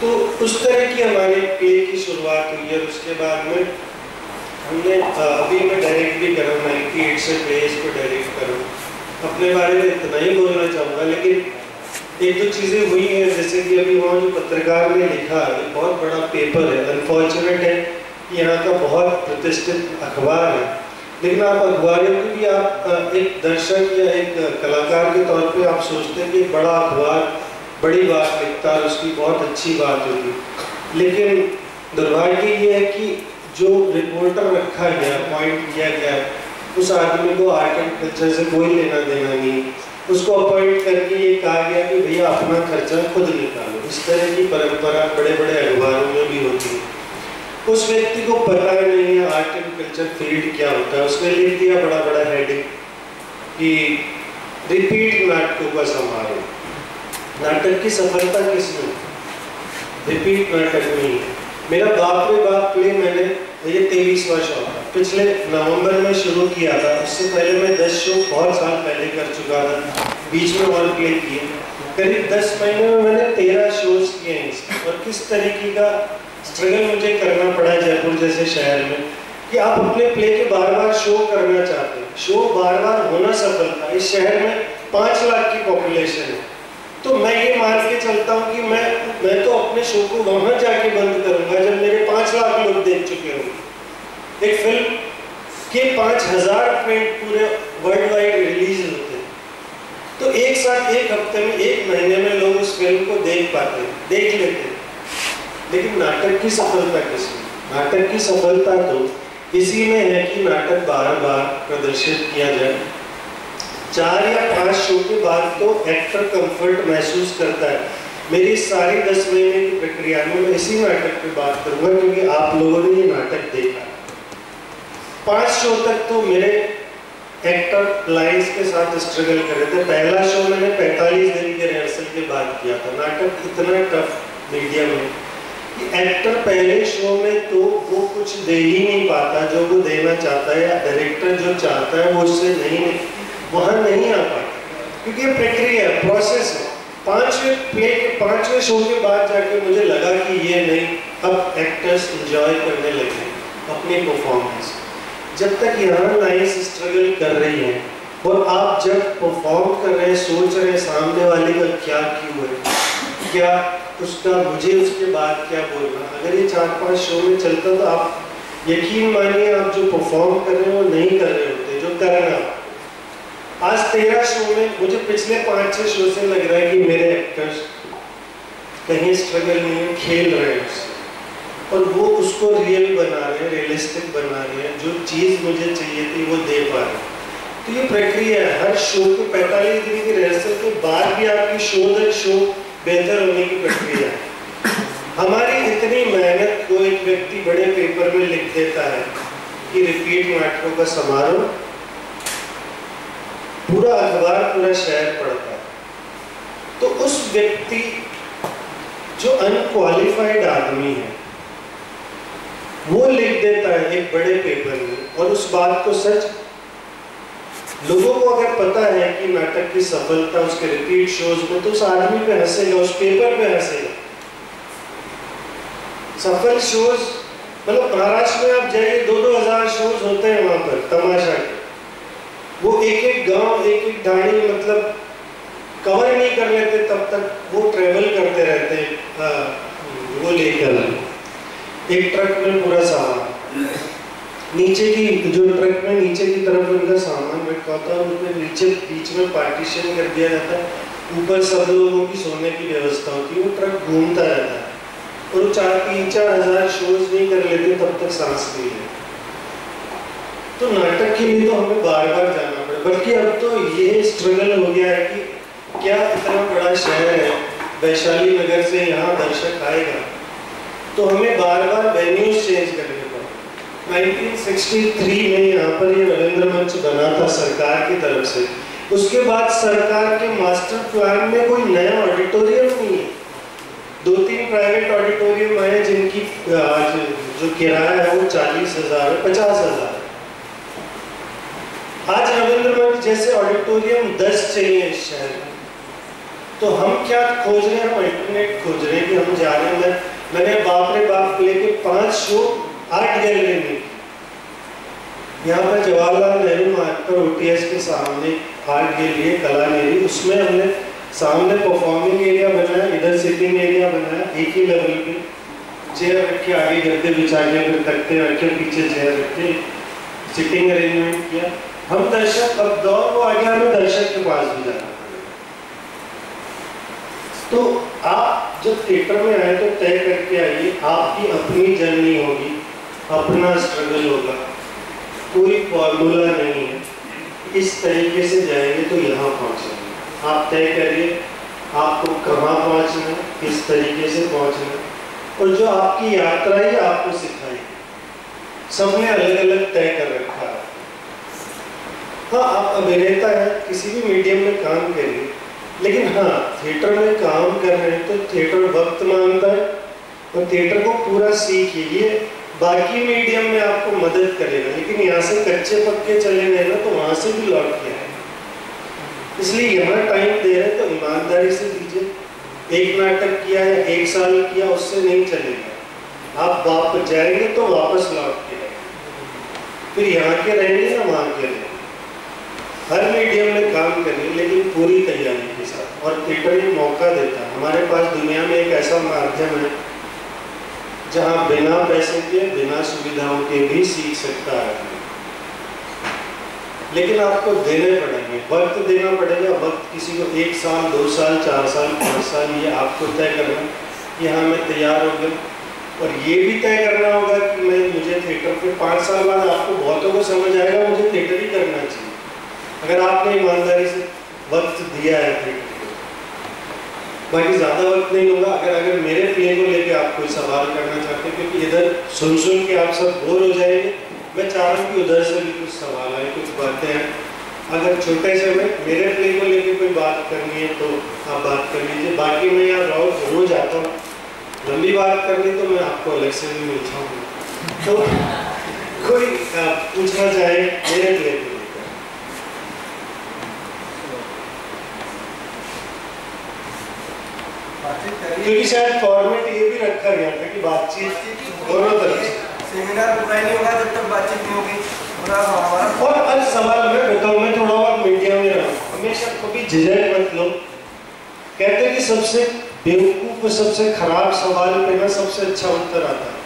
तो उस तरह की हमारे प्ले की शुरुआत हुई है उसके बाद में हमने अभी मैं डायरेक्ट भी कर रहा हूँ एट से प्लेस को डायरेक्ट कर। अपने बारे में इतना ही बोलना चाहूँगा, लेकिन एक दो चीज़ें हुई हैं, जैसे कि अभी वहाँ जो पत्रकार ने लिखा है, बहुत बड़ा पेपर है। अनफॉर्चुनेट है यहाँ का बहुत प्रतिष्ठित अखबार है। लेकिन आप अखबारियों की भी आप एक दर्शक या एक कलाकार के तौर पे आप सोचते हैं कि बड़ा अखबार, बड़ी बात लिखता है उसकी बहुत अच्छी बात होगी। लेकिन दुर्भाग्य ये है कि जो रिपोर्टर रखा गया अपॉइंट किया गया, उस आदमी को आर्ट एंड कल्चर से कोई लेना देना नहीं। उसको अपॉइंट करके ये कहा गया कि भैया अपना खर्चा खुद निकालो। इस तरह की परंपरा बड़े बड़े अखबारों में भी होती है। उस व्यक्ति को पता ही नहीं है आर्ट एंड कल्चर फ़ील्ड क्या होता है। उसने लिख दिया बड़ा बड़ा हेडिंग कि रिपीट नाटकों का समारोह। नाटक की सफलता किसमें रिपीट नाटक नहीं है। मेरा बाप रे बाप प्ले मैंने ये तेईसवा शो था पिछले नवंबर में शुरू किया था। उससे पहले मैं दस शो बहुत साल पहले कर चुका था। बीच में और प्ले किए। करीब दस महीने में मैंने तेरह शोज़ किए हैं और किस तरीके का स्ट्रगल मुझे करना पड़ा जयपुर जैसे शहर में, कि आप अपने प्ले के बार बार शो करना चाहते हैं। शो बार बार होना सफल था। इस शहर में पाँच लाख की पॉपुलेशन है। तो मैं ये मान के चलता हूँ कि मैं मैं तो अपने शो को वहाँ जाके बंद करूँगा जब मेरे पाँच लाख लोग देख चुके होंगे। एक फ़िल्म के पाँच हज़ार पूरे वर्ल्ड वाइड रिलीज़ होते हैं। तो एक साथ एक हफ़्ते में, एक महीने में लोग उस फ़िल्म को देख पाते हैं, देख लेते हैं। लेकिन नाटक की सफलता किसमें नाटक की सफलता तो इसी में है कि नाटक बार बार प्रदर्शित किया जाए। चार या पाँच शो के बाद तो एक्टर कंफर्ट महसूस करता है। मेरी सारी दस महीने की प्रक्रिया में मैं इसी नाटक पे बात करूँगा क्योंकि आप लोगों ने ये नाटक देखा। पाँच शो तक तो मेरे एक्टर लाइंस के साथ स्ट्रगल कर रहे थे। पहला शो मैंने 45 दिन के रिहर्सल के बाद किया था। नाटक इतना टफ मीडियम है एक्टर पहले शो में तो वो कुछ दे ही नहीं पाता, जो वो देना चाहता है या डायरेक्टर जो चाहता है, वो उससे नहीं वहाँ नहीं आ पाता। क्योंकि प्रक्रिया है प्रोसेस है। पाँचवें प्ले पाँचवें शो के बाद जाके मुझे लगा कि ये नहीं, अब एक्टर्स इंजॉय करने लगे अपनी परफॉर्मेंस जब तक यहाँ लाइन्स स्ट्रगल कर रही हैं, और आप जब परफॉर्म कर रहे हैं, सोच रहे हैं, सामने वाले का क्या क्यों है? क्या उसका मुझे उसके बाद क्या बोलना? अगर ये चार पाँच शो में चलता तो आप यकीन मानिए, आप जो परफॉर्म कर रहे हैं, नहीं कर रहे होते, जो करना। आज तेरह शो में, मुझे पिछले पाँच छह शो से लग रहा है कि मेरे एक्टर्स कहीं स्ट्रगल नहीं है, खेल रहे हैं उससे। और वो उसको रियल बना रहे हैं रियलिस्टिक बना रहे हैं, जो चीज़ मुझे चाहिए थी, वो दे पा रहे तो ये प्रक्रिया है। हर शो के पैंतालीस दिन की रिहर्सल के बाद भी आपकी शो दर शो बेहतर होने की प्रक्रिया। हमारी इतनी मेहनत को एक व्यक्ति बड़े पेपर में लिख देता है कि रिपीट नाटकों का समारोह, पूरा अखबार, पूरा शहर पढ़ता है। तो उस व्यक्ति, जो अनक्वालिफाइड आदमी है, वो लिख देता है एक बड़े पेपर में और उस बात को सच लोगों को अगर पता है कि नाटक की सफलता उसके रिपीट शोज़ में तो उस आदमी पे हंसेगा, उस पेपर पे हंसेगा। सफल शोज़ मतलब महाराष्ट्र में आप जाइए दो दो हज़ार शोज़ होते हैं वहाँ पर, तमाशा के। वो एक एक गाँव एक एक ढाणी मतलब कवर नहीं कर लेते, तब तक वो ट्रेवल करते रहते हैं वो लेकर। एक ट्रक में पूरा सामान। नीचे की, जो ट्रक में नीचे की तरफ़ उनका सामान रखा होता है उसमें नीचे बीच में पार्टीशन कर दिया जाता है। ऊपर सब लोगों की सोने की व्यवस्था होती है। वो ट्रक घूमता रहता है। और चार, तीन, चार हज़ार शोज़ नहीं कर लेते तब तक सांस नहीं ले तो नाटक के लिए तो हमें बार बार जाना पड़े। बल्कि अब तो ये स्ट्रगल हो गया है कि क्या इतना बड़ा शहर है, वैशाली नगर से यहाँ दर्शक आएगा। तो हमें बार बार वेन्यूज चेंज करने पड़े 1963 में यहाँ पर ये रविंद्र मंच बना था सरकार की तरफ़ से। उसके बाद सरकार के मास्टर प्लान में कोई नया ऑडिटोरियम नहीं है। दो तीन प्राइवेट ऑडिटोरियम आए जिनकी आज जो किराया है वो चालीस हज़ार पचास हज़ार आज रविंद्र मंच जैसे ऑडिटोरियम दस चाहिए इस शहर में। तो हम क्या खोज रहे हैं? हम इंटरनेट खोज रहे हैं कि हम जा रहे हैं। मैंने बाप रे बाप लेके पाँच शो आर्ट गैलरी में यहाँ पर जवाहरलाल नेहरू मार्ग पर ओटीएस के सामने आर्ट गैलरी है कला गैलरी उसमें हमने सामने परफॉर्मिंग एरिया बनाया इधर सिटिंग एरिया बनाया, एक ही लेवल पे। चेयर रख के आगे गद्दे बिछा के फिर तख्ते रख के पीछे चेयर रख के सिटिंग अरेंजमेंट किया। हम दर्शक, अब दौर वो आगे हमें दर्शक के पास भी जाना। तो आप जब थिएटर में आए तो तय करके आइए, आपकी अपनी जर्नी होगी। अपना स्ट्रगल होगा। कोई फॉर्मूला नहीं है। इस तरीके से जाएँगे तो यहाँ पहुँचेंगे। आप तय करिए, आपको कहाँ पहुँचना है, किस तरीके से पहुँचना है। और जो आपकी यात्रा ही, आपको सिखाई। सबने अलग अलग तय कर रखा है। हाँ आप अभिनेता है, किसी भी मीडियम में काम करिए। लेकिन हाँ थिएटर में काम कर रहे हैं तो थिएटर वक्त माँगता है। और थिएटर को पूरा सीखिए। बाकी मीडियम में आपको मदद करेगा, लेकिन यहाँ से कच्चे पक्के चले गए ना तो वहाँ से भी लौट के आए। इसलिए यहाँ टाइम दे रहे तो ईमानदारी से दीजिए एक नाटक किया है, एक साल किया, उससे नहीं चलेगा। आप वापस जाएँगे तो वापस लौट के आएँगे फिर यहाँ के रहेंगे ना वहाँ के रहेंगे? हर मीडियम में काम करिए, लेकिन पूरी तैयारी के साथ। और थिएटर एक मौका देता है। हमारे पास दुनिया में एक ऐसा माध्यम है जहाँ बिना पैसे के, बिना सुविधाओं के भी सीख सकता है। लेकिन आपको देने पड़ेंगे, वक्त देना पड़ेगा, वक्त किसी को एक साल, दो साल, चार साल, पाँच साल, ये आपको तय करना कि हाँ मैं तैयार हो गया। और ये भी तय करना होगा कि मैं, मुझे थिएटर पे पाँच साल बाद आपको बहुतों को समझ आएगा, मुझे थिएटर ही करना चाहिए। अगर आपने ईमानदारी से वक्त दिया है थिएटर बाकी ज़्यादा वक्त नहीं होगा। अगर अगर मेरे प्ले को लेके आप कोई सवाल करना चाहते हैं, क्योंकि इधर सुन सुन के आप सब बोर हो जाएँगे। मैं चाह रहा हूँ कि उधर से भी कुछ सवाल आए, कुछ बातें हैं। अगर छोटे से में मेरे प्ले को लेकर कोई बात करनी है तो आप बात कर लीजिए। बाकी मैं यहाँ रोज रोज आता हूँ। लंबी बात करनी तो मैं आपको अलग से भी मिलता हूँ। तो कोई पूछना चाहे मेरे प्ले को क्योंकि शायद फॉर्मेट ये भी रखा गया था कि बातचीत दोनों तरफ़ सेमिनार पूरा नहीं होगा जब तक बातचीत नहीं होगी। और हर सवाल में बताऊँ मैं थोड़ा और मीडिया में रहूँ। हमेशा कभी झिझक मत लो। कहते हैं कि सबसे बेवकूफ़ सबसे खराब सवाल पे ना सबसे अच्छा उत्तर आता है।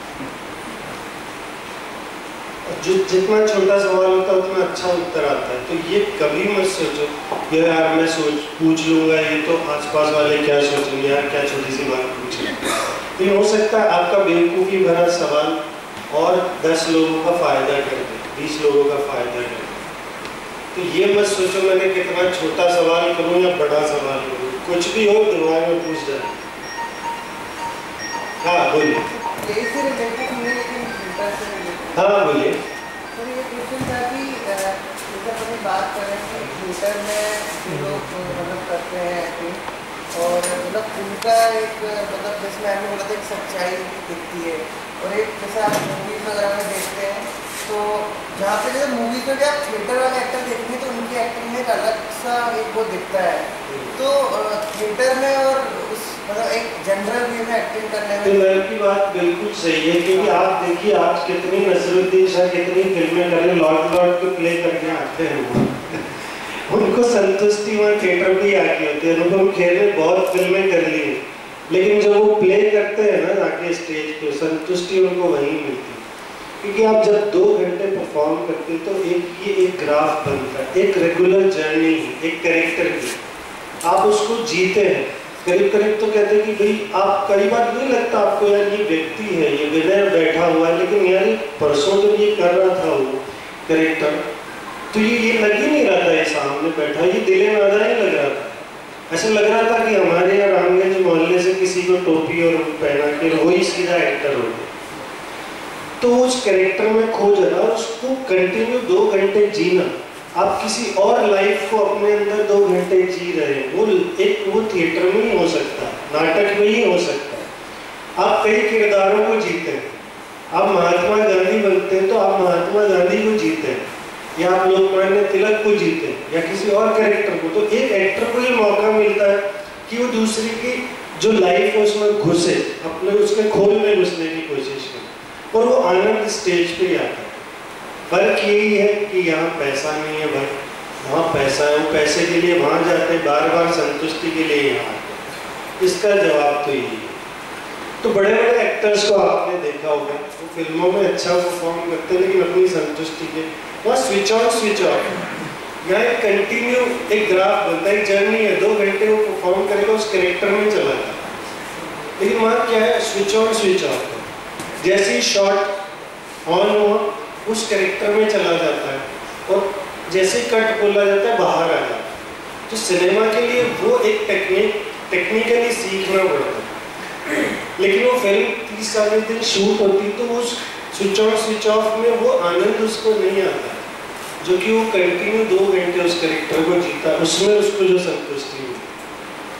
जो, जितना छोटा सवाल होता है, उतना अच्छा उत्तर आता है। तो ये कभी मत सोचो। ये यार मैं सोच, पूछ लूँगा, ये तो आसपास वाले क्या सोचेंगे, यार क्या छोटी सी बात पूछे। लेकिन हो सकता है आपका बेवकूफ़ी भरा सवाल और दस लोगों का फ़ायदा कर दे, बीस लोगों का फ़ायदा कर दे। तो ये मत सोचो मैंने कितना छोटा सवाल करूँ या बड़ा सवाल करूँ। कुछ भी हो, दिमाग में पूछ जाए। हाँ बोलिए। है बोलिए सर ये क्वेश्चन था कि जैसे बात कर रहे हैं कि थिएटर में लोग मतलब करते हैं एक्टिंग और मतलब उनका एक मतलब जिसमें आपने बोला था एक सच्चाई दिखती है। और एक जैसे आप मूवीज़ वगैरह में देखते हैं तो जहाँ पे जैसे मूवीज़ में भी आप थिएटर वाले एक्टर देखते हैं तो उनकी एक्टिंग में एक अलग सा एक वो दिखता है। तो थिएटर में और उस मतलब में करने तो मैम की बात बिल्कुल सही है, क्योंकि आप देखिए आज कितनी नसरुद्दीन शाह कितनी फ़िल्में कर रहे हैं लॉर्ड लॉर्ड के प्ले करके आते हैं उनको संतुष्टि वहाँ थिएटर भी आती होती है खेर ने बहुत फ़िल्में कर ली हैं लेकिन जब वो प्ले करते हैं ना आके स्टेज पे, संतुष्टि उनको वहीं मिलती है। क्योंकि आप जब दो घंटे परफॉर्म करते हैं तो एक ये एक ग्राफ बनता है, एक रेगुलर जर्नी एक कैरेक्टर की। आप उसको जीते हैं। करीब करीब तो कहते हैं कि भाई, आप कई बार नहीं लगता आपको यार, ये व्यक्ति है, ये विनय बैठा हुआ है, लेकिन यार परसों जब ये कर रहा था वो करेक्टर। तो ये ये लग ही नहीं रहा था, ये सामने बैठा, ये दिले नादा ही लग रहा था। ऐसा लग रहा था कि हमारे यहाँ रामगंज मोहल्ले से किसी को टोपी और पहना के वही सीधा एक्टर हो गया। तो उस कैरेक्टर में खो जाना उसको कंटिन्यू दो घंटे जीना। आप किसी और लाइफ को अपने अंदर दो घंटे जी रहे हैं। वो एक, वो थिएटर में ही हो सकता। है नाटक में ही हो सकता है। आप कई किरदारों को जीते हैं। आप महात्मा गांधी बनते हैं तो आप महात्मा गांधी को जीते हैं। या आप लोकमान्य तिलक को जीते हैं, या किसी और कैरेक्टर को। तो एक एक्टर को ये मौका मिलता है कि वो दूसरे की जो लाइफ है उसमें घुसे, अपने उसके खोल में घुसने की कोशिश करें। और वो आनंद स्टेज पे आता है। फ़र्क यही है कि यहाँ पैसा नहीं है भाई। वहाँ पैसा है, वो पैसे के लिए वहाँ जाते बार बार संतुष्टि के लिए यहाँ आते इसका जवाब तो यही है। तो बड़े बड़े एक्टर्स को आपने देखा होगा, वो फ़िल्मों में अच्छा परफॉर्म करते हैं, लेकिन अपनी संतुष्टि के वहाँ स्विच ऑन स्विच ऑफ़ यहाँ एक कंटिन्यू एक ग्राफ बनता है जर्नी है, दो घंटे वो परफॉर्म करेगा, उस करेक्टर में चला जाता लेकिन वहाँ क्या है? स्विच ऑन स्विच ऑफ़ जैसे ही शॉट ऑन हुआ उस कैरेक्टर में चला जाता है। और जैसे कट बोला जाता है, बाहर आ जाता है। तो सिनेमा के लिए वो एक टेक्निक टेक्निकली सीखना पड़ता है। लेकिन वो फ़िल्म तीस चालीस दिन शूट होती तो उस स्विच ऑन स्विच ऑफ़ में वो आनंद उसको नहीं आता। जो कि वो कंटिन्यू दो घंटे उस करेक्टर को जीता। उसमें उसको जो संतुष्टि मिली।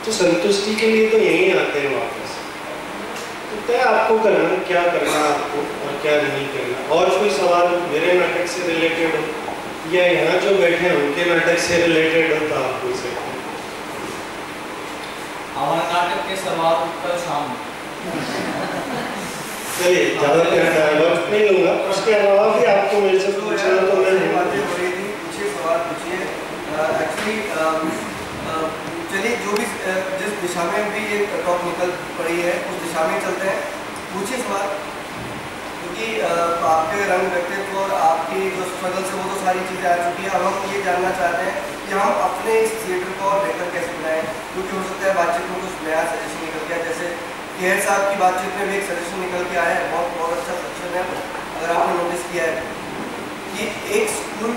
तो संतुष्टि के लिए तो यहीं आते हैं वापस। तो तय आपको करना, क्या करना आपको? क्या नहीं करना। और कोई सवाल मेरे नाटक से रिलेटेड हो? या यहाँ जो बैठे हैं उनके नाटक से रिलेटेड हो तो आप पूछ सकते हैं। हमारे नाटक के सवाल उत्तर शाम चलिए ज़्यादा वक्त नहीं लूँगा। उसके अलावा भी आपको मेरे से पूछना तो मैं बातें हो रही थी पूछिए सवाल पूछिए। एक्चुअली चलिए जो भी जिस दिशा में भी ये टॉप निकल पड़ी है उस दिशा में चलते हैं। पूछिए सवाल। क्योंकि आपके रंग, व्यक्तित्व और आपकी जो स्ट्रगल से वो तो सारी चीज़ें आ चुकी हैं। अब हम ये जानना चाहते हैं कि हम अपने इस थिएटर को और बेहतर कैसे बनाएँ, क्योंकि हो सकता है बातचीत में कुछ नया सजेशन निकल गया। जैसे केयर साहब की बातचीत में भी एक सजेशन निकल के आया है, बहुत बहुत अच्छा सजेशन है अगर आपने नोटिस किया है कि एक स्कूल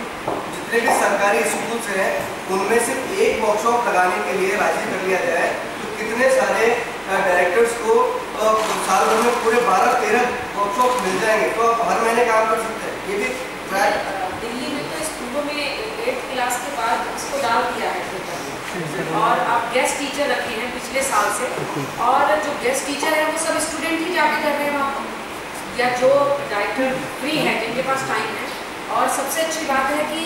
जितने भी सरकारी स्कूल हैं, उनमें से एक वर्कशॉप लगाने के लिए राज़ी कर लिया जाए तो कितने सारे डायरेक्टर्स को साल भर में पूरे बारह, तेरह वर्कशॉप मिल जाएँगे। तो आप हर महीने काम कर सकते हैं। ये भी दिल्ली में तो स्कूलों में एट्थ क्लास के बाद इसको डाल दिया है और आप गेस्ट टीचर रखे हैं पिछले साल से। और जो गेस्ट टीचर है, वो सब स्टूडेंट ही जाके कर रहे हैं वहाँ या जो डायरेक्टर फ्री है, जिनके पास टाइम है। और सबसे अच्छी बात है कि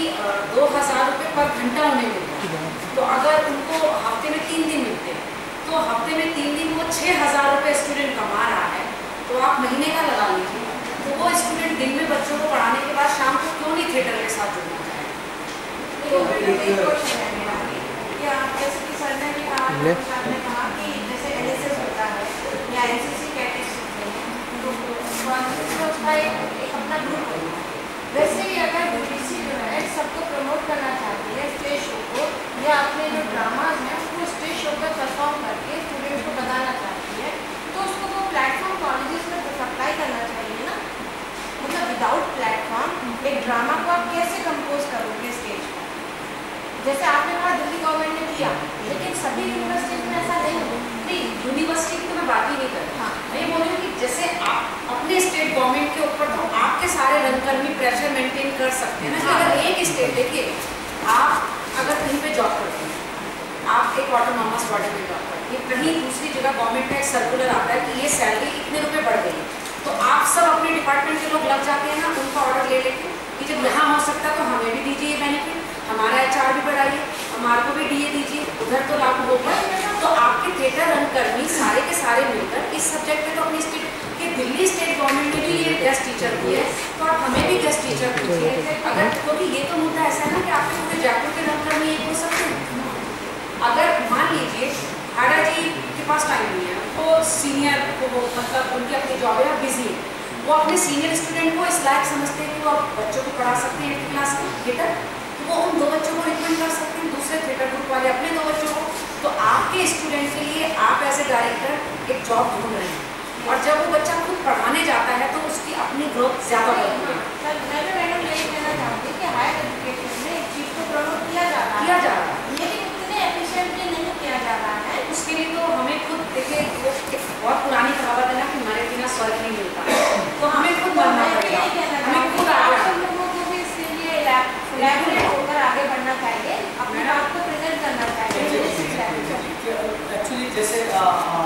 दो हज़ार रुपये पर घंटा उन्हें मिलता है। तो अगर उनको हफ़्ते में तीन दिन तो हफ़्ते में तीन दिन वो छः हज़ार रुपये स्टूडेंट कमा रहा है तो आप महीने का लगा लीजिए। तो वो स्टूडेंट दिन में बच्चों को पढ़ाने के बाद शाम को क्यों नहीं थिएटर के साथ जुड़ना चाहे तो तो तो है वैसे ही अगर बीबीसी जो है सबको प्रमोट करना चाहती है स्टेज शो को या अपने जो ड्रामाज हैं उसको स्टेज शो पर परफॉर्म करके स्टूडेंट को बताना चाहती है तो उसको वो प्लेटफॉर्म कॉलेजेस में सप्लाई करना चाहिए ना मतलब विदाउट प्लेटफॉर्म एक ड्रामा को आप कैसे कंपोज करोगे स्टेज पर जैसे आपने कहा दिल्ली गवर्नमेंट ने किया लेकिन सभी यूनिवर्सिटीज में ऐसा नहीं हो नहीं यूनिवर्सिटी की तो मैं बात ही नहीं कर हाँ। मैं ये बोल रही हूँ कि जैसे आप अपने स्टेट गवर्नमेंट के ऊपर तो आपके सारे रंगकर्मी प्रेशर मेंटेन कर सकते हैं ना हाँ। अगर एक स्टेट देखिए आप अगर कहीं पे जॉब करते हैं आप एक ऑटोनॉमस बॉडी में जॉब करते हैं कहीं दूसरी जगह गवर्नमेंट का एक सर्कुलर आता है कि ये सैलरी इतने रुपए बढ़ गई है तो आप सब अपने डिपार्टमेंट के लोग लग जाते हैं ना, उनका ऑर्डर ले लेके कि जब यहाँ हो सकता है तो हमें भी दीजिए ये बेनिफिट हमारा एचआर भी बढ़ाइए, हमारे को भी डीए दीजिए, उधर तो लागू हो गया तो आपके थिएटर रंगकर्मी सारे के सारे मिलकर इस सब्जेक्ट पे तो अपनी स्टेट कि दिल्ली स्टेट गवर्नमेंट ने भी ये गेस्ट टीचर दिए तो आप हमें भी गेस्ट टीचर दीजिए। अगर, क्योंकि ये तो मुद्दा ऐसा है ना कि आपके पूरे जयपुर के रंगकर्मी एक हो सकते अगर मान लीजिए हाडा जी के पास टाइम नहीं है। वो सीनियर को वो मतलब उनकी अपनी जॉब है बिज़ी है। वो अपने सीनियर स्टूडेंट को इस लायक समझते हैं कि वो आप बच्चों को पढ़ा सकते हैं एट्थ क्लास में थिएटर तो वो उन दो बच्चों को रिकमेंड कर सकते हैं दूसरे थिएटर ग्रुप वाले अपने दो बच्चों को। तो आपके स्टूडेंट के लिए आप एज ए डायरेक्टर एक जॉब ढूंढ रहे हैं। और जब वो बच्चा खुद पढ़ाने जाता है तो उसकी अपनी ग्रोथ ज़्यादा बढ़ती है। सर मैं भी मैडम यही कहना चाहती हूँ कि हायर एजुकेशन में एक चीज़ को प्रमोट किया जा रहा है। किया जा रहा है। लेकिन उतने एफिशिएंटली नहीं किया जा रहा है। उसके लिए तो हमें खुद देखिए वो एक बहुत पुरानी कहावत है ना कि मरे बिना स्वर्ग नहीं मिलता। तो हमें खुद तो बनना पड़ेगा। हमें खुद आगे बढ़ना लोगों को भी इसके लिए कोलैबोरेट होकर आगे बढ़ना चाहिए अपनी बात को प्रेजेंट करना चाहिए। Ministry level पर। एक्चुअली जैसे आ, आ,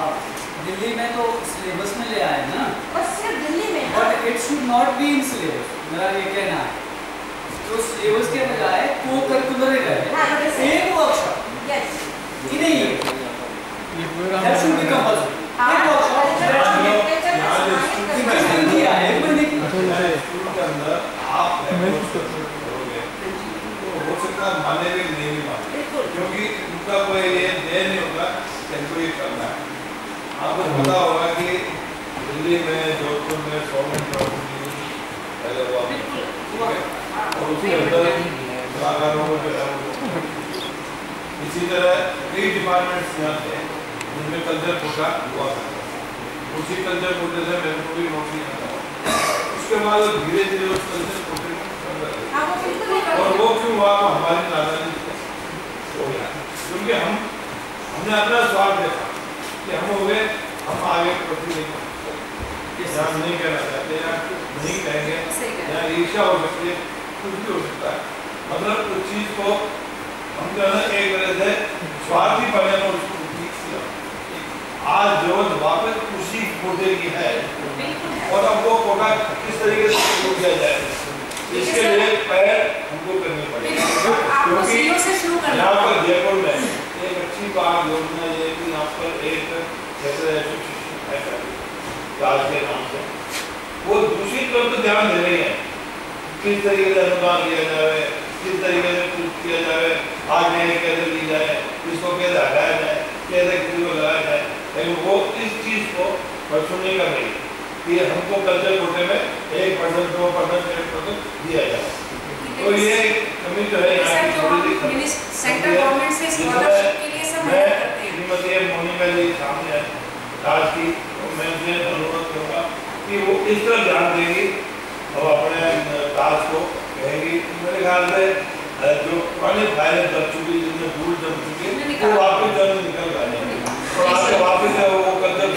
दिल्ली में तो सिलेबस में ले आए ना? और सिर्फ़ दिल्ली में but it should not be in syllabus मेरा ये कहना है। तो सिलेबस के बजाय को करिकुलर हाँ, रहे जैसे- एक वर्कशॉप यस कि नहीं दैट शुड बी कंपल्सरी हाँ, एक वर्कशॉप कल्चर यहाँ जो- लिटरेचर यहाँ जो को स्कूल समाहित में करना किसने किया है एक महीने की हमारे स्कूल के अंदर आप approach करोगे तो हो सकता है माने भी नहीं भी माने क्योंकि उनका कोई ये ध्येय नहीं होगा कि इनको ये करना है आपको पता होगा कि दिल्ली में और इसी तरह कई डिपार्टमेंट्स यहाँ थे कल्चर हुआ उसी कल्चर कोटे से मेरे को भी नौकरी मिला उसके बाद धीरे धीरे उस कल्चर कोटे और वो क्यों हुआ? हमारी हो गया क्योंकि हम हमने अपना स्वार्थ देखा कि हम हो गए, हम आगे प्रति नहीं। हम नहीं कहना चाहते या नहीं कहेंगे या ईर्षा हो सकती है कुछ भी हो सकता है। मतलब उस चीज़ को हम जो है एक तरह से स्वार्थी बने और उसको ठीक किया। आज ज़रूरत वापस उसी कोटे की है। और अब वो कोटा किस तरीके से शुरू किया जाए? इसके लिए पहल हमको करनी पड़ेगी। क्योंकि करना यहाँ पर जयपुर में एक अच्छी बात योजना ये कि यहाँ पर एक एसोसिएशन है राज के नाम से। वो दूसरी तरफ़ तो ध्यान दे रही है। किस तरीके से अनुदान लिया जाए किस तरीके से कुछ किया जाए आगे कैसे ली जाए इसको कैसे हटाया जाए कैसे किसी को लगाया जाए लेकिन वो इस चीज़ को परसों नहीं कर रही कि हमको कल्चर कोटे में एक परसेंट दो परसेंट एक परसेंट दिया जाए। तो ये कमी जो है की जो है। सेंट्रल गवर्नमेंट से स्कॉलरशिप के लिए सब मदद करते हैं। श्रीमती मोनिका जी सामने ताज की तो मैं उनसे अनुरोध करूँगा कि वो इस तरह ध्यान देंगी। और अपने को कहेंगी मेरे ख्याल से जो पुरानी फाइलें दब चुकी जिनमें धूल जम चुकी है वो वापस निकल और आपसे वापस है वो कल्चर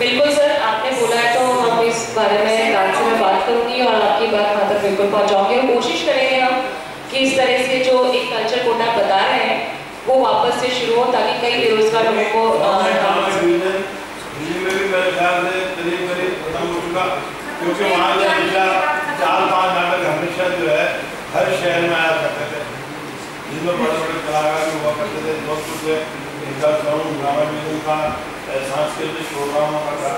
बिल्कुल सर आपने बोला है तो हम इस बारे में मैं बात करूँगी और आपकी बात वहाँ तक बिल्कुल पहुँचाऊँगी। और कोशिश करेंगे हम कि इस तरह से जो एक कल्चर कोटा बता रहे हैं वो वापस से शुरू हो ताकि कई बेरोजगार लोगों को में में क्योंकि वहाँ से पिछला चार पाँच नाटक हमेशा जो है हर शहर में आया करते थे। जिसमें बड़े बड़े कलाकार भी हुआ करते थे जोधपुर से इनका साउंड ग्रामीण म्यूज़िक का सांस्कृतिक प्रोग्रामों का था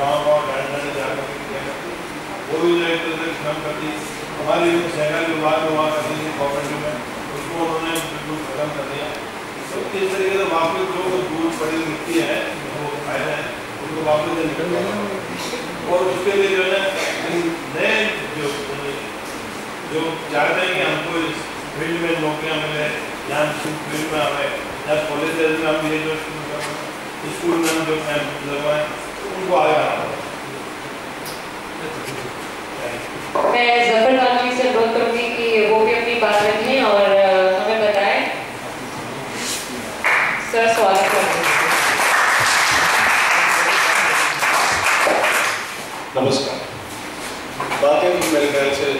गाँव जाने जाने जाकर के वो भी जो एक तरह से खत्म कर हमारी जो सहकारी विभाग में हुआ करती थी कॉपरेटिव में उसको उन्होंने बिल्कुल खत्म कर दिया। इस तरीके से वापस जो दूर पड़ी मिट्टी है, वो फ़ायदा है, उनको वापस से निकल और उसके लिए जो है नए जो जो चाहते हैं कि हमको इस फ़ील्ड में नौकरियाँ मिले या फ़ील्ड में हमें या कॉलेज में हम ये जो स्कूल में हम जो लगवाएँ उनको आगे आना मैं ज़फ़र खान जी से अनुरोध करूँगी कि वो भी अपनी बात रखें और हमें बताएँ सर स्वागत करते हैं नमस्कार बातें तो मेरे ख्याल से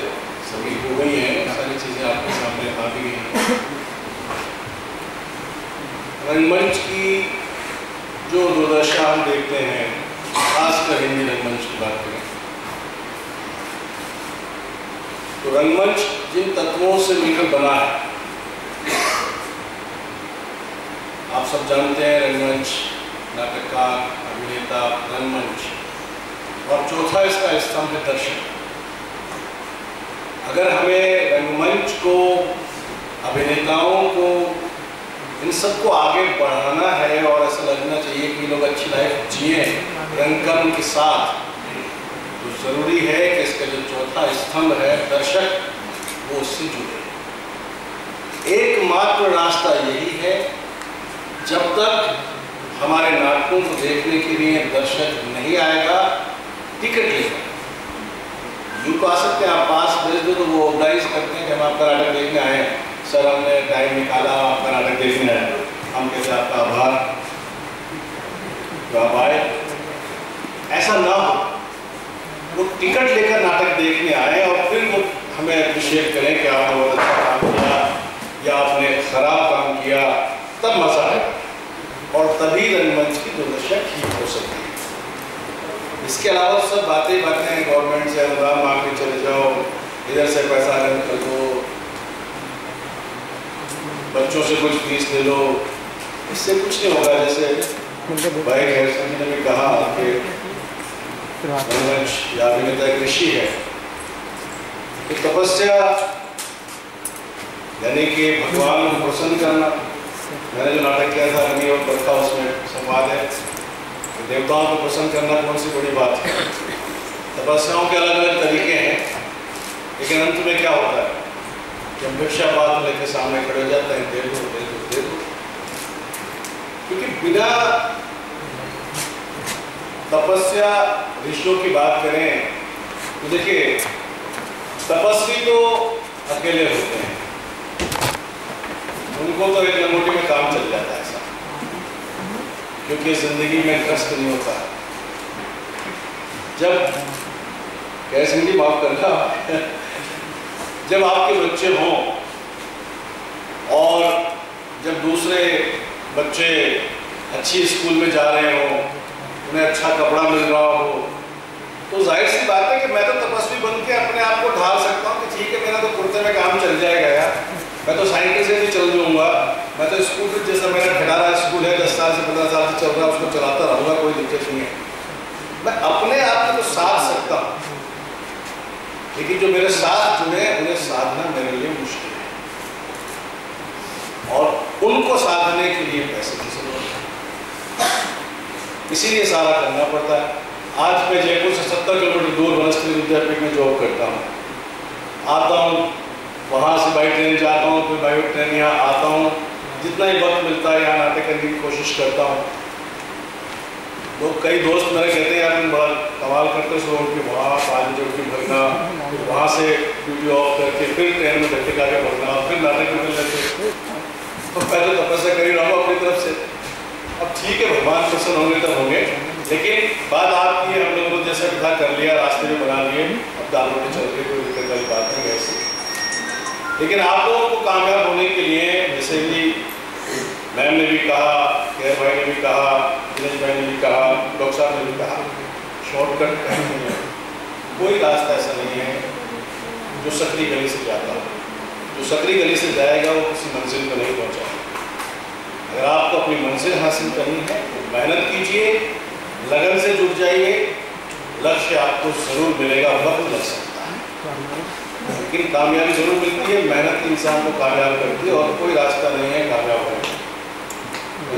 सभी हो गई हैं सारी चीज़ें आपके सामने आ भी गई हैं रंगमंच की जो दुर्दशा हम देखते हैं खासकर हिंदी रंगमंच की बात करें। तो रंगमंच जिन तत्वों से मिलकर बना है, आप सब जानते हैं रंगमंच, नाटककार, अभिनेता, रंगमंच, और चौथा इसका स्तंभ है दर्शक अगर हमें रंगमंच को, अभिनेताओं को सबको आगे बढ़ाना है और ऐसा लगना चाहिए कि लोग अच्छी लाइफ जिए रंगकर्म के साथ। तो ज़रूरी है कि इसका जो चौथा स्तंभ है, दर्शक, वो उससे जुड़े। एकमात्र रास्ता यही है, जब तक हमारे नाटकों को देखने के लिए दर्शक नहीं आएगा, टिकट लेगा। यू आ सकते हैं, आप पास भेज दो तो वो ऑर्गेनाइज करते हैं कि हम आपका नाटक देखने आए सर, हमने टाइम निकाला, आपका नाटक देखने। आया हम कहते आपका आभार तो आप आए ऐसा ना हो, वो टिकट लेकर नाटक देखने आए और फिर वो हमें अप्रिशिएट करें कि आपने बहुत अच्छा काम किया, या आपने खराब काम किया, तब मज़ा है और तभी रंगमंच की दुर्दशा ठीक हो सकती है। इसके अलावा सब बातें बातें गवर्नमेंट से अनुदान मांग के चले जाओ, इधर से पैसा अरेंज कर दो बच्चों से कुछ फ़ीस ले लो। इससे कुछ नहीं होगा, जैसे भाई खैर ने भी कहा कि रंगमंच या अभिनेता एक ऋषि है। कि तपस्या यानी कि भगवान को प्रसन्न करना। मैंने जो नाटक किया था अग्नि और बरखा उसमें संवाद है। कि देवताओं को प्रसन्न करना कौन सी बड़ी बात है? तपस्याओं के अलग अलग तरीके हैं, लेकिन अंत में क्या होता है? जब बात लेके सामने खड़े हो जाते हैं दे दो दे दो दे दो क्योंकि बिना तपस्या ऋषियों की बात करें तो देखिए, तपस्वी तो अकेले होते हैं। उनको तो एक लंगोटी में काम चल जाता है ऐसा। क्योंकि ज़िंदगी में कष्ट नहीं होता। जब कैसे हिंदी माफ़ करना। जब आपके बच्चे हों और जब दूसरे बच्चे अच्छी स्कूल में जा रहे हों, उन्हें अच्छा कपड़ा मिल रहा हो तो ज़ाहिर सी बात है कि मैं तो तपस्वी बन के अपने आप को ढाल सकता हूँ कि ठीक है, मेरा तो कुर्ते में काम चल जाएगा यार। मैं तो साइकिल से भी चल जाऊँगा। मैं तो स्कूटर जैसा मेरा खिटारा स्कूल है, दस साल से, पंद्रह साल से चल रहा है, उसको चलाता रहूँगा, कोई दिक्कत नहीं है। मैं अपने आप को तो साध सकता हूँ। लेकिन जो मेरे साथ जुड़े उन्हें साधना मेरे लिए मुश्किल है। और उनको साधने के लिए पैसे की ज़रूरत है। इसीलिए सारा करना पड़ता है। आज मैं जयपुर से सत्तर किलोमीटर दूर वनस्पति विद्यापीठ में जॉब करता हूँ। आता हूँ, वहाँ से बाई ट्रेन जाता हूँ, फिर बाई ट्रेन यहाँ आता हूँ। जितना ही वक्त मिलता है, यहाँ नाटक करने की कोशिश करता हूँ। तो कई दोस्त मेरे कहते हैं, यार बड़ा कमाल करते हो उनके वहाँ, पाँच बजे उठ के भरना वहाँ से ड्यूटी ऑफ़ करके, फिर ट्रेन में धक्के खा के भरना फिर नाटक में लगे तो पहले तपस्या कर ही रहा हूँ अपनी तरफ़ से। अब ठीक है, भगवान प्रसन्न होंगे तब होंगे, लेकिन बात आपकी हम लोगों ने जैसा था, कर लिया, रास्ते में बना लिए, अब दाल रोटी चल रही, कोई दिक्कत वाली बात नहीं ऐसी। लेकिन आप लोगों को कामयाब होने के लिए, जैसे कि मैम ने भी कहा केयर भाई ने भी कहा दिनेश भाई ने भी कहा, डॉक्टर साहब ने भी कहा शॉर्टकट कहीं नहीं है। कोई रास्ता ऐसा नहीं है जो सकरी गली से जाता हो। जो सकरी गली से जाएगा, वो किसी मंजिल पर नहीं पहुंचाएगा अगर आपको अपनी मंजिल हासिल करनी है तो मेहनत कीजिए, लगन से जुट जाइए। लक्ष्य आपको ज़रूर मिलेगा, वक्त लग सकता है। लेकिन कामयाबी ज़रूर मिलती है, मेहनत इंसान को कामयाब करती है और कोई रास्ता नहीं है कामयाब होने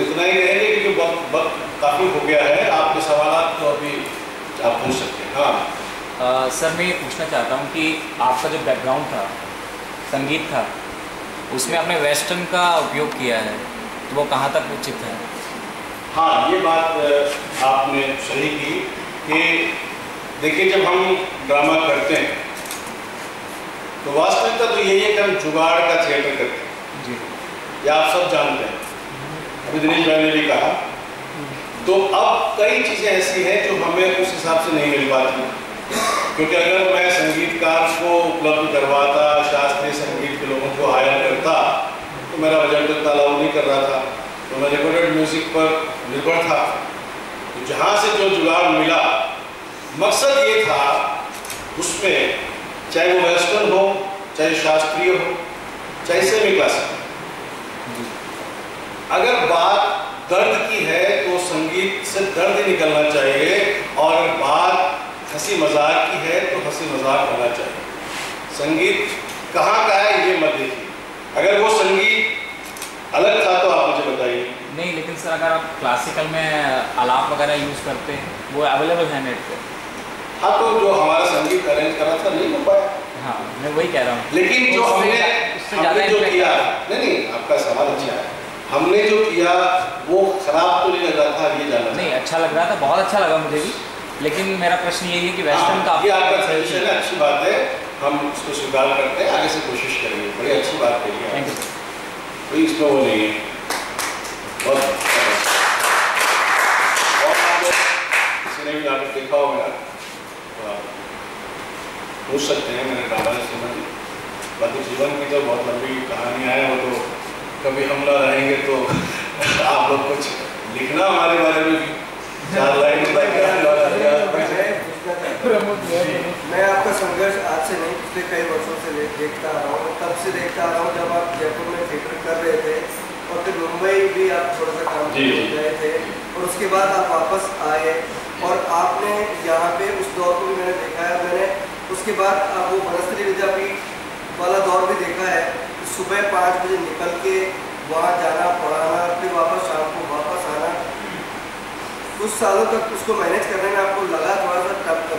इतना ही कहेंगे क्योंकि वक्त वक्त काफ़ी हो गया है आपके सवाल तो अभी आप पूछ सकते हैं। हाँ। सर मैं ये पूछना चाहता हूँ कि आपका जो बैकग्राउंड था संगीत था उसमें आपने वेस्टर्न का उपयोग किया है तो वो कहाँ तक उचित है? हाँ ये बात आपने सही की कि देखिए जब हम ड्रामा करते हैं तो वास्तविकता तो यही है कि हम जुगाड़ का थिएटर करते हैं। जी। ये आप सब जानते हैं। दिनेश भाई ने भी कहा। तो अब कई चीज़ें ऐसी हैं जो हमें उस हिसाब से नहीं मिल पाती। क्योंकि अगर मैं संगीतकार को उपलब्ध करवाता, शास्त्रीय संगीत के लोगों को हायर करता तो मेरा बजट इतना अलाउ नहीं कर रहा था। तो मैं रिकॉर्डेड म्यूज़िक पर निर्भर था। तो जहाँ से जो जुगाड़ मिला, मकसद ये था, उसमें चाहे वो वेस्टर्न हो, चाहे शास्त्रीय हो, चाहे सेमी क्लासिकल अगर बात दर्द की है तो संगीत से दर्द निकलना चाहिए और अगर बात हँसी मज़ाक की है तो हँसी मज़ाक होना चाहिए। संगीत कहाँ का है ये मत देखिए। अगर वो संगीत अलग था तो आप मुझे बताइए। नहीं लेकिन सर अगर आप क्लासिकल में आलाप वगैरह यूज़ करते हैं वो अवेलेबल है नेट पे। हाँ तो जो हमारा संगीत अरेंज करा था नहीं हो पाया। हाँ मैं वही कह रहा हूँ। लेकिन जो हमने उससे हमने ज़्यादा जो किया। नहीं नहीं आपका सवाल अच्छा है। हमने जो किया वो खराब तो नहीं लग रहा था ये जानना नहीं अच्छा लग रहा था बहुत अच्छा लगा मुझे भी। लेकिन मेरा प्रश्न यही है कि वेस्टर्न का हाँ, ये आपका सजेशन है अच्छी बात है। हम उसको स्वीकार करते हैं आगे से कोशिश करेंगे। बड़ी अच्छी बात कही है। थैंक यू कोई इसमें वो नहीं है। बहुत अच्छा है। और आप लोग। किसी ने भी नाटक देखा हो मेरा तो पूछ सकते हैं मैंने से। संबंधित बाकी जीवन की तो बहुत लंबी कहानियाँ हैं वो तो कभी हम ना रहेंगे तो आप लोग कुछ लिखना हमारे बारे में? चार लाइन में आपका संघर्ष आज से नहीं पिछले कई वर्षों से देखता आ रहा हूँ। तब से देखता आ रहा हूँ जब आप जयपुर में थिएटर कर रहे थे और फिर मुंबई भी आप थोड़ा सा काम गए थे और उसके बाद आप वापस आए और आपने यहाँ पे उस दौर को भी मैंने देखा है। मैंने उसके बाद आप वो वनस्त्री विद्यापीठ वाला दौर भी देखा है। सुबह पाँच बजे निकल के वहाँ जाना पढ़ाना फिर वापस शाम को वापस आना। कुछ सालों तक उसको मैनेज करने में आपको लगा थोड़ा सा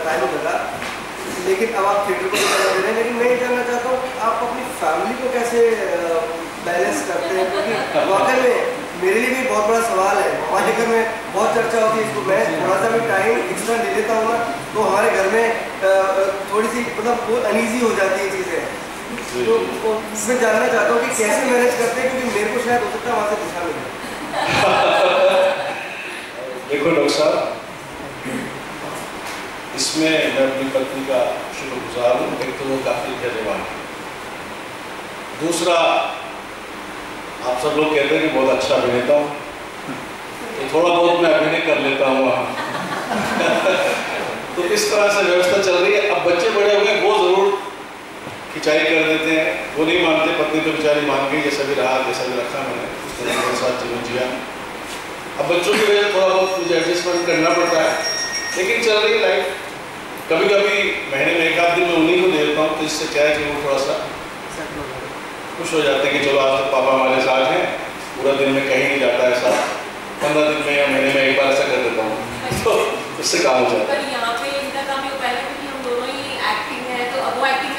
टाइम लगा। लेकिन अब आप थिएटर को करने दे रहे हैं। लेकिन मैं ये जानना चाहता हूँ, आप अपनी फैमिली को कैसे बैलेंस करते हैं? क्योंकि वाकई में मेरे लिए भी बहुत बड़ा सवाल है। हमारे घर में बहुत चर्चा होती है इसको। मैं थोड़ा सा भी टाइम एक्स्ट्रा ले लेता हूँ ना तो हमारे घर में थोड़ी सी मतलब वो अनईजी हो जाती है चीज़ें। तो मैं जानना चाहता हूँ कि कैसे मैनेज करते हैं क्योंकि मेरे को शायद हो सकता है वहाँ से दिशा मिले। देखो डॉक्टर साहब इसमें मैं अपनी पत्नी का शुक्रगुजार हूँ एक तो वो काफ़ी धैर्यवान है दूसरा आप सब लोग कहते हैं कि बहुत अच्छा अभिनेता हूँ। तो थोड़ा बहुत मैं अभिनय कर लेता हूँ वहाँ। तो इस तरह से व्यवस्था चल रही है। अब बच्चे बड़े हो गए वो ज़रूर खिंचाई कर देते हैं। वो नहीं मानते, पत्नी तो बेचारी मान गई, जैसा भी रहा, जैसा भी रखा मैंने, उस तरह मेरे साथ जीवन जिया। अब बच्चों की वजह थोड़ा बहुत मुझे एडजस्टमेंट करना पड़ता है। लेकिन चल रही लाइफ कभी कभी महीने में एक आध दिन में उन्हीं को देता हूँ तो इससे क्या है कि वो थोड़ा सा खुश हो जाते हैं कि चलो आज तक पापा हमारे साथ हैं, पूरा दिन में कहीं नहीं जाता है साथ पंद्रह दिन में या महीने में एक बार ऐसा कर देता हूँ। तो उससे काम हो जाता ही एक्टिंग है तो अब वो एक्टिंग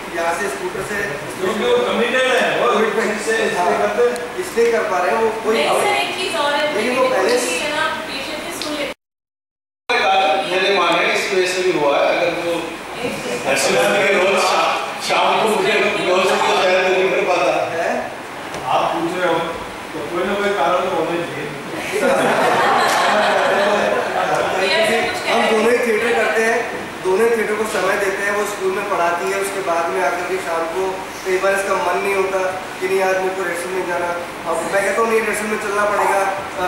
यहाँ से स्कूटर से क्योंकि वो कमिटेड है, वो इसलिए करते इसलिए कर पा रहे हैं वो कोई नहीं सर एक चीज़ और है। लेकिन वो पहले कि ना पेशेंटली सुन लेते मेरे माने इस वजह से भी हुआ है अगर वो ऐसे करके रोज शा- शाम को मुझे रोज तो शायद नहीं कर पाता है आप पूछ रहे हो तो कोई ना कोई कारण तो होना ही चाहिए हम दोनों ही थिएटर करते हैं दोनों ही थिएटर को समय देते हैं वो स्कूल में बाद में आकर के शाम को कई बार इसका मन नहीं होता कि नहीं आज मेरे को रेस्टोरेंट में जाना। अब मैं कहता हूँ नहीं रेस्टोरेंट में चलना पड़ेगा।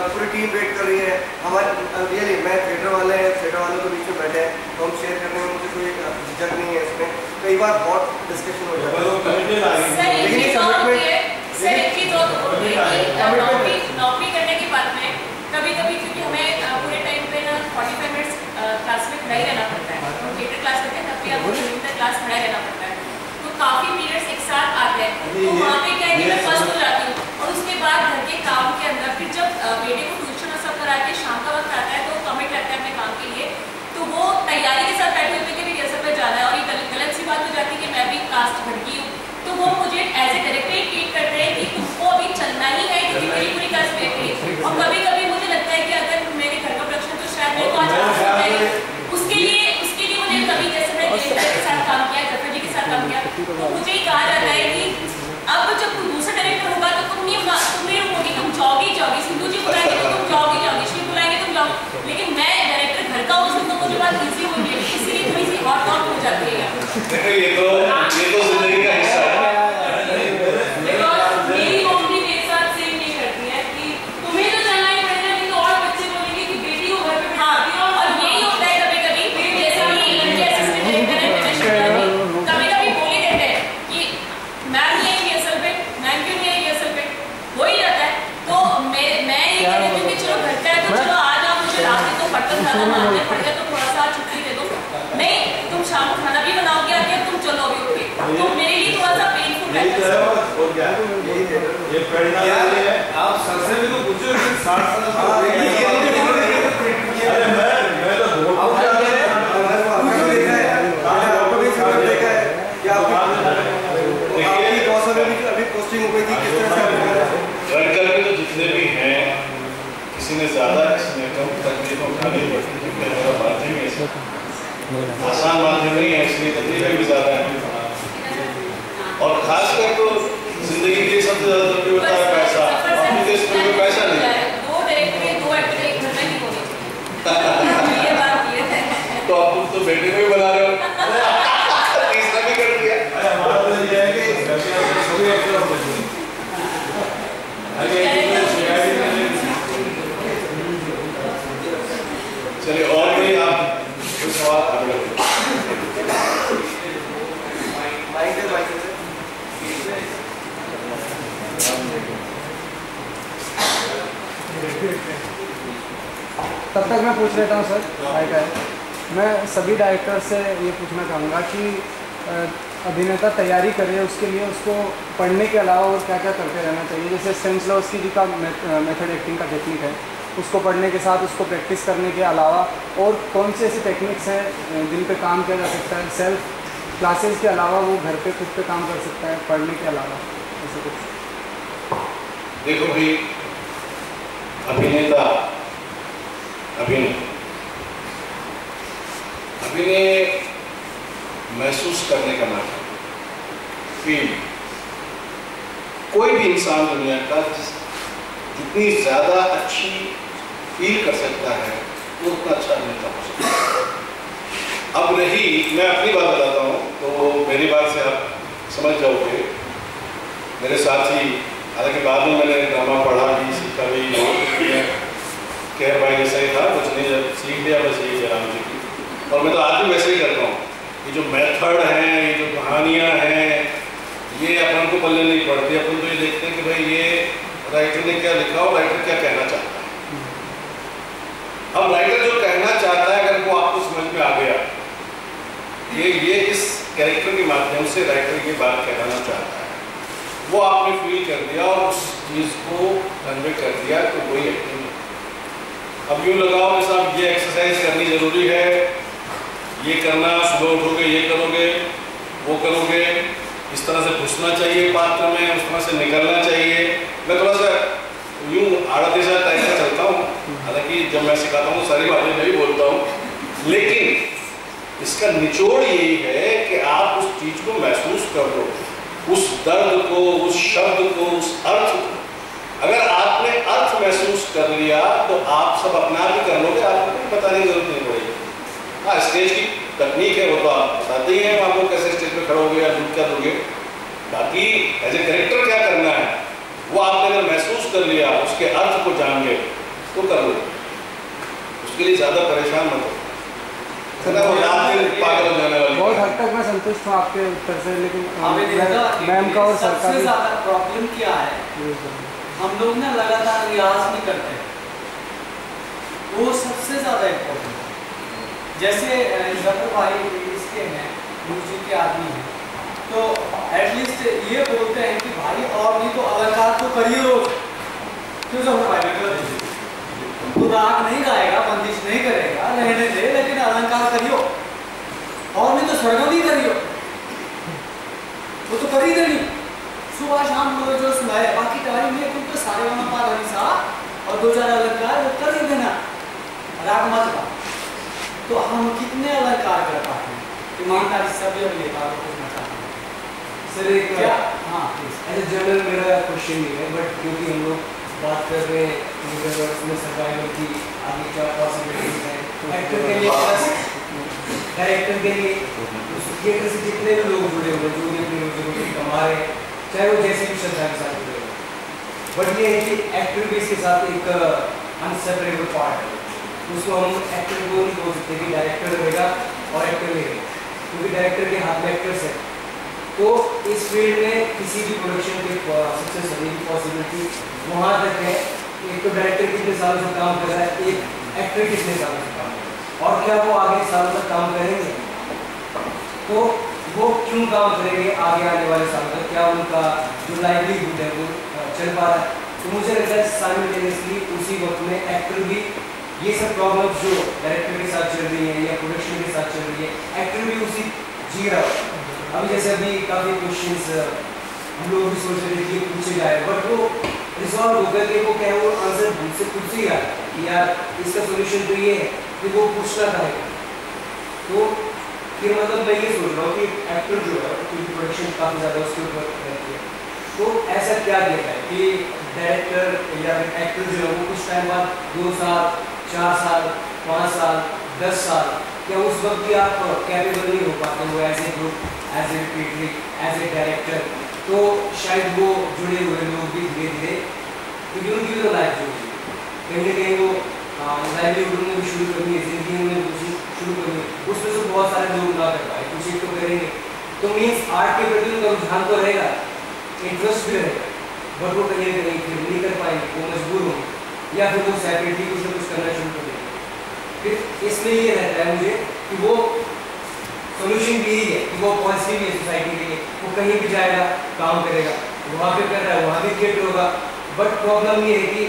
पूरी टीम वेट कर रही है। हमारे रियली मैं थिएटर वाले हैं थिएटर वालों के बीच में बैठे हैं। तो हम शेयर करने में मुझे कोई झिझक नहीं है इसमें। कई बार बहुत डिस्कशन हो जाता है। लेकिन है एक लेकिन- चीज़ और होती कि नौकरी नौकरी करने के बाद में कभी कभी क्योंकि हमें पूरे टाइम पे ना 45 मिनट्स क्लास में खड़ा ही रहना पड़ता है। थिएटर क्लास करते हैं तब भी आपको क्लास खड़ा रहना पड़ता है। तो काफ़ी पीरियड्स एक साथ आते हैं तो वहाँ पे क्या है कि मैं फ़र्स्ट हो जाती हूँ। और उसके बाद घर के काम के अंदर फिर जब बेटे को ट्यूशन और सब करा के शाम का वक्त आता है तो कमिट लगता है अपने काम के लिए। तो वो तैयारी के साथ बैठे होते हैं कि रिहर्सल पे जाना है। और ये गलत गलत सी बात हो जाती है कि मैं भी कास्ट भड़की हूँ। तो वो मुझे एज ए डायरेक्टर ही ट्रीट करते हैं कि तुमको अभी चलना ही है क्योंकि मेरी पूरी कास्ट वेट है। और कभी कभी मुझे लगता है कि अगर मेरे घर का प्रोडक्शन तो शायद मेरे को आज तो मुझे कहा जाता है कि अब जब कोई दूसरा डायरेक्टर होगा तो तुम नहीं तुम नहीं रुकोगे, तुम जाओगी जाओगे। सिंधु जी बुलाएँगे तो तुम जाओगी जाओगे शिव बुलाएँगे तुम जाओगे। लेकिन मैं डायरेक्टर घर का हूँ तो मुझे बात ईजी होगी, इसलिए थोड़ी सी हॉट हॉट हो जाती है ये तो ये तो ज़िंदगी का हिस्सा है Because मेरी मम्मी मेरे साथ सेम नहीं करती है कि तुम्हें तो चलना ही पड़ेगा नहीं तो और बच्चे बोलेंगे कि बेटी को घर पे बिठाती हो और यही होता है कभी कभी जैसे कि लड़के असिस्टेंट डायरेक्टर है मैंने शुक्ला जी कभी कभी बोल ही देते हैं कि मैम नहीं आई रिहर्सल पे मैम क्यों नहीं आई रिहर्सल पे हो ही जाता है तो मेरे मैं ये कह देती हूँ कि चलो घर का है तो चलो आज आप मुझे रात में तो बर्तन ज़्यादा मारने पड़ गए तो थोड़ा सा छुट्टी दे दो नहीं तुम शाम को खाना भी बनाओगे आके तुम चलो अभी उठ के तो मेरे लिए थोड़ा सा पेनफुल रहता है और क्या ये प्रेरणा वाली है आप सर से भी तो पूछो कि साठ साल का अरे मैं मैं तो बहुत अभी पोस्टिंग हो गई थी किस तरह से वर्कर के तो भी हैं, किसी ज़्यादा किसी कम तकलीफ़ उठानी पड़ती है क्योंकि माध्यम ही आसान माध्यम नहीं है, इसलिए तकलीफें भी ज़्यादा हैं। और खासकर तो ज़िंदगी के सबसे ज़्यादा ज़रूरी होता है पैसा। अपने देश में पैसा नहीं है दो डायरेक्टर के दो एक्टर एक घर में नहीं होने ये बात ये है तो आप तुम तो बेटे को ही बना रहे हो तीसरा भी कर दिया अरे हमारा तो ये है कि घर के अंदर सभी एक्टर होते हैं आगे एक तो शिकायत ही नहीं चलिए और कोई आप कोई सवाल आगे बढ़ो तब तक मैं पूछ लेता हूँ सर डायरेक्टर मैं सभी डायरेक्टर से ये पूछना चाहूँगा कि अभिनेता तैयारी करे उसके लिए उसको पढ़ने के अलावा और क्या क्या करते रहना चाहिए? जैसे स्टेंसलॉस्की जी का मेथड एक्टिंग का टेक्निक है। उसको पढ़ने के साथ उसको प्रैक्टिस करने के अलावा और कौन सी ऐसी टेक्निक्स हैं जिन पे काम किया जा सकता है? सेल्फ क्लासेस के अलावा वो घर पे खुद पे काम कर सकता है पढ़ने के अलावा। ऐसे कुछ। देखो भाई अभिनेता अभिनय अभिनय महसूस करने का है। फील कोई भी इंसान दुनिया का जितनी ज़्यादा अच्छी फील कर सकता है, वो उतना अच्छा अभिनेता हो सकता। है अब रही, मैं अपनी बात बताता हूँ तो मेरी बात से आप समझ जाओगे। मेरे साथी, हालाँकि बाद में मैंने ड्रामा पढ़ा भी, सीखा भी केयर भाई जैसा ही था, कुछ नहीं, जब सीख लिया बस यही जयराम जी की। और मैं तो आज भी वैसे ही करता हूँ, ये जो मेथड है, ये जो कहानियाँ हैं, ये अपन को पल्ले नहीं पड़ती। अपन तो ये देखते हैं कि भाई ये राइटर ने क्या लिखा और राइटर क्या कहना चाहता है। अब राइटर जो कहना चाहता है, अगर वो आपको समझ में आ गया, ये ये इस कैरेक्टर के माध्यम से राइटर ये बात कहना चाहता है। वो आपने फील कर दिया और उस चीज़ को कन्वे कर दिया तो वही एक्टिंग अब यूँ लगाओ कि साहब, ये एक्सरसाइज करनी ज़रूरी है। ये करना, सुबह उठोगे, ये करोगे, वो करोगे। इस तरह से घुसना चाहिए पात्र में, उस तरह से निकलना चाहिए। मैं थोड़ा सा यूँ आड़ा दिशा टाइप चलता हूँ। हालाँकि जब मैं सिखाता हूँ, सारी बातें मैं भी बोलता हूँ। लेकिन इसका निचोड़ यही है कि आप उस चीज़ को महसूस कर लो। उस दर्द को, उस शब्द को, उस अर्थ को। अगर आपने अर्थ महसूस कर लिया तो आप सब अपना भी कर लोगे आपको कोई बताने की ज़रूरत नहीं पड़ेगी। हाँ स्टेज की तकनीक है वो तो आप बताते ही हैं आपको कैसे स्टेज पे खड़ोगे या दूध क्या दोगे। बाकी एज ए करेक्टर क्या करना है? वो आपने अगर महसूस कर लिया उसके अर्थ को जान गए तो कर लो। उसके लिए ज़्यादा परेशान मत हो। है ना वो रात दिन पागल हो जाने वाली बहुत हद तक मैं संतुष्ट हूँ आपके उत्तर से लेकिन मैं- मैम का और सर का सबसे भी ज़्यादा प्रॉब्लम क्या है। हम लोग ना लगातार रियाज नहीं करते। वो सबसे ज़्यादा इम्पोर्टेंट है। जैसे ज़फ़र भाई इसके हैं, गुरु के आदमी हैं तो एटलीस्ट ये बोलते हैं कि भाई, और नहीं तो अलंकार तो करिए रोज क्यों ज़फ़र भाई मैं कर दीजिए तो राग नहीं गाएगा, बंदिश नहीं करेगा, रहने दे, लेकिन अलंकार करियो। और नहीं तो सरगम ही करियो। वो तो कर ही देनी। सुबह शाम लोग जो सुनाए बाकी टाइम में तुम तो सारे गाना पा रही सा और दो चार अलंकार वो कर ही देना राग मत गा। तो हम कितने अलंकार कर पाते हैं? ईमानदारी से सभी हम लेता पूछना चाहते हैं। सर एक क्या? हाँ प्लीज़ एज जनरल मेरा क्वेश्चन नहीं है बट क्योंकि हम लोग बात कर रहे हैं यूनिवर्स में सर्वाइवल की आगे क्या पॉसिबिलिटीज हैं एक्टर के लिए डायरेक्टर के लिए। थिएटर से जितने भी लोग जुड़े हुए हैं, जो अपनी कमा रहे हैं। चाहे वो जैसे भी श्रद्धा के साथ जुड़े बट ये है कि एक्टर भी इसके साथ एक अनसेपरेबल पार्ट है। उसको हम एक्टर को नहीं बोल सकते कि डायरेक्टर रहेगा और एक्टर नहीं रहेगा क्योंकि डायरेक्टर के हाथ में एक्टर्स है। तो इस फ़ील्ड में किसी भी प्रोडक्शन के सक्सेस होने की पॉसिबिलिटी वहाँ तक है। एक तो डायरेक्टर कितने सालों से काम कर रहा है, एक एक्टर कितने सालों से काम कर रहा है। और क्या वो आगे सालों तक काम करेंगे? तो वो क्यों काम करेंगे आगे आने वाले सालों तक, क्या उनका जो लाइवलीहुड है वो चल पा रहा है? तो मुझे लगता है साइमल्टेनियसली उसी वक्त में एक्टर भी ये सब प्रॉब्लम जो डायरेक्टर के साथ चल रही है या प्रोडक्शन के साथ चल रही है एक्टर भी उसी जी रहा है। अभी जैसे अभी काफ़ी क्वेश्चन हम लोग भी सोच रहे थे पूछे जाए बट वो रिजॉल्व होकर के वो क्या वो आंसर खुद से से ही आता है कि यार इसका सोल्यूशन तो ये है कि वो पूछना था। तो फिर मतलब मैं ये सोच रहा हूँ कि एक्टर जो है, क्योंकि प्रोडक्शन काफ़ी ज़्यादा उसके ऊपर रहती है। तो ऐसा क्या देखा है कि डायरेक्टर या एक्टर जो है, वो कुछ टाइम बाद दो साल, चार साल, पाँच साल, दस साल क्या उस वक्त भी आप कैपेबल नहीं हो पाते हो as a group as a secretary as a director तो शायद वो जुड़े हुए लोग भी धीरे धीरे क्योंकि उनकी भी तो लाइफ जुड़ी है। कहीं ना कहीं वो लाइवलीहुड में भी शुरू करनी है, ज़िंदगी में भी शुरू करनी है उसमें से बहुत सारे लोग ना कर पाए, कुछ एक तो करेंगे। तो मीन्स आर्ट के प्रति उनका रुझान तो रहेगा इंटरेस्ट भी रहेगा। बट वो ना कहीं फिर नहीं कर पाएँगे, वो मजबूर होंगे। या फिर वो सेपरेटली कुछ ना कुछ करना शुरू कर देंगे। फिर इसमें ये रहता है मुझे कि वो सोल्यूशन भी यही है, कि वो पॉजिटिव है सोसाइटी के लिए। वो कहीं भी जाएगा, काम करेगा, वहाँ पे कर रहा है, वहाँ भी थिएटर होगा। बट प्रॉब्लम ये है कि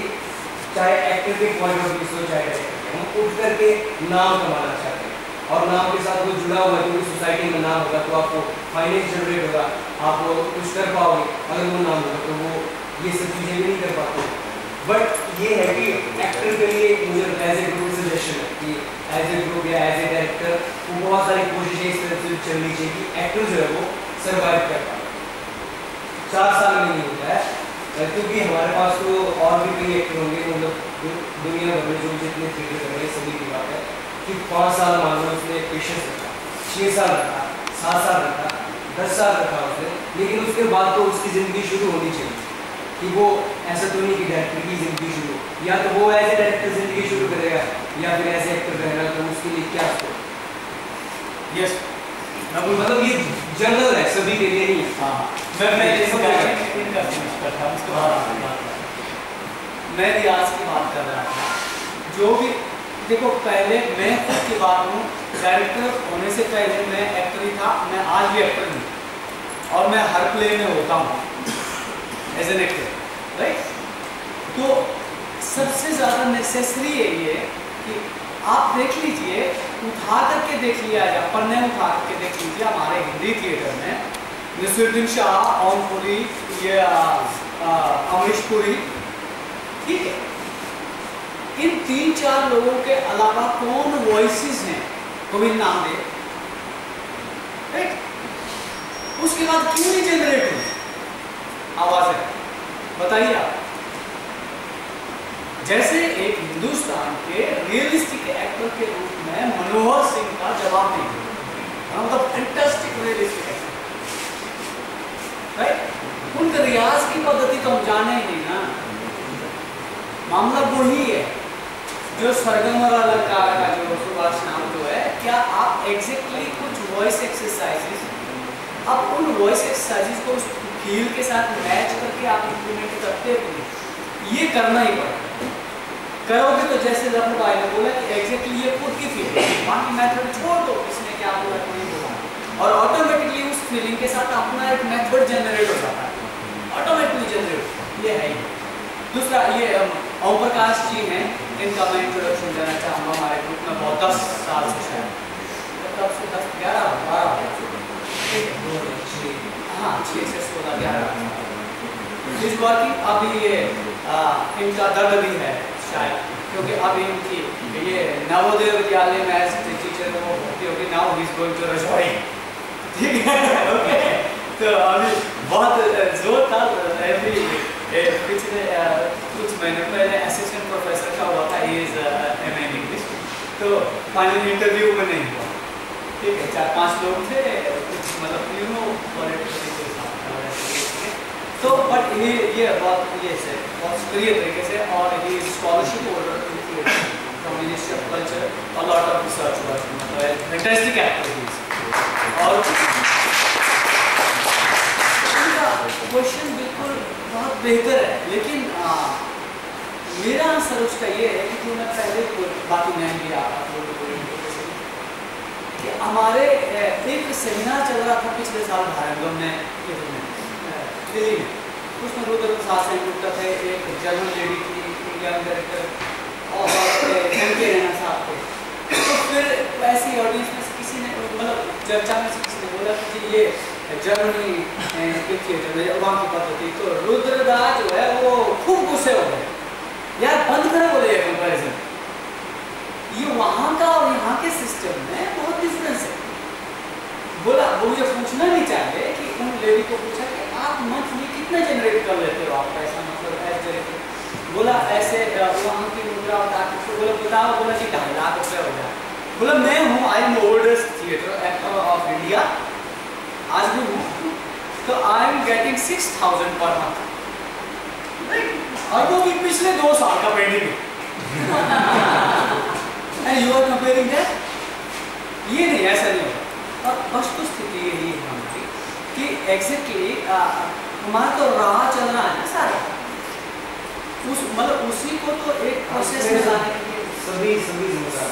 चाहे एक्टर के पॉइंट ऑफ़ व्यू से चाहे डायरेक्टर उठ करके नाम कमाना चाहते हैं। और नाम के साथ वो जुड़ा हुआ है, क्योंकि सोसाइटी में नाम होगा तो आपको फाइनेंस जनरेट होगा, आप कुछ कर पाओगे, अगर वो नाम होगा तो वो ये सब चीज़ें भी नहीं कर पाते बट ये है कि एक्टर के लिए मुझे एज ए ग्रुप सजेशन है कि एज ए ग्रुप या एज ए डायरेक्टर वो बहुत सारी कोशिशें इस तरह से चलनी चाहिए कि एक्टर जो है वो सर्वाइव कर पाए। चार साल में नहीं होता है, क्योंकि हमारे पास तो और भी कई एक्टर होंगे मतलब दुनिया भर में जो जितने थिएटर कर रहे हैं सभी की बात है कि पाँच साल मान लो उसने पेशेंस रखा छः साल रखा सात साल रखा दस साल रखा उसने लेकिन उसके बाद तो उसकी ज़िंदगी शुरू होनी चाहिए कि वो ऐसा तो नहीं कि डायरेक्टर की ज़िंदगी शुरू हो। या तो वो एज ए डायरेक्टर ज़िंदगी शुरू करेगा या फिर एज एक्टर करेगा तो उसके लिए क्या स्कोप यस मतलब ये जनरल है सभी के लिए नहीं है। हाँ मैं मैं हूँ आपकी बात करता हूँ। मैं रियाज की बात कर रहा था जो भी देखो, पहले मैं खुद की बात हूँ। डायरेक्टर होने से पहले मैं एक्टर ही था। मैं आज भी एक्टर हूँ। और मैं हर प्ले में होता हूँ। एज एन एक्टर राइट तो सबसे ज़्यादा नेसेसरी है ये कि आप देख लीजिए, उठा करके देख लिया जाए पन्ने उठा करके देख लीजिए हमारे हिंदी थिएटर में। नसीरुद्दीन शाह, ओम पुरी, ये अमरीश पुरी। ठीक है? इन तीन चार लोगों के अलावा कौन वॉइसेस हैं? गोविंद नाम दे। राइट उसके बाद क्यों नहीं जनरेट हुई आवाज़ें बताइए आप। जैसे एक हिंदुस्तान के रियलिस्टिक एक्टर के रूप में मनोहर सिंह का जवाब नहीं फैंटास्टिक रियलिस्टिक एक्टर उनका रियाज की पद्धति तो हम जाने ही ना। मामला वही है। जो सरगम वाला लड़का का जो सुभाष नाम जो है, क्या आप एग्जैक्टली कुछ वॉइस एक्सरसाइजेस आप उन वॉइस एक्सरसाइजेस को उस फील के साथ मैच करके आप इम्प्लीमेंट करते हो? ये करना ही पड़ेगा। करोगे तो जैसे रफू भाई ने बोला कि एग्जैक्टली ये खुद की फील बाकी मेथड छोड़ दो इसने क्या बोला नहीं बोला। और ऑटोमेटिकली उस फीलिंग के साथ अपना एक मेथड जनरेट हो जाता है। ऑटोमेटिकली जनरेट ये है ही। दूसरा ये ओम प्रकाश जी हैं इनका मैं इंट्रोडक्शन देना चाहूँगा हमारे ग्रुप में बहुत दस साल से शायद। तब से दस ग्यारह बारह हाँ छः से सोलह ग्यारह। इस बार की अभी ये आ, इनका दर्द भी है शायद क्योंकि अभी इनकी ये नवोदय विद्यालय में एज टीचर वो भर्ती होगी now he is going to रजवाड़ी ठीक है ओके तो अभी बहुत ज़ोर था पिछले कुछ महीने पहले असिस्टेंट प्रोफेसर का हुआ था इज़ एम एन इंग्लिश तो फाइनल इंटरव्यू में नहीं हुआ। ठीक है, चार पाँच लोग थे मतलब यू नो तो बट ये ये बहुत, ये से, बहुत सक्रिय तरीके से, और ये scholarship holder from ministry of culture और लॉट ऑफ़ रिसर्च वर्क मतलब एक्टिविटीज़ और क्वेश्चन बेहतर है। लेकिन आ, मेरा आंसर उसका ये है कि जो मैं पहले बाकी नहीं दिया कि हमारे एक सेमिनार चल रहा था पिछले साल भारतगम में में, दिल्ली में। उसमें रुद्र प्रसाद सेन गुप्ता थे। एक जर्मन लेडी थी इंडियन डायरेक्टर और एम के साहब थे। तो फिर ऐसी ऑडियंस में किसी ने मतलब चर्चा में से किसी ने बोला कि ये जर्मनी ए, के थिएटर में वहाँ की पद्धति तो रुद्रदा जो है वो खूब गुस्से हो गए यार बंद करो बोले ये कंपैरिजन ये वहाँ का और यहाँ के सिस्टम में बहुत डिफरेंस है बोला वो मुझे पूछना नहीं चाहिए कि उन लेडी को पूछा कि आप मंथली कितना जनरेट कर लेते हो? आप पैसा मतलब डायरेक्टर बोला ऐसे वहाँ की मुद्रा बता के बोला बताओ बोला कि ढाई लाख रुपए हो जाए बोला मैं हूँ I am oldest theatre of India आज भी हूँ तो I am getting six thousand per month और वो भी पिछले दो साल का पेंडिंग है यू आर कंपेयरिंग दैट ये नहीं ऐसा नहीं होगा। और वस्तु स्थिति यही है हमारी कि एग्जैक्टली हमारा तो राह चल रहा है ना सारा। उस मतलब उसी को तो एक प्रोसेस में लाने के लिए सभी सभी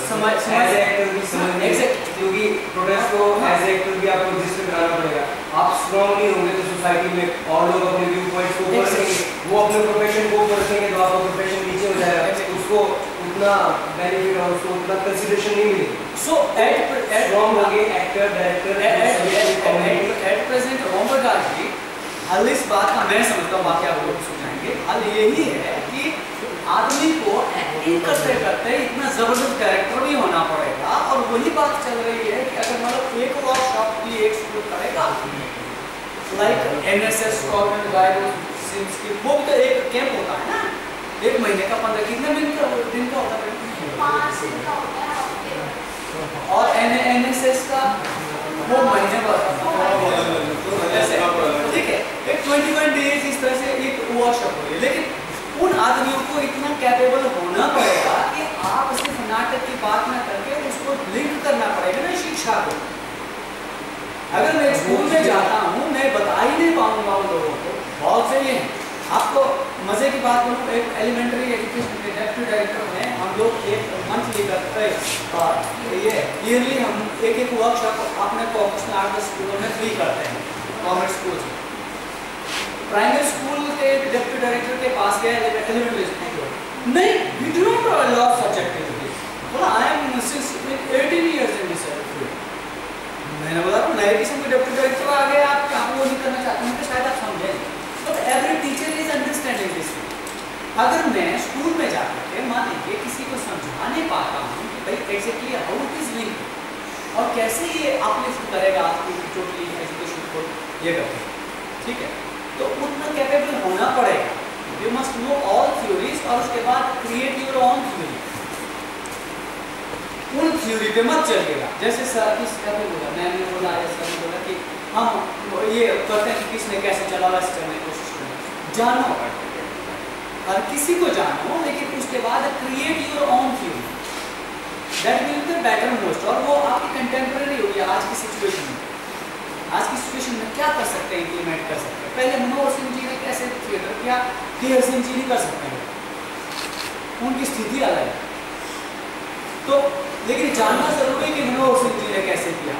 समझ समझ एज एक्टर भी समझ Exact- क्योंकि प्रोटेस्ट को एज एक्टर भी आपको रजिस्टर कराना पड़ेगा। आप स्ट्रांग नहीं होंगे तो सोसाइटी में और लोग अपने व्यू पॉइंट्स को ऊपर रखेंगे वो अपने प्रोफेशन को ऊपर रखेंगे तो आपका प्रोफेशन नीचे हो जाएगा। उसको उतना बेनिफिट और उसको उतना कंसिडरेशन नहीं मिलेगी। सो एट स्ट्रांग होंगे actor director at present Om Prakash ji हल इस बात का मैं समझता हूँ बाकी आप लोग सुनाएँगे हल यही है आदमी को एक्टिंग करते करते इतना ज़बरदस्त कैरेक्टर भी होना पड़ेगा और वही बात चल रही है कि अगर मतलब एक वर्कशॉप भी एक स्कूल करेगा लाइक एन एस एस की वो भी तो एक कैंप होता है ना? एक महीने का पंद्रह कितने दिन का दिन का होता है? और एन एन एस एस का वो महीने ऐसे ठीक है। एक ट्वेंटी वन डेज़ इस तरह से एक वर्कशॉप हो रही है लेकिन उन आदमियों को इतना कैपेबल होना पड़ेगा कि आप सिर्फ़ नाटक की बात ना करके उसको लिंक करना पड़ेगा ना शिक्षा को। अगर मैं स्कूल में जाता हूँ, मैं बता ही नहीं पाऊँगा उन लोगों को। बहुत सही है। आपको मज़े की बात बोलूँ एक एलिमेंट्री एजुकेशन के डेप्यूटी डायरेक्टर में हम लोग एक मंथली करते ये ईयरली हम एक एक वर्कशॉप अपने प्रोफेशनल आर्ट स्कूलों में फ्री करते हैं। गवर्नमेंट स्कूल प्राइमरी स्कूल के डेप्यूटी डायरेक्टर के पास गए एलिमेंट्री स्कूल नहीं we do not law subject in बोला I am since 18 years in this मैंने बोला नए किस्म के डेप्यूटी डायरेक्टर आ गए, आप क्या वो नहीं करना चाहते हैं तो शायद आप समझें but every teacher is understanding this अगर मैं स्कूल में जाकर के मान लीजिए किसी को समझा नहीं पाता हूँ कि भाई exactly how it is link और कैसे ये अपलिफ्ट करेगा आपकी टोटली एजुकेशन को, ये करके। ठीक है? तो उतना कैपेबल होना पड़ेगा। You must know all theories और उसके बाद क्रिएट योर ओन थ्योरी उन थ्योरी पे मत चलिएगा। जैसे सर किस कभी बोला, मैंने बोला या सर ने बोला कि हम ये करते हैं कि किसने कैसे चला वैसे चलने की कोशिश करें। जानो। हर किसी को जानो, लेकिन उसके बाद create your own theory better most और वो आपकी कंटेम्प्रेरी होगी आज की सिचुएशन में। आज की सिचुएशन में क्या कर सकते हैं इम्प्लीमेंट कर सकते हैं? पहले मनोहर सिंह जी ने कैसे थिएटर किया के सिंह जी नहीं कर सकते हैं। उनकी स्थिति अलग है। तो लेकिन जानना ज़रूरी है कि मनोहर सिंह जी ने कैसे किया।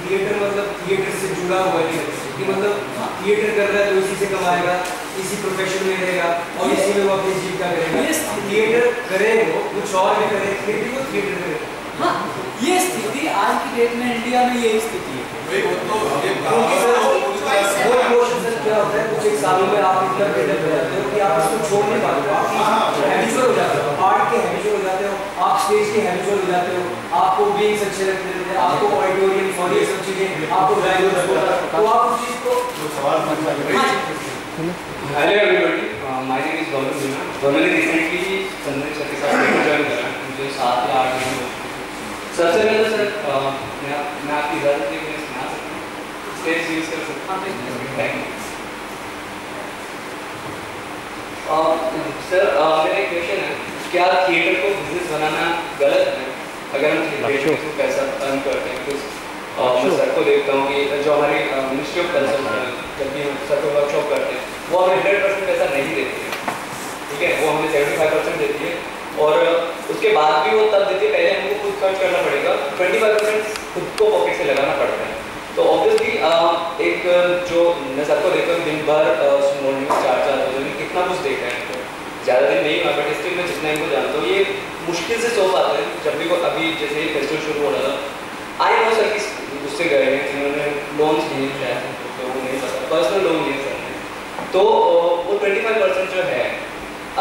थिएटर मतलब थिएटर से जुड़ा हुआ है कि मतलब थिएटर कर रहा है तो इसी से कमाएगा इसी प्रोफेशन में रहेगा और इसी में वो अपनी जीविका करेगा। थिएटर करे वो कुछ और भी करे थिएटर को थिएटर करे हाँ ये स्थिति आज की डेट में इंडिया में यही स्थिति है। क्या होता है कुछ एक सालों में आप इतना बिल्डअप हो जाते हो कि आप इसको छोड़ नहीं पाते हो। आप हैबिचुअल हो। जाते हो आर्ट के हैबिचुअल हो जाते हो आप स्टेज के हैबिचुअल हो जाते हो। आपको बीइंग्स अच्छे लगते हैं आपको ऑडिटोरियम सॉरी ये सब चीज़ें आपको ड्राइवर तो आप उस चीज़ को hello everybody my name is Gaurav Meena और मैंने रिसेंटली सर के साथ ज्वाइन करा मुझे सात या आठ महीने हो चुके सबसे पहले तो सर मैं मैं आपकी इजाज़त लेके मैं सुना सकता हूँ। स्टेज यूज़ कर सकता हूँ। थैंक यू सर मेरा एक क्वेश्चन है क्या थिएटर को बिज़नेस बनाना गलत है? अगर हम थिएटर को पैसा अर्न करते हैं कुछ अ, मैं सर को देखता हूँ कि जो हमारी मिनिस्ट्री ऑफ़ कल्चर है जब भी हम सर को वर्कशॉप करते हैं वो हमें हंड्रेड परसेंट पैसा नहीं देती है। ठीक है? वो हमें सेवेंटी फाइव परसेंट देती है। और उसके बाद भी वो तब देती है, पहले हमको खुद खर्च करना पड़ेगा। ट्वेंटी फाइव परसेंट खुद को पॉकेट से लगाना पड़ता है। तो ऑब्वियसली एक, जो मैं सबको देखता हूँ, दिन भर स्मॉल न्यूज़ चार चार में कितना कुछ देख रहे हैं। इनको ज़्यादा दिन नहीं हुआ बट स्टिल मैं जितना इनको जानता हूँ, ये मुश्किल से सौ पाते हैं। जब भी अभी जैसे ये फेस्टिवल शुरू हो रहा था आई नो सर किस उससे गए हैं, जिन्होंने लोन्स लिए वो नहीं पता पर्सनल लोन लिए सर। तो वो ट्वेंटी फाइव परसेंट जो है,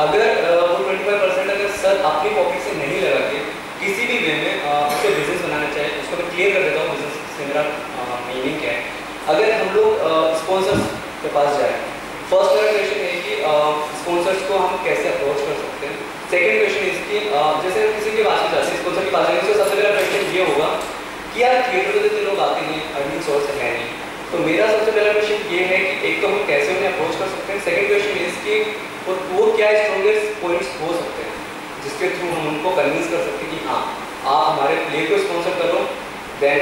अगर वो ट्वेंटी फाइव परसेंट सर अपनी पॉकेट से नहीं लगा के किसी भी वे में अ, उसे बिज़नेस बनाना चाहे उसको मैं क्लियर कर देता हूँ बिज़नेस से मेरा मीनिंग क्या है। अगर हम लोग स्पॉन्सर्स के पास जाए फ़र्स्ट मेरा क्वेश्चन है कि स्पॉन्सर्स को हम कैसे अप्रोच कर सकते हैं? सेकेंड क्वेश्चन इज़ कि जैसे किसी के पास जाते हैं स्पॉन्सर के पास जाएँगे तो सबसे पहला क्वेश्चन ये होगा कि यार थिएटर में तो लोग आते हैं अर्निंग सोर्स है नहीं। तो मेरा सबसे पहला क्वेश्चन ये है कि एक तो हम कैसे उन्हें अप्रोच कर सकते हैं? सेकंड क्वेश्चन इज़ कि वो क्या स्ट्रॉन्गेस्ट पॉइंट्स हो सकते हैं? जिसके थ्रू हम उनको कन्विंस कर सकते कि हाँ आप हमारे प्ले को स्पॉन्सर करो देन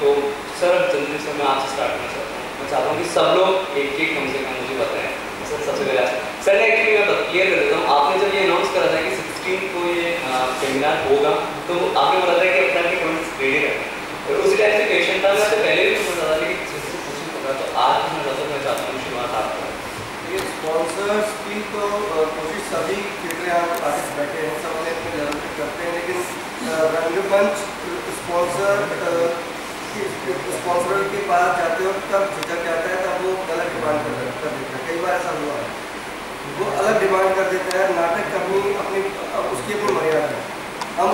तो सर जल्दी से मैं आपसे स्टार्ट करना चाहता हूँ। मैं चाहता हूँ कि सब लोग एक एक कम से कम मुझे बताएँ। सर सबसे पहले। सर एक्चुअली मैं क्लियर कर देता हूँ। आपने जब ये अनाउंस करा था कि सिक्सटीन को ये सेमिनार होगा तो आपने बोला था कि अपना के पॉइंट्स रेडी रखें और उसी टाइम से क्वेश्चन था, मैं आपसे पहले भी पूछा था लेकिन तो आज मैं चाहता हूँ शुरुआत आपका ये स्पॉन्सर्स की तो कोशिश सभी लेकिन के पास जाते हो कई बार ऐसा हुआ अलग डिमांड कर देते हैं। नाटक उसकी अपनी मर्यादा हम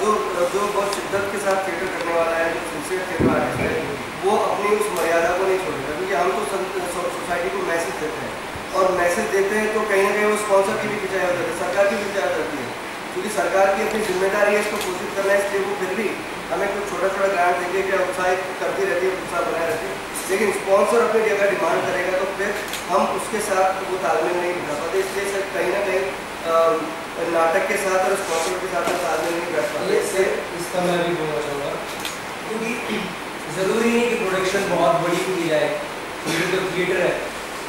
जो जो बहुत शिद्दत के साथ थिएटर करने वाला है वो अपनी उस मर्यादा को नहीं छोड़ेगा क्योंकि हम तो सोसाइटी को मैसेज देते हैं। और मैसेज देते हैं तो कहीं ना कहीं वो स्पॉन्सर की भी खिंचाई हो है। सरकार की खिंचाई करती है। क्योंकि सरकार की अपनी ज़िम्मेदारी है इसको घोषित करना है इसलिए वो फिर भी हमें कुछ छोटा छोटा ग्रांट देके क्या उत्साहित करती रहती है, उत्साह बनाए रहती है। लेकिन स्पॉन्सर अपनी जगह डिमांड करेगा तो फिर हम उसके साथ वो तालमेल नहीं बिठा पाते। इसलिए सर, कहीं ना कहीं नाटक के साथ और स्पॉन्सर के साथ तालमेल नहीं बैठ पाते। ये से इसका मैं भी बोलना चाहूँगा, क्योंकि ज़रूरी नहीं कि प्रोडक्शन बहुत बड़ी की जाए, क्योंकि तो थिएटर है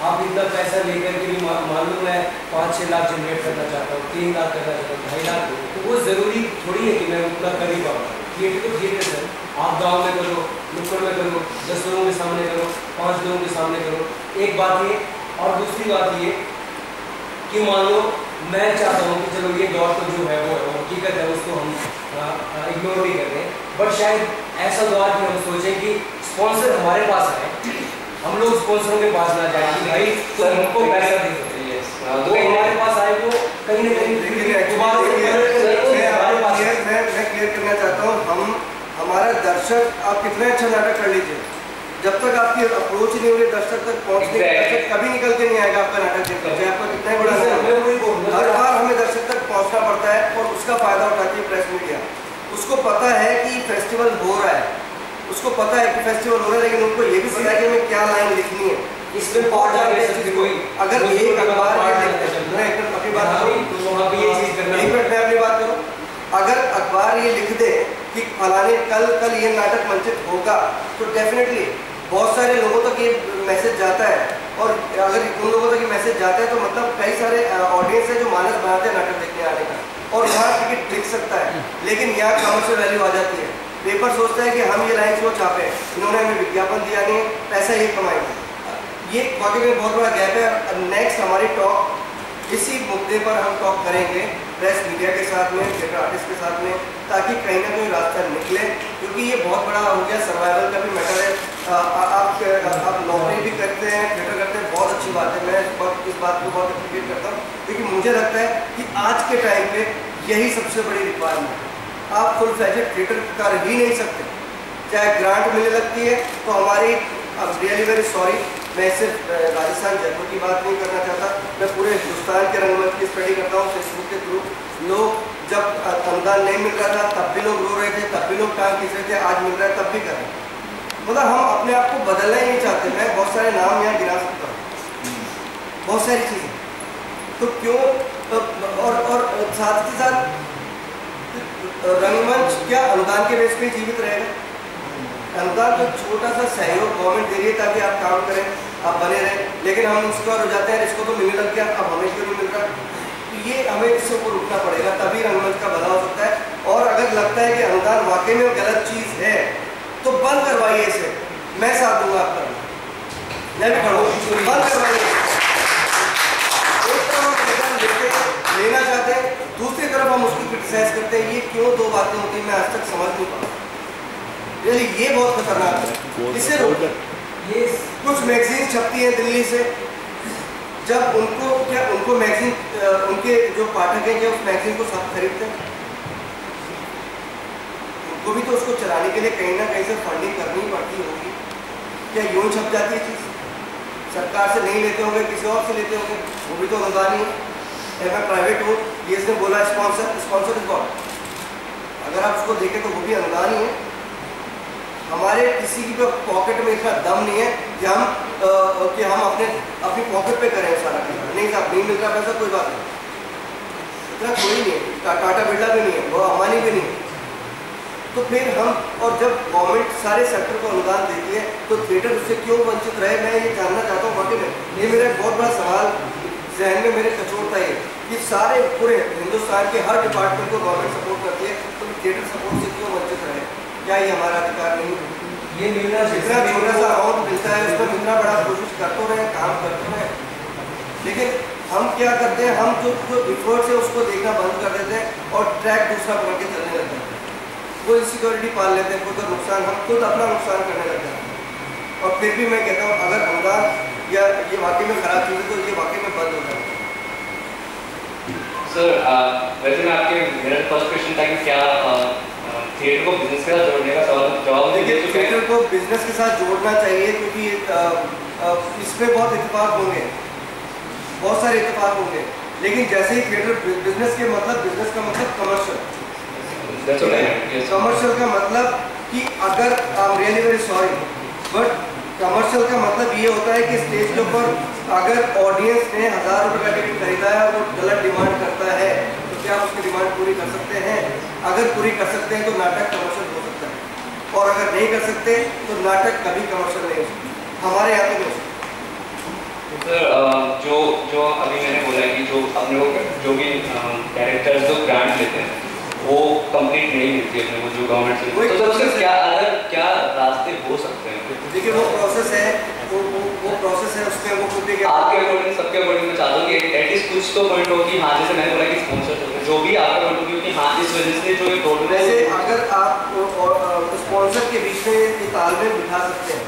आप इतना पैसा लेकर के भी मालूम मैं पाँच छः लाख जनरेट करना चाहता हूँ, तीन लाख करना चाहता हूँ, ढाई लाख तो वो ज़रूरी थोड़ी है कि मैं उतना कर ही पाऊँ। थिएटर तो थिएटर है आप गाँव में करो, नुक्कड़ में करो दस लोगों के सामने करो, पाँच लोगों के सामने करो। एक बात ये, और दूसरी बात ये कि मान लो, मैं चाहता हूँ कि चलो ये दौर तो जो है वो हकीकत है, उसको हम इग्नोर नहीं करते। हैं बट शायद ऐसा दौर कि हम सोचें कि स्पॉन्सर हमारे पास आए हम लोग स्पॉन्सरों के पास ना जाए कि भाई तो हमको पैसा दे सकते हैं। तो हमारे पास आए वो कहीं ना कहीं दोबारा मैं मैं मैं क्लियर करना चाहता हूँ हम हमारा दर्शक आप कितने अच्छा नाटक कर लीजिए। जब तक आपकी अप्रोच नहीं होगी दर्शक तक पहुँचने की दर्शक कभी निकल के नहीं आएगा आपका नाटक देखकर चाहे आपका कितना ही बड़ा हो। हर बार हमें दर्शक तक पहुँचना पड़ता है और उसका फ़ायदा उठाती है प्रेस मीडिया। उसको पता है कि फेस्टिवल हो रहा है। उसको पता है कि फेस्टिवल हो रहा है लेकिन उनको ये भी है कि हमें क्या लाइन लिखनी है। इसमें बहुत ज़्यादा कोई अगर एक अखबार अपनी बात हाँ, तो वहाँ पे ये चीज़ करना एक मैं अपनी बात करूँ? अगर अखबार ये लिख दे कि फलाने कल कल ये नाटक मंचित होगा तो डेफिनेटली बहुत सारे लोगों तक ये मैसेज जाता है। और अगर उन लोगों तक ये मैसेज जाता है तो मतलब कई सारे ऑडियंस है जो मानस बनाते हैं नाटक देखने आने का। और वहाँ टिकट बिक सकता है। लेकिन यहाँ कमर्शियल वैल्यू आ जाती है। पेपर सोचता है कि हम ये लाइन वो छापे? इन्होंने हमें विज्ञापन दिया नहीं, पैसा ये कमाएँगे। ये वाकई में बहुत बड़ा गैप है। नेक्स्ट हमारी टॉक इसी मुद्दे पर हम टॉक करेंगे प्रेस मीडिया के साथ में थिएटर आर्टिस्ट के साथ में, ताकि कहीं ना कहीं रास्ता निकले, क्योंकि ये बहुत बड़ा हो गया सर्वाइवल का भी मैटर है। आप आप नौकरी भी करते हैं थिएटर करते हैं, बहुत अच्छी बात है। मैं इस बात को बहुत अप्रिशिएट करता हूँ। क्योंकि मुझे लगता है कि आज के टाइम पे यही सबसे बड़ी रिक्वायरमेंट है। आप फुल फ्लैजेड थिएटर कर ही नहीं सकते। चाहे ग्रांट मिलने लगती है तो हमारी रियली वेरी सॉरी मैं सिर्फ़ राजस्थान जयपुर की बात नहीं करना चाहता। मैं पूरे हिंदुस्तान के रंगमंच की स्टडी करता हूँ फेसबुक के थ्रू लोग जब अनुदान नहीं मिल रहा था, तब भी लोग रो रहे थे, तब भी लोग टांग खींच रहे थे, आज मिल रहा है, तब भी कर रहे मतलब हम अपने आप को बदलना ही नहीं चाहते। मैं बहुत सारे नाम यहाँ गिरा सकता हूँ। बहुत सारी चीज़ें। तो क्यों? और और साथ ही साथ रंगमंच क्या अनुदान के बेस पे जीवित रहेगा? अनुदान तो छोटा सा सहयोग गवर्नमेंट दे रही है ताकि आप काम करें, आप बने रहें, लेकिन हम उसका हो जाते हैं, इसको तो मिलने लग गया, अब हमें क्यों नहीं मिल रहा? तो ये हमें इससे ऊपर उठना पड़ेगा, तभी रंगमंच का बदलाव हो सकता है। और अगर लगता है कि अनुदान वाकई में गलत चीज़ है तो बंद करवाइए इसे। मैं साथ दूँगा आपका। मैं भी खड़ा बंद करवाइए एक तरफ़ हम अनुदान लेते लेना चाहते हैं दूसरी तरफ़ हम उसको क्रिटिसाइज करते हैं ये क्यों दो बातें होती हैं मैं आज तक समझ नहीं पा रियली ये बहुत खतरनाक है। इससे ये कुछ मैगजीन छपती है दिल्ली से। जब उनको क्या उनको मैगजीन उनके जो पाठक हैं क्या उस मैगजीन को सब खरीदते हैं? उनको भी तो उसको चलाने के लिए कहीं ना कहीं से फंडिंग करनी पड़ती होगी। क्या यूँ छप जाती है चीज़? सरकार से नहीं लेते होंगे किसी और से लेते होंगे? वो भी तो अनुदान ही है। मैं प्राइवेट हूँ. ये इसने बोला स्पॉन्सर स्पॉन्सर इज़ गॉड अगर आप उसको देखें तो वो भी अनुदान ही। है हमारे किसी की पॉकेट में इतना दम नहीं है कि हम आ, कि हम अपने अपनी पॉकेट पे करें सारा काम। नहीं साहब नहीं मिल रहा पैसा कोई बात नहीं। इतना कोई नहीं है। टाटा बिरला भी नहीं है वो अम्बानी भी नहीं है। तो फिर हम और जब गवर्नमेंट सारे सेक्टर को अनुदान देती है तो थिएटर उससे क्यों वंचित रहे? मैं ये जानना चाहता हूँ वाकई में। ये मेरा एक बहुत बड़ा सवाल जहन में मेरे कचोड़ता है कि सारे पूरे हिंदुस्तान के हर डिपार्टमेंट को गवर्नमेंट सपोर्ट करती है तो थिएटर सपोर्ट से क्यों वंचित रहे? क्या ये हमारा अधिकार नहीं ये मिलना जितना छोटा सा अमाउंट मिलता है उसमें जितना बड़ा कोशिश करते रहे काम करते रहे। लेकिन हम क्या करते हैं हम जो जो इफर्ट्स है उसको देखना बंद कर देते हैं और ट्रैक दूसरा पकड़ के चलने लगते हैं। वो इनसिक्योरिटी पाल लेते हैं खुद का नुकसान हम खुद अपना नुकसान करने लग जाते हैं। और फिर भी मैं कहता हूँ अगर अनुदान या ये वाकई में खराब चीज़ है तो ये वाकई में बंद हो जाए सर वैसे मैं आपके मेरा फ़र्स्ट क्वेश्चन था कि क्या थिएटर को बिज़नेस के साथ जोड़ने का सवाल जवाब देखिए थिएटर को बिज़नेस के साथ जोड़ना चाहिए क्योंकि इस पर बहुत इतफाक होंगे। बहुत सारे इतफाक होंगे। लेकिन जैसे ही थिएटर बिज़नेस के मतलब बिज़नेस का मतलब कमर्शियल कमर्शियल का मतलब कि अगर I really very sorry but commercial का मतलब ये होता है कि स्टेज के ऊपर अगर ऑडियंस ने हज़ार रुपये का टिकट खरीदा है और वो गलत डिमांड करता है तो क्या आप उसकी डिमांड पूरी कर सकते हैं? अगर पूरी कर सकते हैं तो नाटक कमर्शियल हो सकता है। और अगर नहीं कर सकते तो नाटक कभी कमर्शियल नहीं हो सकता। हमारे यहाँ तो नहीं सर जो जो अभी मैंने बोला कि जो अपने को जो भी कैरेक्टर्स जो ग्रांट लेते हैं वो कंप्लीट नहीं मिलती है वो जो गवर्नमेंट से। तो सर उसके क्या अलग क्या रास्ते हो सकते हैं? देखिए वो प्रोसेस है वो वो वो प्रोसेस है उसमें वो खुद के आपके अकॉर्डिंग सबके अकॉर्डिंग मैं चाहता हूँ कि एटलीस्ट कुछ तो पॉइंट हो कि हाँ जैसे मैंने बोला कि स्पॉन्सर जो भी आपका पॉइंट हो कि हाँ इस वजह से जो ये टोटल जैसे अगर आप स्पॉन्सर के बीच में तालमेल बिठा सकते हैं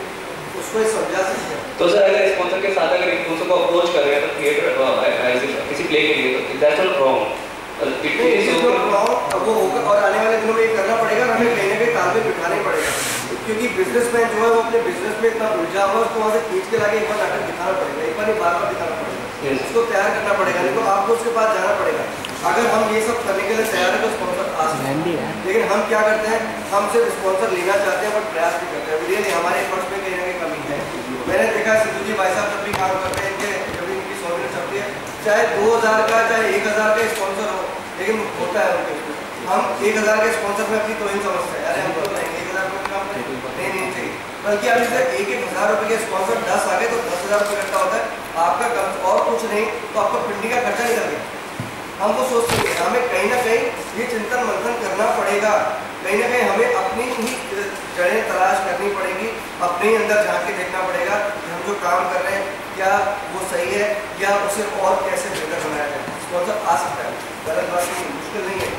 उसको समझा सकते हैं। तो सर अगर स्पॉन्सर के साथ अगर स्पॉन्सर को अप्रोच कर रहे हैं तो थिएटर किसी प्ले के लिए तो दैट्स नॉट रॉन्ग वो होगा और आने वाले दिनों में ये करना पड़ेगा हमें कहीं ना कहीं तालमेल बिठाना पड़ेगा। क्योंकि बिजनेसमैन जो है वो अपने बिज़नेस में इतना उलझा हुआ है उसको वहाँ से खींच के लाके एक बार नाटक दिखाना पड़ेगा। एक बार नहीं बार बार दिखाना पड़ेगा। उसको तैयार करना पड़ेगा नहीं तो आपको उसके पास जाना पड़ेगा। अगर हम ये सब करने के लिए तैयार है तो स्पॉन्सर आ सकते हैं। लेकिन हम क्या करते हैं हम सिर्फ़ स्पॉन्सर लेना चाहते हैं बट प्रयास भी करते हैं। रियली हमारे फ़र्स्ट में कहीं ना कहीं कमी है। मैंने देखा सिद्धू जी भाई साहब जब भी काम करते हैं इनके जब इनकी सॉलिड चलती है चाहे दो हज़ार का चाहे एक हज़ार का स्पॉन्सर हो लेकिन होता है उनके हम एक हज़ार के स्पॉन्सर में अपनी तो इन समझते हैं। अरे हम तो नहीं एक हज़ार रुपये काम करें नहीं नहीं चाहिए बल्कि आप जैसे एक एक हज़ार रुपये के स्पॉन्सर दस आ गए तो दस हज़ार रुपये इकट्ठा होता है। आपका कम और कुछ नहीं तो आपका पिंडी का खर्चा निकल गया। हम वो सोचते हैं, हमें कहीं ना कहीं ये चिंतन मंथन करना पड़ेगा। कहीं ना कहीं हमें अपनी ही जड़ें तलाश करनी पड़ेगी, अपने ही अंदर झाँक के देखना पड़ेगा कि हम जो काम कर रहे हैं, क्या वो सही है, या उसे और कैसे बेहतर बनाया जाए। स्पॉन्सर आ सकता है, गलत बात नहीं मुश्किल नहीं है।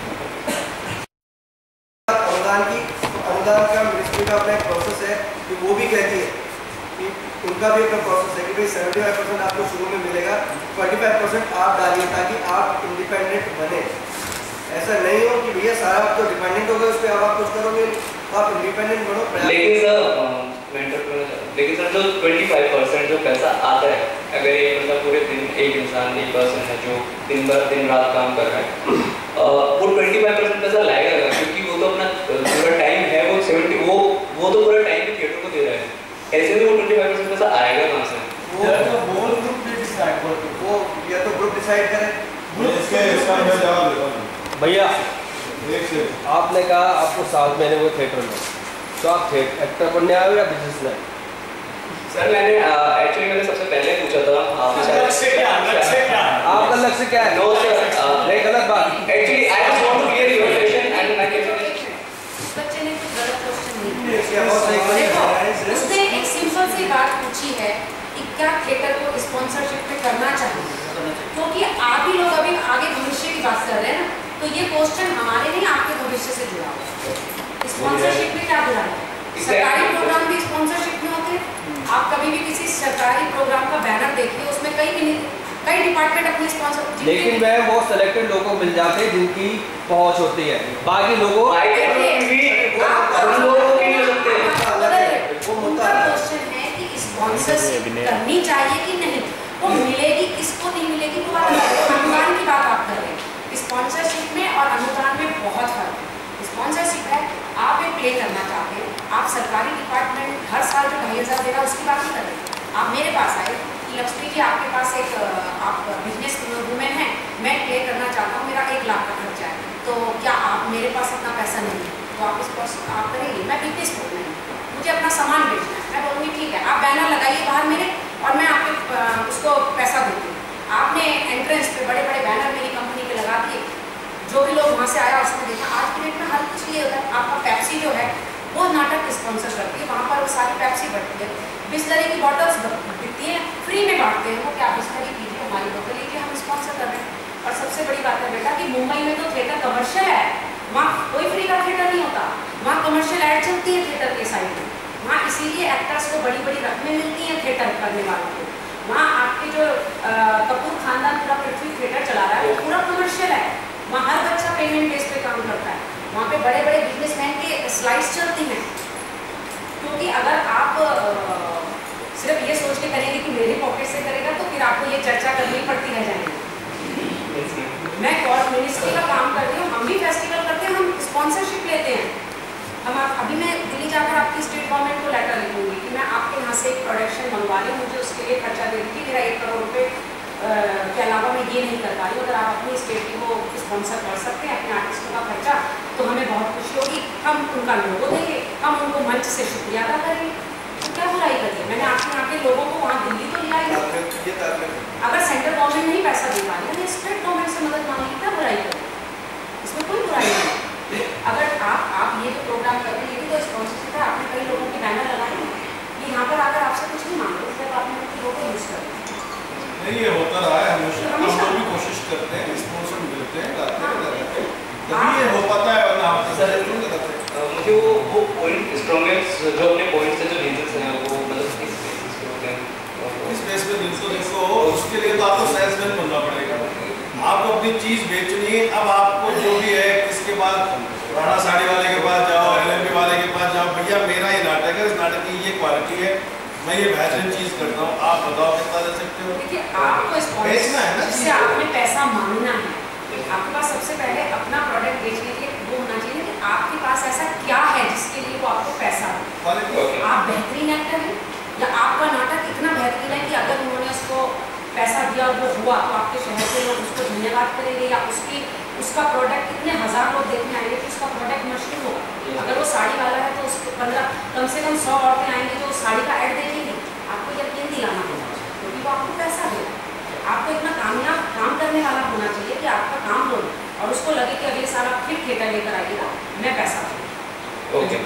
अनुदान की तो अनुदान का मिनिस्ट्री का अपना एक प्रोसेस है। कि वो भी कहती है कि उनका भी अपना प्रोसेस है कि भाई सेवेंटी फाइव परसेंट आपको शुरू में मिलेगा ट्वेंटी फाइव परसेंट आप डालिए ताकि आप इंडिपेंडेंट बने। ऐसा नहीं हो कि भैया सारा आप तो डिपेंडेंट हो गए उस पर अब आप कुछ करोगे आप इंडिपेंडेंट बनो लेकिन सर लेकिन सर जो 25 परसेंट जो पैसा आता है अगर एक मतलब पूरे दिन एक इंसान एक पर्सन है जो दिन भर दिन रात काम कर रहा है वो 25 परसेंट पैसा लाएगा क्योंकि वो तो अपना अ, पूरा टाइम है वो 70 वो वो तो पूरा टाइम भी थिएटर को दे रहा है ऐसे में वो 25 परसेंट पैसा आएगा कहाँ से वो तो बोल ग्रुप ने डिसाइड करते वो या तो ग्रुप डिसाइड करे इसके इसका मैं जवाब देता हूँ भैया आपने कहा आपको सात महीने हुए थिएटर में तो आप एक्टर बनने आए हो या बिजनेसमैन सर मैंने एक्चुअली मैंने सबसे पहले पूछा था आपने लक्ष्य क्या? लक्ष्य क्या? आपका लक्ष्य क्या है? नो सर नहीं गलत बात actually I just want to clear your question and मैं कैन बच्चे ने कुछ गलत क्वेश्चन नहीं है। उसने एक सिंपल सी बात पूछी है कि क्या थिएटर को स्पॉन्सरशिप में करना चाहिए क्योंकि आप ही लोग अभी आगे भविष्य की बात कर रहे हैं ना तो ये क्वेश्चन हमारे नहीं आपके भविष्य से जुड़ा हुआ है। स्पॉन्सरशिप में क्या बुरा है? सरकारी प्रोग्राम भी स्पॉन्सरशिप में होते हैं। आप कभी भी किसी सरकारी प्रोग्राम का बैनर देखिए उसमें कई कई डिपार्टमेंट अपनी स्पॉन्सर लेकिन मैं वो सिलेक्टेड लोगों को मिल जाते हैं जिनकी पहुँच होती है। बाकी लोगों उनका क्वेश्चन है कि स्पॉन्सरशिप करनी चाहिए कि नहीं। वो मिलेगी किसको नहीं मिलेगी वो बात अलग है। अनुदान की बात आप कर रहे हैं स्पॉन्सरशिप में और अनुदान में बहुत फ़र्क है। स्पॉन्सरशिप है, आप एक प्ले करना चाहते हैं, आप सरकारी डिपार्टमेंट हर साल जो ढाई हज़ार देगा, उसकी बात नहीं कर। रहे आप मेरे पास आए कि लक्ष्मी जी आपके पास एक, आप बिज़नेस वूमेन हैं, मैं प्ले करना चाहता हूँ, मेरा एक लाख का खर्चा है तो क्या आप मेरे पास इतना पैसा नहीं है? तो आप इस आप करेंगे, मैं बिज़नेस वूमेन हूँ, मुझे अपना सामान बेचना है। मैं बोलूँगी, ठीक है, आप बैनर लगाइए बाहर मेरे और मैं आपके उसको पैसा दूँगी। आपने एंट्रेंस पे बड़े बड़े बैनर मेरी कंपनी के लगा दिए। जो भी लोग वहाँ से आया, उसने देखा, आज की डेट में हर कुछ ये होता है। आपका पैप्सी जो है, वो नाटक स्पॉन्सर करती है। वहाँ पर वो सारी पैप्सी बढ़ती है। बिस्लरी की बॉटल्स बिकती हैं। फ्री में बांटते हैं। वो क्या बिस्लरी कीजिए, हमारी बोतल लीजिए हम स्पॉन्सर कर रहे हैं। और सबसे बड़ी बात है बेटा कि मुंबई में तो थिएटर कमर्शियल है। वहाँ कोई फ्री का थिएटर नहीं होता। वहाँ कमर्शियल एड चलती है थिएटर के साइड में। वहाँ इसीलिए एक्टर्स को बड़ी बड़ी रकमें मिलती हैं थिएटर करने वालों को। वहाँ आपके जो कपूर खानदान पूरा पृथ्वी थिएटर चला रहा है वो पूरा कमर्शियल है। वहाँ हर बच्चा पेमेंट बेस पे काम करता है। वहाँ पे बड़े बड़े बिजनेसमैन के स्लाइड्स चलती हैं। क्योंकि अगर आप सिर्फ़ ये सोच के करेंगे कि मेरे पॉकेट से करेगा तो फिर आपको ये चर्चा करनी पड़ती रह जाएगी मैं कॉर्ट मिनिस्ट्री का काम कर रही हूँ हम भी फेस्टिवल करते हैं हम स्पॉन्सरशिप लेते हैं। हम आप अभी मैं दिल्ली जाकर आपकी स्टेट गवर्नमेंट को लेटर लिखूँगी कि मैं आपके यहाँ से एक प्रोडक्शन मंगवा हूँ मुझे उसके लिए खर्चा दे दीजिए मेरा एक करोड़ रुपये के अलावा मैं ये नहीं कर पा रही हूँ। अगर आप अपनी स्टेट की वो स्पॉन्सर कर सकते हैं अपने आर्टिस्टों का खर्चा तो हमें बहुत खुशी होगी। हम उनका लोगो देंगे हम उनको मंच से शुक्रिया अदा करेंगे। तो क्या बुराई करिए मैंने आपके यहाँ के लोगों को वहाँ दिल्ली तो लिया अगर सेंट्रल गवर्नमेंट नहीं पैसा दे पा रही है स्टेट गवर्नमेंट से मदद मांगेगी क्या बुराई करें? इसमें कोई बुराई नहीं। है। अगर आप आप ये जो प्रोग्राम कर रहे हैं ये भी तो स्पॉन्सरशिप है आपने कई लोगों के बैनर लगाए हैं कि यहाँ पर आकर आपसे कुछ नहीं मांग रहे सिर्फ़ आपने उनके लोगो यूज़ कर। नहीं ये होता रहा है हमेशा हम लोग भी कोशिश करते हैं स्पॉन्सर मिलते हैं गाते हैं लगाते हैं। तभी ये हो पाता है वरना हम सर मुझे वो वो पॉइंट स्ट्रॉन्गेस्ट जो अपने पॉइंट्स हैं जो रीजंस हैं वो मतलब किस बेसिस पे होते हैं? इस बेस पे जिनको देखो उसके लिए तो आपको सेल्समैन बनना पड़ेगा। आपको अपनी चीज़ बेचनी है अब आपको जो भी राणा साड़ी वाले के पास जाओ एल वाले के पास जाओ भैया मेरा ये नाटक है इस नाटक की ये क्वालिटी है। मैं ये बेहतरीन चीज़ करता हूँ आप बताओ कितना दे सकते हो? देखिए आपको बेचना है ना स्पॉन्सर आपने पैसा मांगना है आपके पास सबसे पहले अपना प्रोडक्ट बेचने के लिए वो होना चाहिए कि आपके पास ऐसा क्या है जिसके लिए वो आपको पैसा आप बेहतरीन एक्टर हैं या आपका नाटक इतना बेहतरीन है कि अगर उन्होंने उसको पैसा दिया और वो हुआ तो आपके शहर के लोग उसको धन्यवाद करेंगे या उसकी उस उसका प्रोडक्ट कितने हज़ार लोग देखने आएँगे कि उसका प्रोडक्ट मशहूर होगा। अगर वो साड़ी वाला है तो उसको पंद्रह कम से कम सौ औरतें आएँगी जो साड़ी का ऐड देखेंगी। आपको यकीन दिलाना होगा क्योंकि वो आपको पैसा देगा। आपको इतना कामयाब काम करने वाला होना चाहिए कि आपका काम हो और उसको लगे कि अगले साल आप फिर थिएटर लेकर आइएगा मैं पैसा दूँ ओके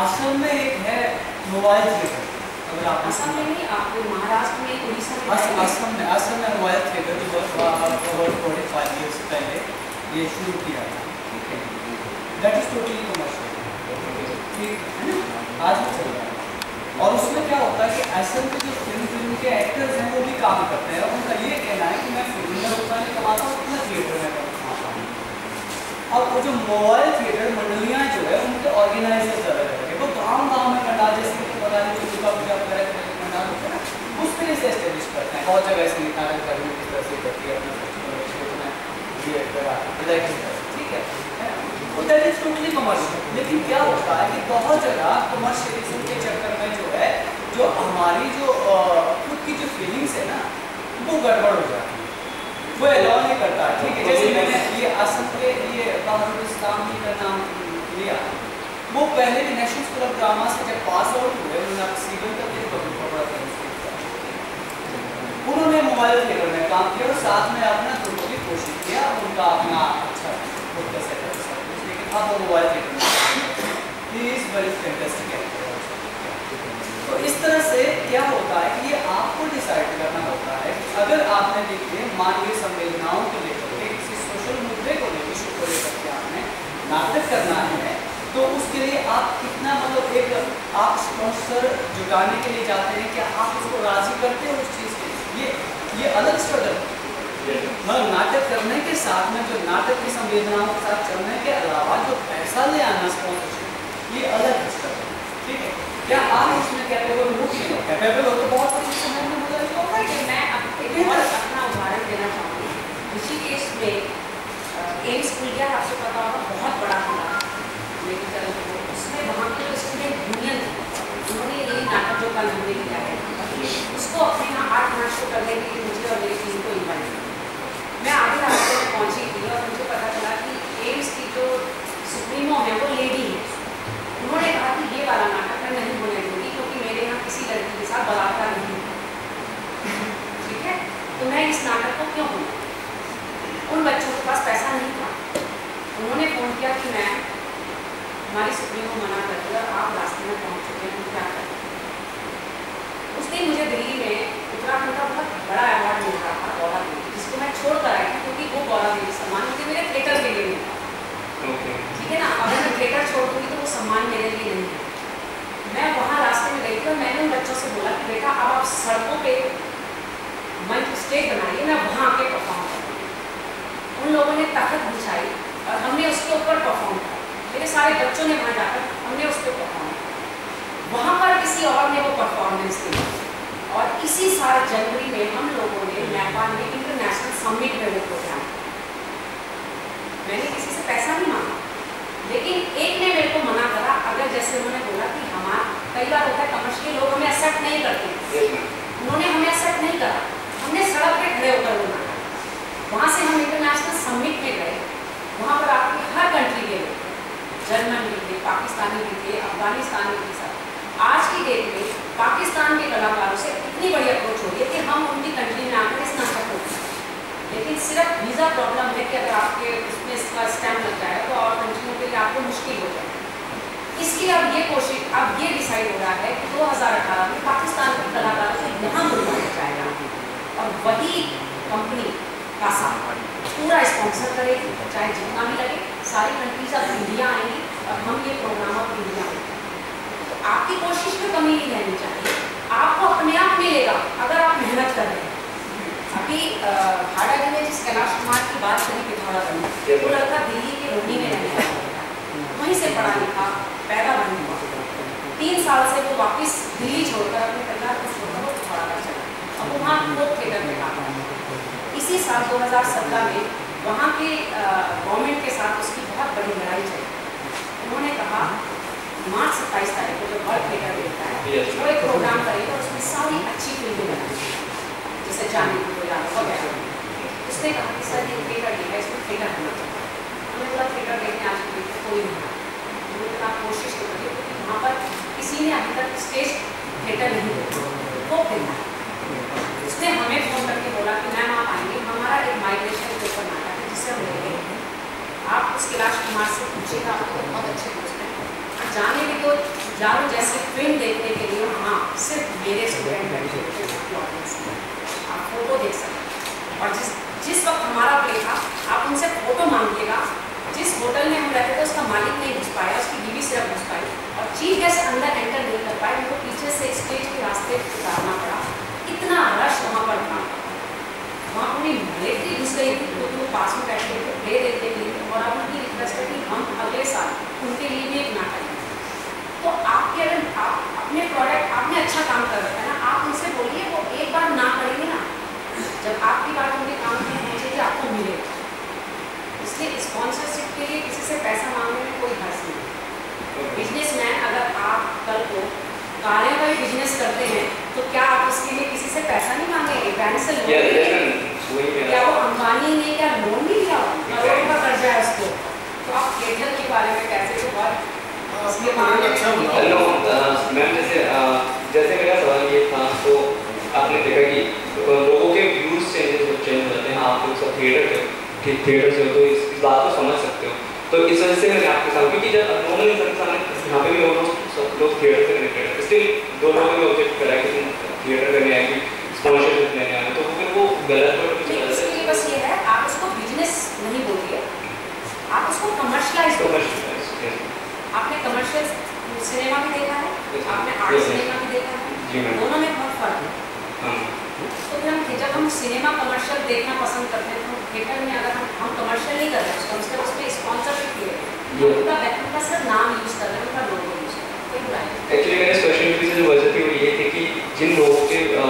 आश्रम में एक है मोबाइल थिएटर असम में नहीं आपको महाराष्ट्र में उड़ीसा में। में में मोबाइल थिएटर जो बहुत बहुत फोर्टी फाइव ईयर्स पहले ये शुरू किया था ठीक है दैट इज़ टोटली कमर्शियल ठीक है ना? आज भी चल रहा है। और उसमें क्या होता है कि के जो फ़िल्म फ़िल्म के एक्टर्स हैं वो भी काम करते हैं। और उनका ये कहना है कि मैं फ़िल्म में उतना नहीं कमाता हूँ उतना थिएटर में कमाता हूँ। अब वो जो मोबाइल थिएटर मंडलियाँ जो है उनके ऑर्गेनाइजर्स अलग है। वो गाँव गाँव में पता नहीं जो दुर्गा पूजा वगैरह के पंडाल होते हैं उस तरह से एस्टेब्लिश करते हैं बहुत जगह ऐसे नाटक करने की तरह से करती है अपना ये करा ठीक है है वो दैट इज़ टोटली कमर्शियल लेकिन क्या होता है कि बहुत जगह कमर्शियलिज्म के चक्कर में जो है जो हमारी जो खुद की जो फीलिंग्स है ना वो गड़बड़ हो जाती है। वो अलाउ नहीं करता ठीक है। जैसे मैंने ये असम के ये बहादुर इस्लाम जी का नाम लिया। वो पहले भी नेशनल स्कूल ऑफ़ ड्रामा से जब पास आउट हुए, उन्होंने आप सीरियल करके पब्लिक को बड़ा किया। उन्होंने मोबाइल थिएटर में काम किया और साथ में अपना दोनों भी कोशिश किया। उनका अपना अच्छा खुद का सेटअप लेकिन अब वो मोबाइल थिएटर में ही। इज़ वेरी फैंटास्टिक तो इस तरह से क्या होता है कि ये आपको डिसाइड करना होता है अगर आपने देखिए मानवीय संवेदनाओं को लेकर के किसी सोशल मुद्दे को लेकर इशू को लेकर के आपने नाटक करना है तो उसके लिए आप कितना मतलब एक आप स्पॉन्सर जुटाने के लिए जाते हैं क्या आप उसको राज़ी करते हैं उस चीज़ के लिए? ये ये अलग स्ट्रगल है मतलब नाटक करने के साथ में जो नाटक की संवेदनाओं के साथ चलने के अलावा जो पैसा ले आना स्पॉन्सरशिप ये अलग स्ट्रगल है ठीक है? क्या आप इसमें कैपेबल हो? कि कैपेबल हो तो बहुत कुछ समय में है। कि मैं अपना उदाहरण देना चाहूँगी। ऋषिकेश में एम्स खुल गया आपको पता होगा बहुत बड़ा खुला उसमें वहाँ के जो स्टूडेंट यूनियन थे उन्होंने यही नाटक जो कल हमने किया है उसको अपने यहाँ आठ मार्च को करने के लिए मुझे और मेरी टीम को इन्वाइट मैं आधे रास्ते में पहुँची थी और मुझे पता चला कि एम्स की जो सुप्रीमो है वो लेडी है उन्होंने कहा कि ये वाला नाटक मैं नहीं होने दूँगी क्योंकि मेरे यहाँ किसी लड़की के साथ बलात्कार नहीं ठीक है तो मैं इस नाटक को क्यों हूँ उन बच्चों के पास पैसा नहीं था उन्होंने फ़ोन किया कि मैं हमारी सुप्रीमो मना कर दिया आप रास्ते में पहुँच चुके हैं क्या करें? उस दिन मुझे दिल्ली में उत्तराखंड का बहुत बड़ा अवार्ड मिल रहा था गौरा देवी जिसको मैं छोड़ कर आई थी क्योंकि वो गौरा देवी सम्मान मुझे मेरे थिएटर के लिए मिला। ठीक है ना? अगर मैं थिएटर छोड़ दूँगी तो वो सम्मान मेरे लिए नहीं है। मैं वहाँ रास्ते में गई थी और मैंने उन बच्चों से बोला कि बेटा अब आप सड़कों पे मंच स्टेज बनाइए मैं वहाँ आके परफॉर्म करूँगी। उन लोगों ने ताकत बिछाई और हमने उसके ऊपर परफॉर्म किया। मेरे सारे बच्चों ने वहाँ जाकर हमने उसको पर परफॉर्म किया। वहाँ पर किसी और ने वो परफॉर्मेंस दी और इसी साल जनवरी में हम लोगों ने नेपाल में इंटरनेशनल समिट में वो प्रोग्राम मैंने किसी से पैसा नहीं मांगा। लेकिन एक ने मेरे को मना करा अगर जैसे उन्होंने बोला कि हमारा कई बार होता है कमर्शियल लोग हमें एक्सेप्ट नहीं करते। उन्होंने हमें एक्सेप्ट नहीं करा। हमने सड़क पे खड़े होकर मांगा वहाँ से हम इंटरनेशनल समिट में गए। वहाँ पर आपके हर कंट्री के लोग जर्मन भी थे पाकिस्तानी भी थे अफगानिस्तानी भी सब। आज की डेट में पाकिस्तान के कलाकारों से इतनी बड़ी अप्रोच हो है कि हम उनकी कंट्री में आकर इस नाटक को लेकिन सिर्फ़ वीज़ा प्रॉब्लम है कि अगर आपके उसमें इसका स्टैम्प लग जाए तो और कंट्रियों के लिए आपको मुश्किल हो जाए। इसलिए अब ये कोशिश, अब ये डिसाइड हो रहा है कि 2018 में पाकिस्तान के कलाकारों को यहाँ बुलवाया जाएगा। और वही कंपनी कासा पूरा स्पॉन्सर करेगी, चाहे जितना भी लगे। सारी कंट्रीज़ अब इंडिया आएँगी और हम ये प्रोग्राम अब इंडिया में तो आपकी कोशिश में कमी नहीं रहनी चाहिए। आपको अपने आप मिलेगा अगर आप मेहनत कर रहे हैं। अभी भाड़ा जी ने जिस कैलाश कुमार की बात करी पिथौरा बनी वो लड़का दिल्ली के रोनी में रहने वाला वहीं से पढ़ा लिखा पैदा बन हुआ। तीन साल से वो वापस दिल्ली छोड़कर अपने परिवार को छोड़कर वो पिथौरा कर चला। अब वहाँ वो थिएटर में काम इसी साल 2017 में वहाँ के गवर्नमेंट के साथ उसकी बहुत बड़ी लड़ाई चली। उन्होंने कहा मार्च सत्ताईस तारीख को जब वर्ल्ड थिएटर देखता है वो एक प्रोग्राम करेगा उसमें सारी अच्छी फ़िल्में बनाएँगे। जैसे जाने की वगैरह उसने कहा कि सर ये थिएटर नहीं है इसमें थिएटर होना चाहिए। हमने बोला थिएटर देखने आज की डेट में कोई नहीं हमने कहा कोशिश तो करिए क्योंकि वहाँ पर किसी ने अभी तक स्टेज थिएटर नहीं देखा। वो फ़िल्म उसने हमें फ़ोन करके बोला कि मैम आप आएँगे। हमारा एक माइग्रेशन के ऊपर जिससे हम ले हैं। आप उस कैलाश कुमार से पूछिएगा, आपको बहुत अच्छे दोस्त हैं। जाने भी तो जाओ, जैसे फ़िल्म देखने के लिए हाँ सिर्फ़ मेरे स्टूडेंट बैठे आप फ़ोटो देख सकते और जिस जिस वक्त हमारा प्ले था, आप उनसे फ़ोटो मांगिएगा। जिस होटल में हम रहते थे, उसका मालिक नहीं घुस पाया, उसकी बीवी सिर्फ़ घुस पाई। और चीफ गेस्ट अंदर एंटर नहीं कर पाए, उनको पीछे से स्टेज के रास्ते उतारना पड़ा। इतना रश वहाँ पर था। वहाँ पूरी मिलिट्री घुस गई थी पास में बैठे थे प्ले देखने के लिए और अब उनकी रिक्वेस्ट है कि हम अगले साल उनके लिए भी एक नाटक है तो आपके अगर आप अपने प्रोडक्ट आपने अच्छा काम कर रखा है ना आप उनसे बोलिए वो एक बार ना करेंगे ना जब आपकी बात उनके काम की पहुँचेगी आपको मिलेगा इसलिए स्पॉन्सरशिप के लिए किसी से पैसा मांगने में कोई हर्ज नहीं। बिजनेसमैन अगर आप कल को कारें वाली बिज़नेस करते हैं तो क्या आप उसके लिए किसी से पैसा नहीं मांगेंगे? बैंक से लोन क्या वो अंबानी ने क्या लोन नहीं लिया? करोड़ों का कर्जा है उसको। तो आप थिएटर के बारे में कैसे तो बहुत इसके मामले हेलो मैम जैसे जैसे मेरा सवाल ये था तो आपने देखा कि लोगों के व्यूज़ चेंजेस चेंज हो जाते हैं आप लोग सब थिएटर के कि थिएटर से हो तो इस, बात को समझ सकते हो। तो इस वजह से मैंने आपके साथ क्योंकि जब नॉर्मल इंसान यहाँ पे भी लोग सब लोग थिएटर से कनेक्टेड है स्टिल दो लोगों ने ऑब्जेक्ट करा कि थिएटर करने आए कि स्पॉन्सरशिप लेने आए तो वो गलत इसके बस ये है आप उसको बिज़नेस नहीं बोलिए। आप उसको कमर्शलाइज Commercialize, आपने कमर्शियल सिनेमा भी देखा है आपने आर्ट. सिनेमा भी देखा है दोनों में बहुत फ़र्क है। हाँ। तो फिर हम जब हम सिनेमा कमर्शियल देखना पसंद करते हैं तो थिएटर में अगर हम हम कमर्शियल नहीं कर रहे हैं कम से कम उस पर स्पॉन्सरशिप Yeah. उनका सिर्फ़ नाम यूज़ कर रहे हैं उनका लोगो यूज़ कर रहे हैं। क्वेश्चन की पीछे जो वजह थी वो ये थी कि जिन लोगों के अ,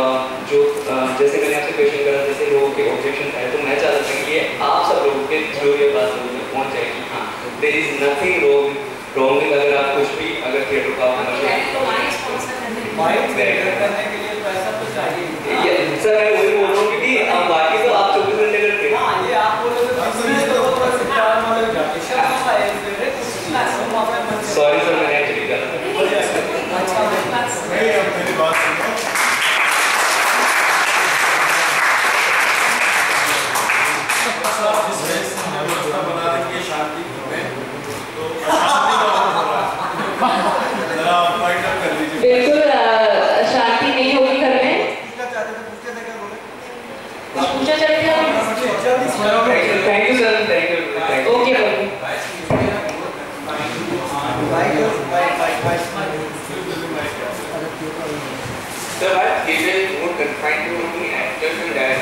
जो अ, जैसे मैंने आपसे क्वेश्चन करा जैसे लोगों के ऑब्जेक्शन है तो मैं चाहता था कि ये आप सब लोगों के थ्रू ये बात लोगों में पहुँच जाए कि हाँ there is nothing wrong wrong अगर आप कुछ भी अगर थिएटर का तो हमारे स्पॉन्सर करने माइंड करने के लिए पैसा तो चाहिए ये सर मैं वही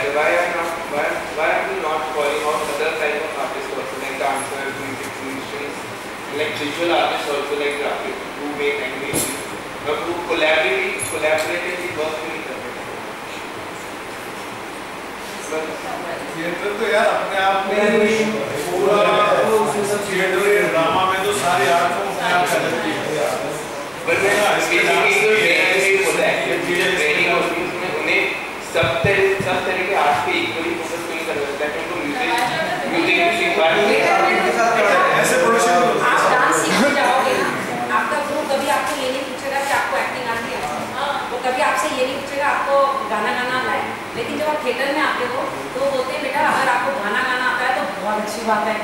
Sir, why and? Why why are we not calling out other of artists like dancers, musicians, like visual artists also like graphic who make but who collaborate work in theatre तो यार अपने आप में पूरा theatre drama में तो सारी art को अपने आप कर लेती है। But when basically जो training होता है जो ट्रेनिंग होती है उसमें उन्हें सब तरह सब तरह के आर्ट पे इक्वली फोकस नहीं कर सकता है। क्योंकि म्यूज़िक म्यूज़िक भी सीखा ऐसे प्रोडक्शन आप डांस सीखने जाओगे ना? आपका ग्रुप कभी आपको ये नहीं पूछेगा कि आपको एक्टिंग आती है? वो कभी आपसे ये नहीं पूछेगा आपको गाना गाना आता है? लेकिन जब आप थिएटर में आते हो तो बोलते हैं बेटा अगर आपको गाना गाना आता है तो बहुत अच्छी बात है।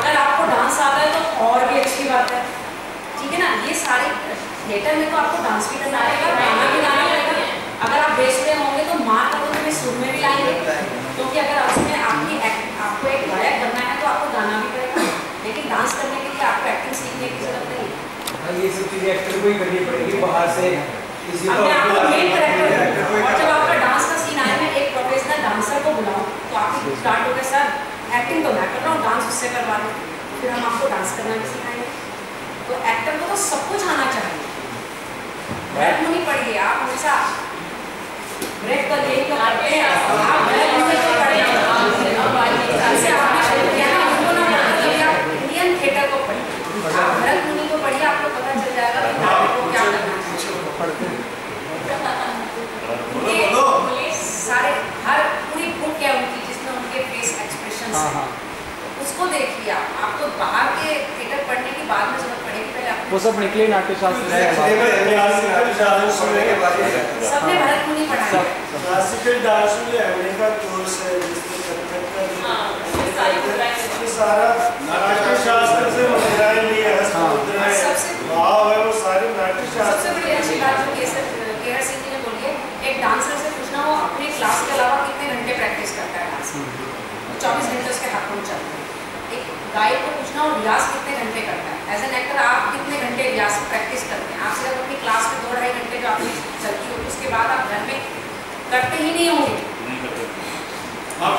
अगर आपको डांस आता है तो और भी अच्छी बात है। ठीक है ना? ये सारे थिएटर में तो आपको डांस भी करना आएगा गाना भी गाना पड़ेगा। अगर आप बेचते होंगे तो मार का तो तुम्हें सुर में भी लाएँगे। क्योंकि अगर उसमें आपकी आपको एक गायक बनना है तो आपको गाना भी पड़ेगा। लेकिन डांस करने के लिए आपको एक्टिंग सीखने की ज़रूरत नहीं है। हाँ, ये सब चीज़ें एक्टर को ही करनी पड़ेगी बाहर से किसी को और जब आपका डांस का सीन आए मैं एक प्रोफेशनल डांसर को बुलाऊं तो आप स्टार्ट हो गए सर एक्टिंग तो मैं कर रहा हूँ डांस उससे करवा दो फिर हम आपको डांस करना भी सिखाएँगे। तो एक्टर को तो सब कुछ आना चाहिए ब्रेक होनी पड़ेगी आप हमेशा। ब्रेक तो यही तो करते हैं। आप ब्रेक होने तो पड़ेगा जैसे आपने शुरू किया ना उनको ना आप इंडियन थिएटर को पढ़िए। आप भरत मुनि को पढ़िए आपको पता चल जाएगा कि नाटक को क्या करना है पूरी बुक है। फेस उसको देखिए आप। आपको बाहर के थिएटर पढ़ने की बाद में ज़रूरत पड़ेगी पहले आपको वो सब निकले नाट्यशास्त्र से सबने भरत मुनि पढ़ाया है। क्लासिकल डांस में एमए का कोर्स है ये सारा नाट्य शास्त्र से मुद्राएँ लिए हस्तमुद्राएँ भाव है वो सारे नाट्य सबसे बड़ी अच्छी बात जो केसर केहर सिंह जी ने बोली है एक डांसर से पूछना वो अपने क्लास के अलावा कितने घंटे प्रैक्टिस करता है डांस चौबीस घंटे उसके हाथ में चलते हैं। एक गायक को पूछना, और रियाज कितने घंटे करता है? एज एन एक्टर आप कितने घंटे रियाज प्रैक्टिस करते हैं? आप सिर्फ़ अपनी क्लास में दो ढाई घंटे जो आपकी चलती होगी उसके बाद आप घर में करते ही नहीं होंगे। हाँ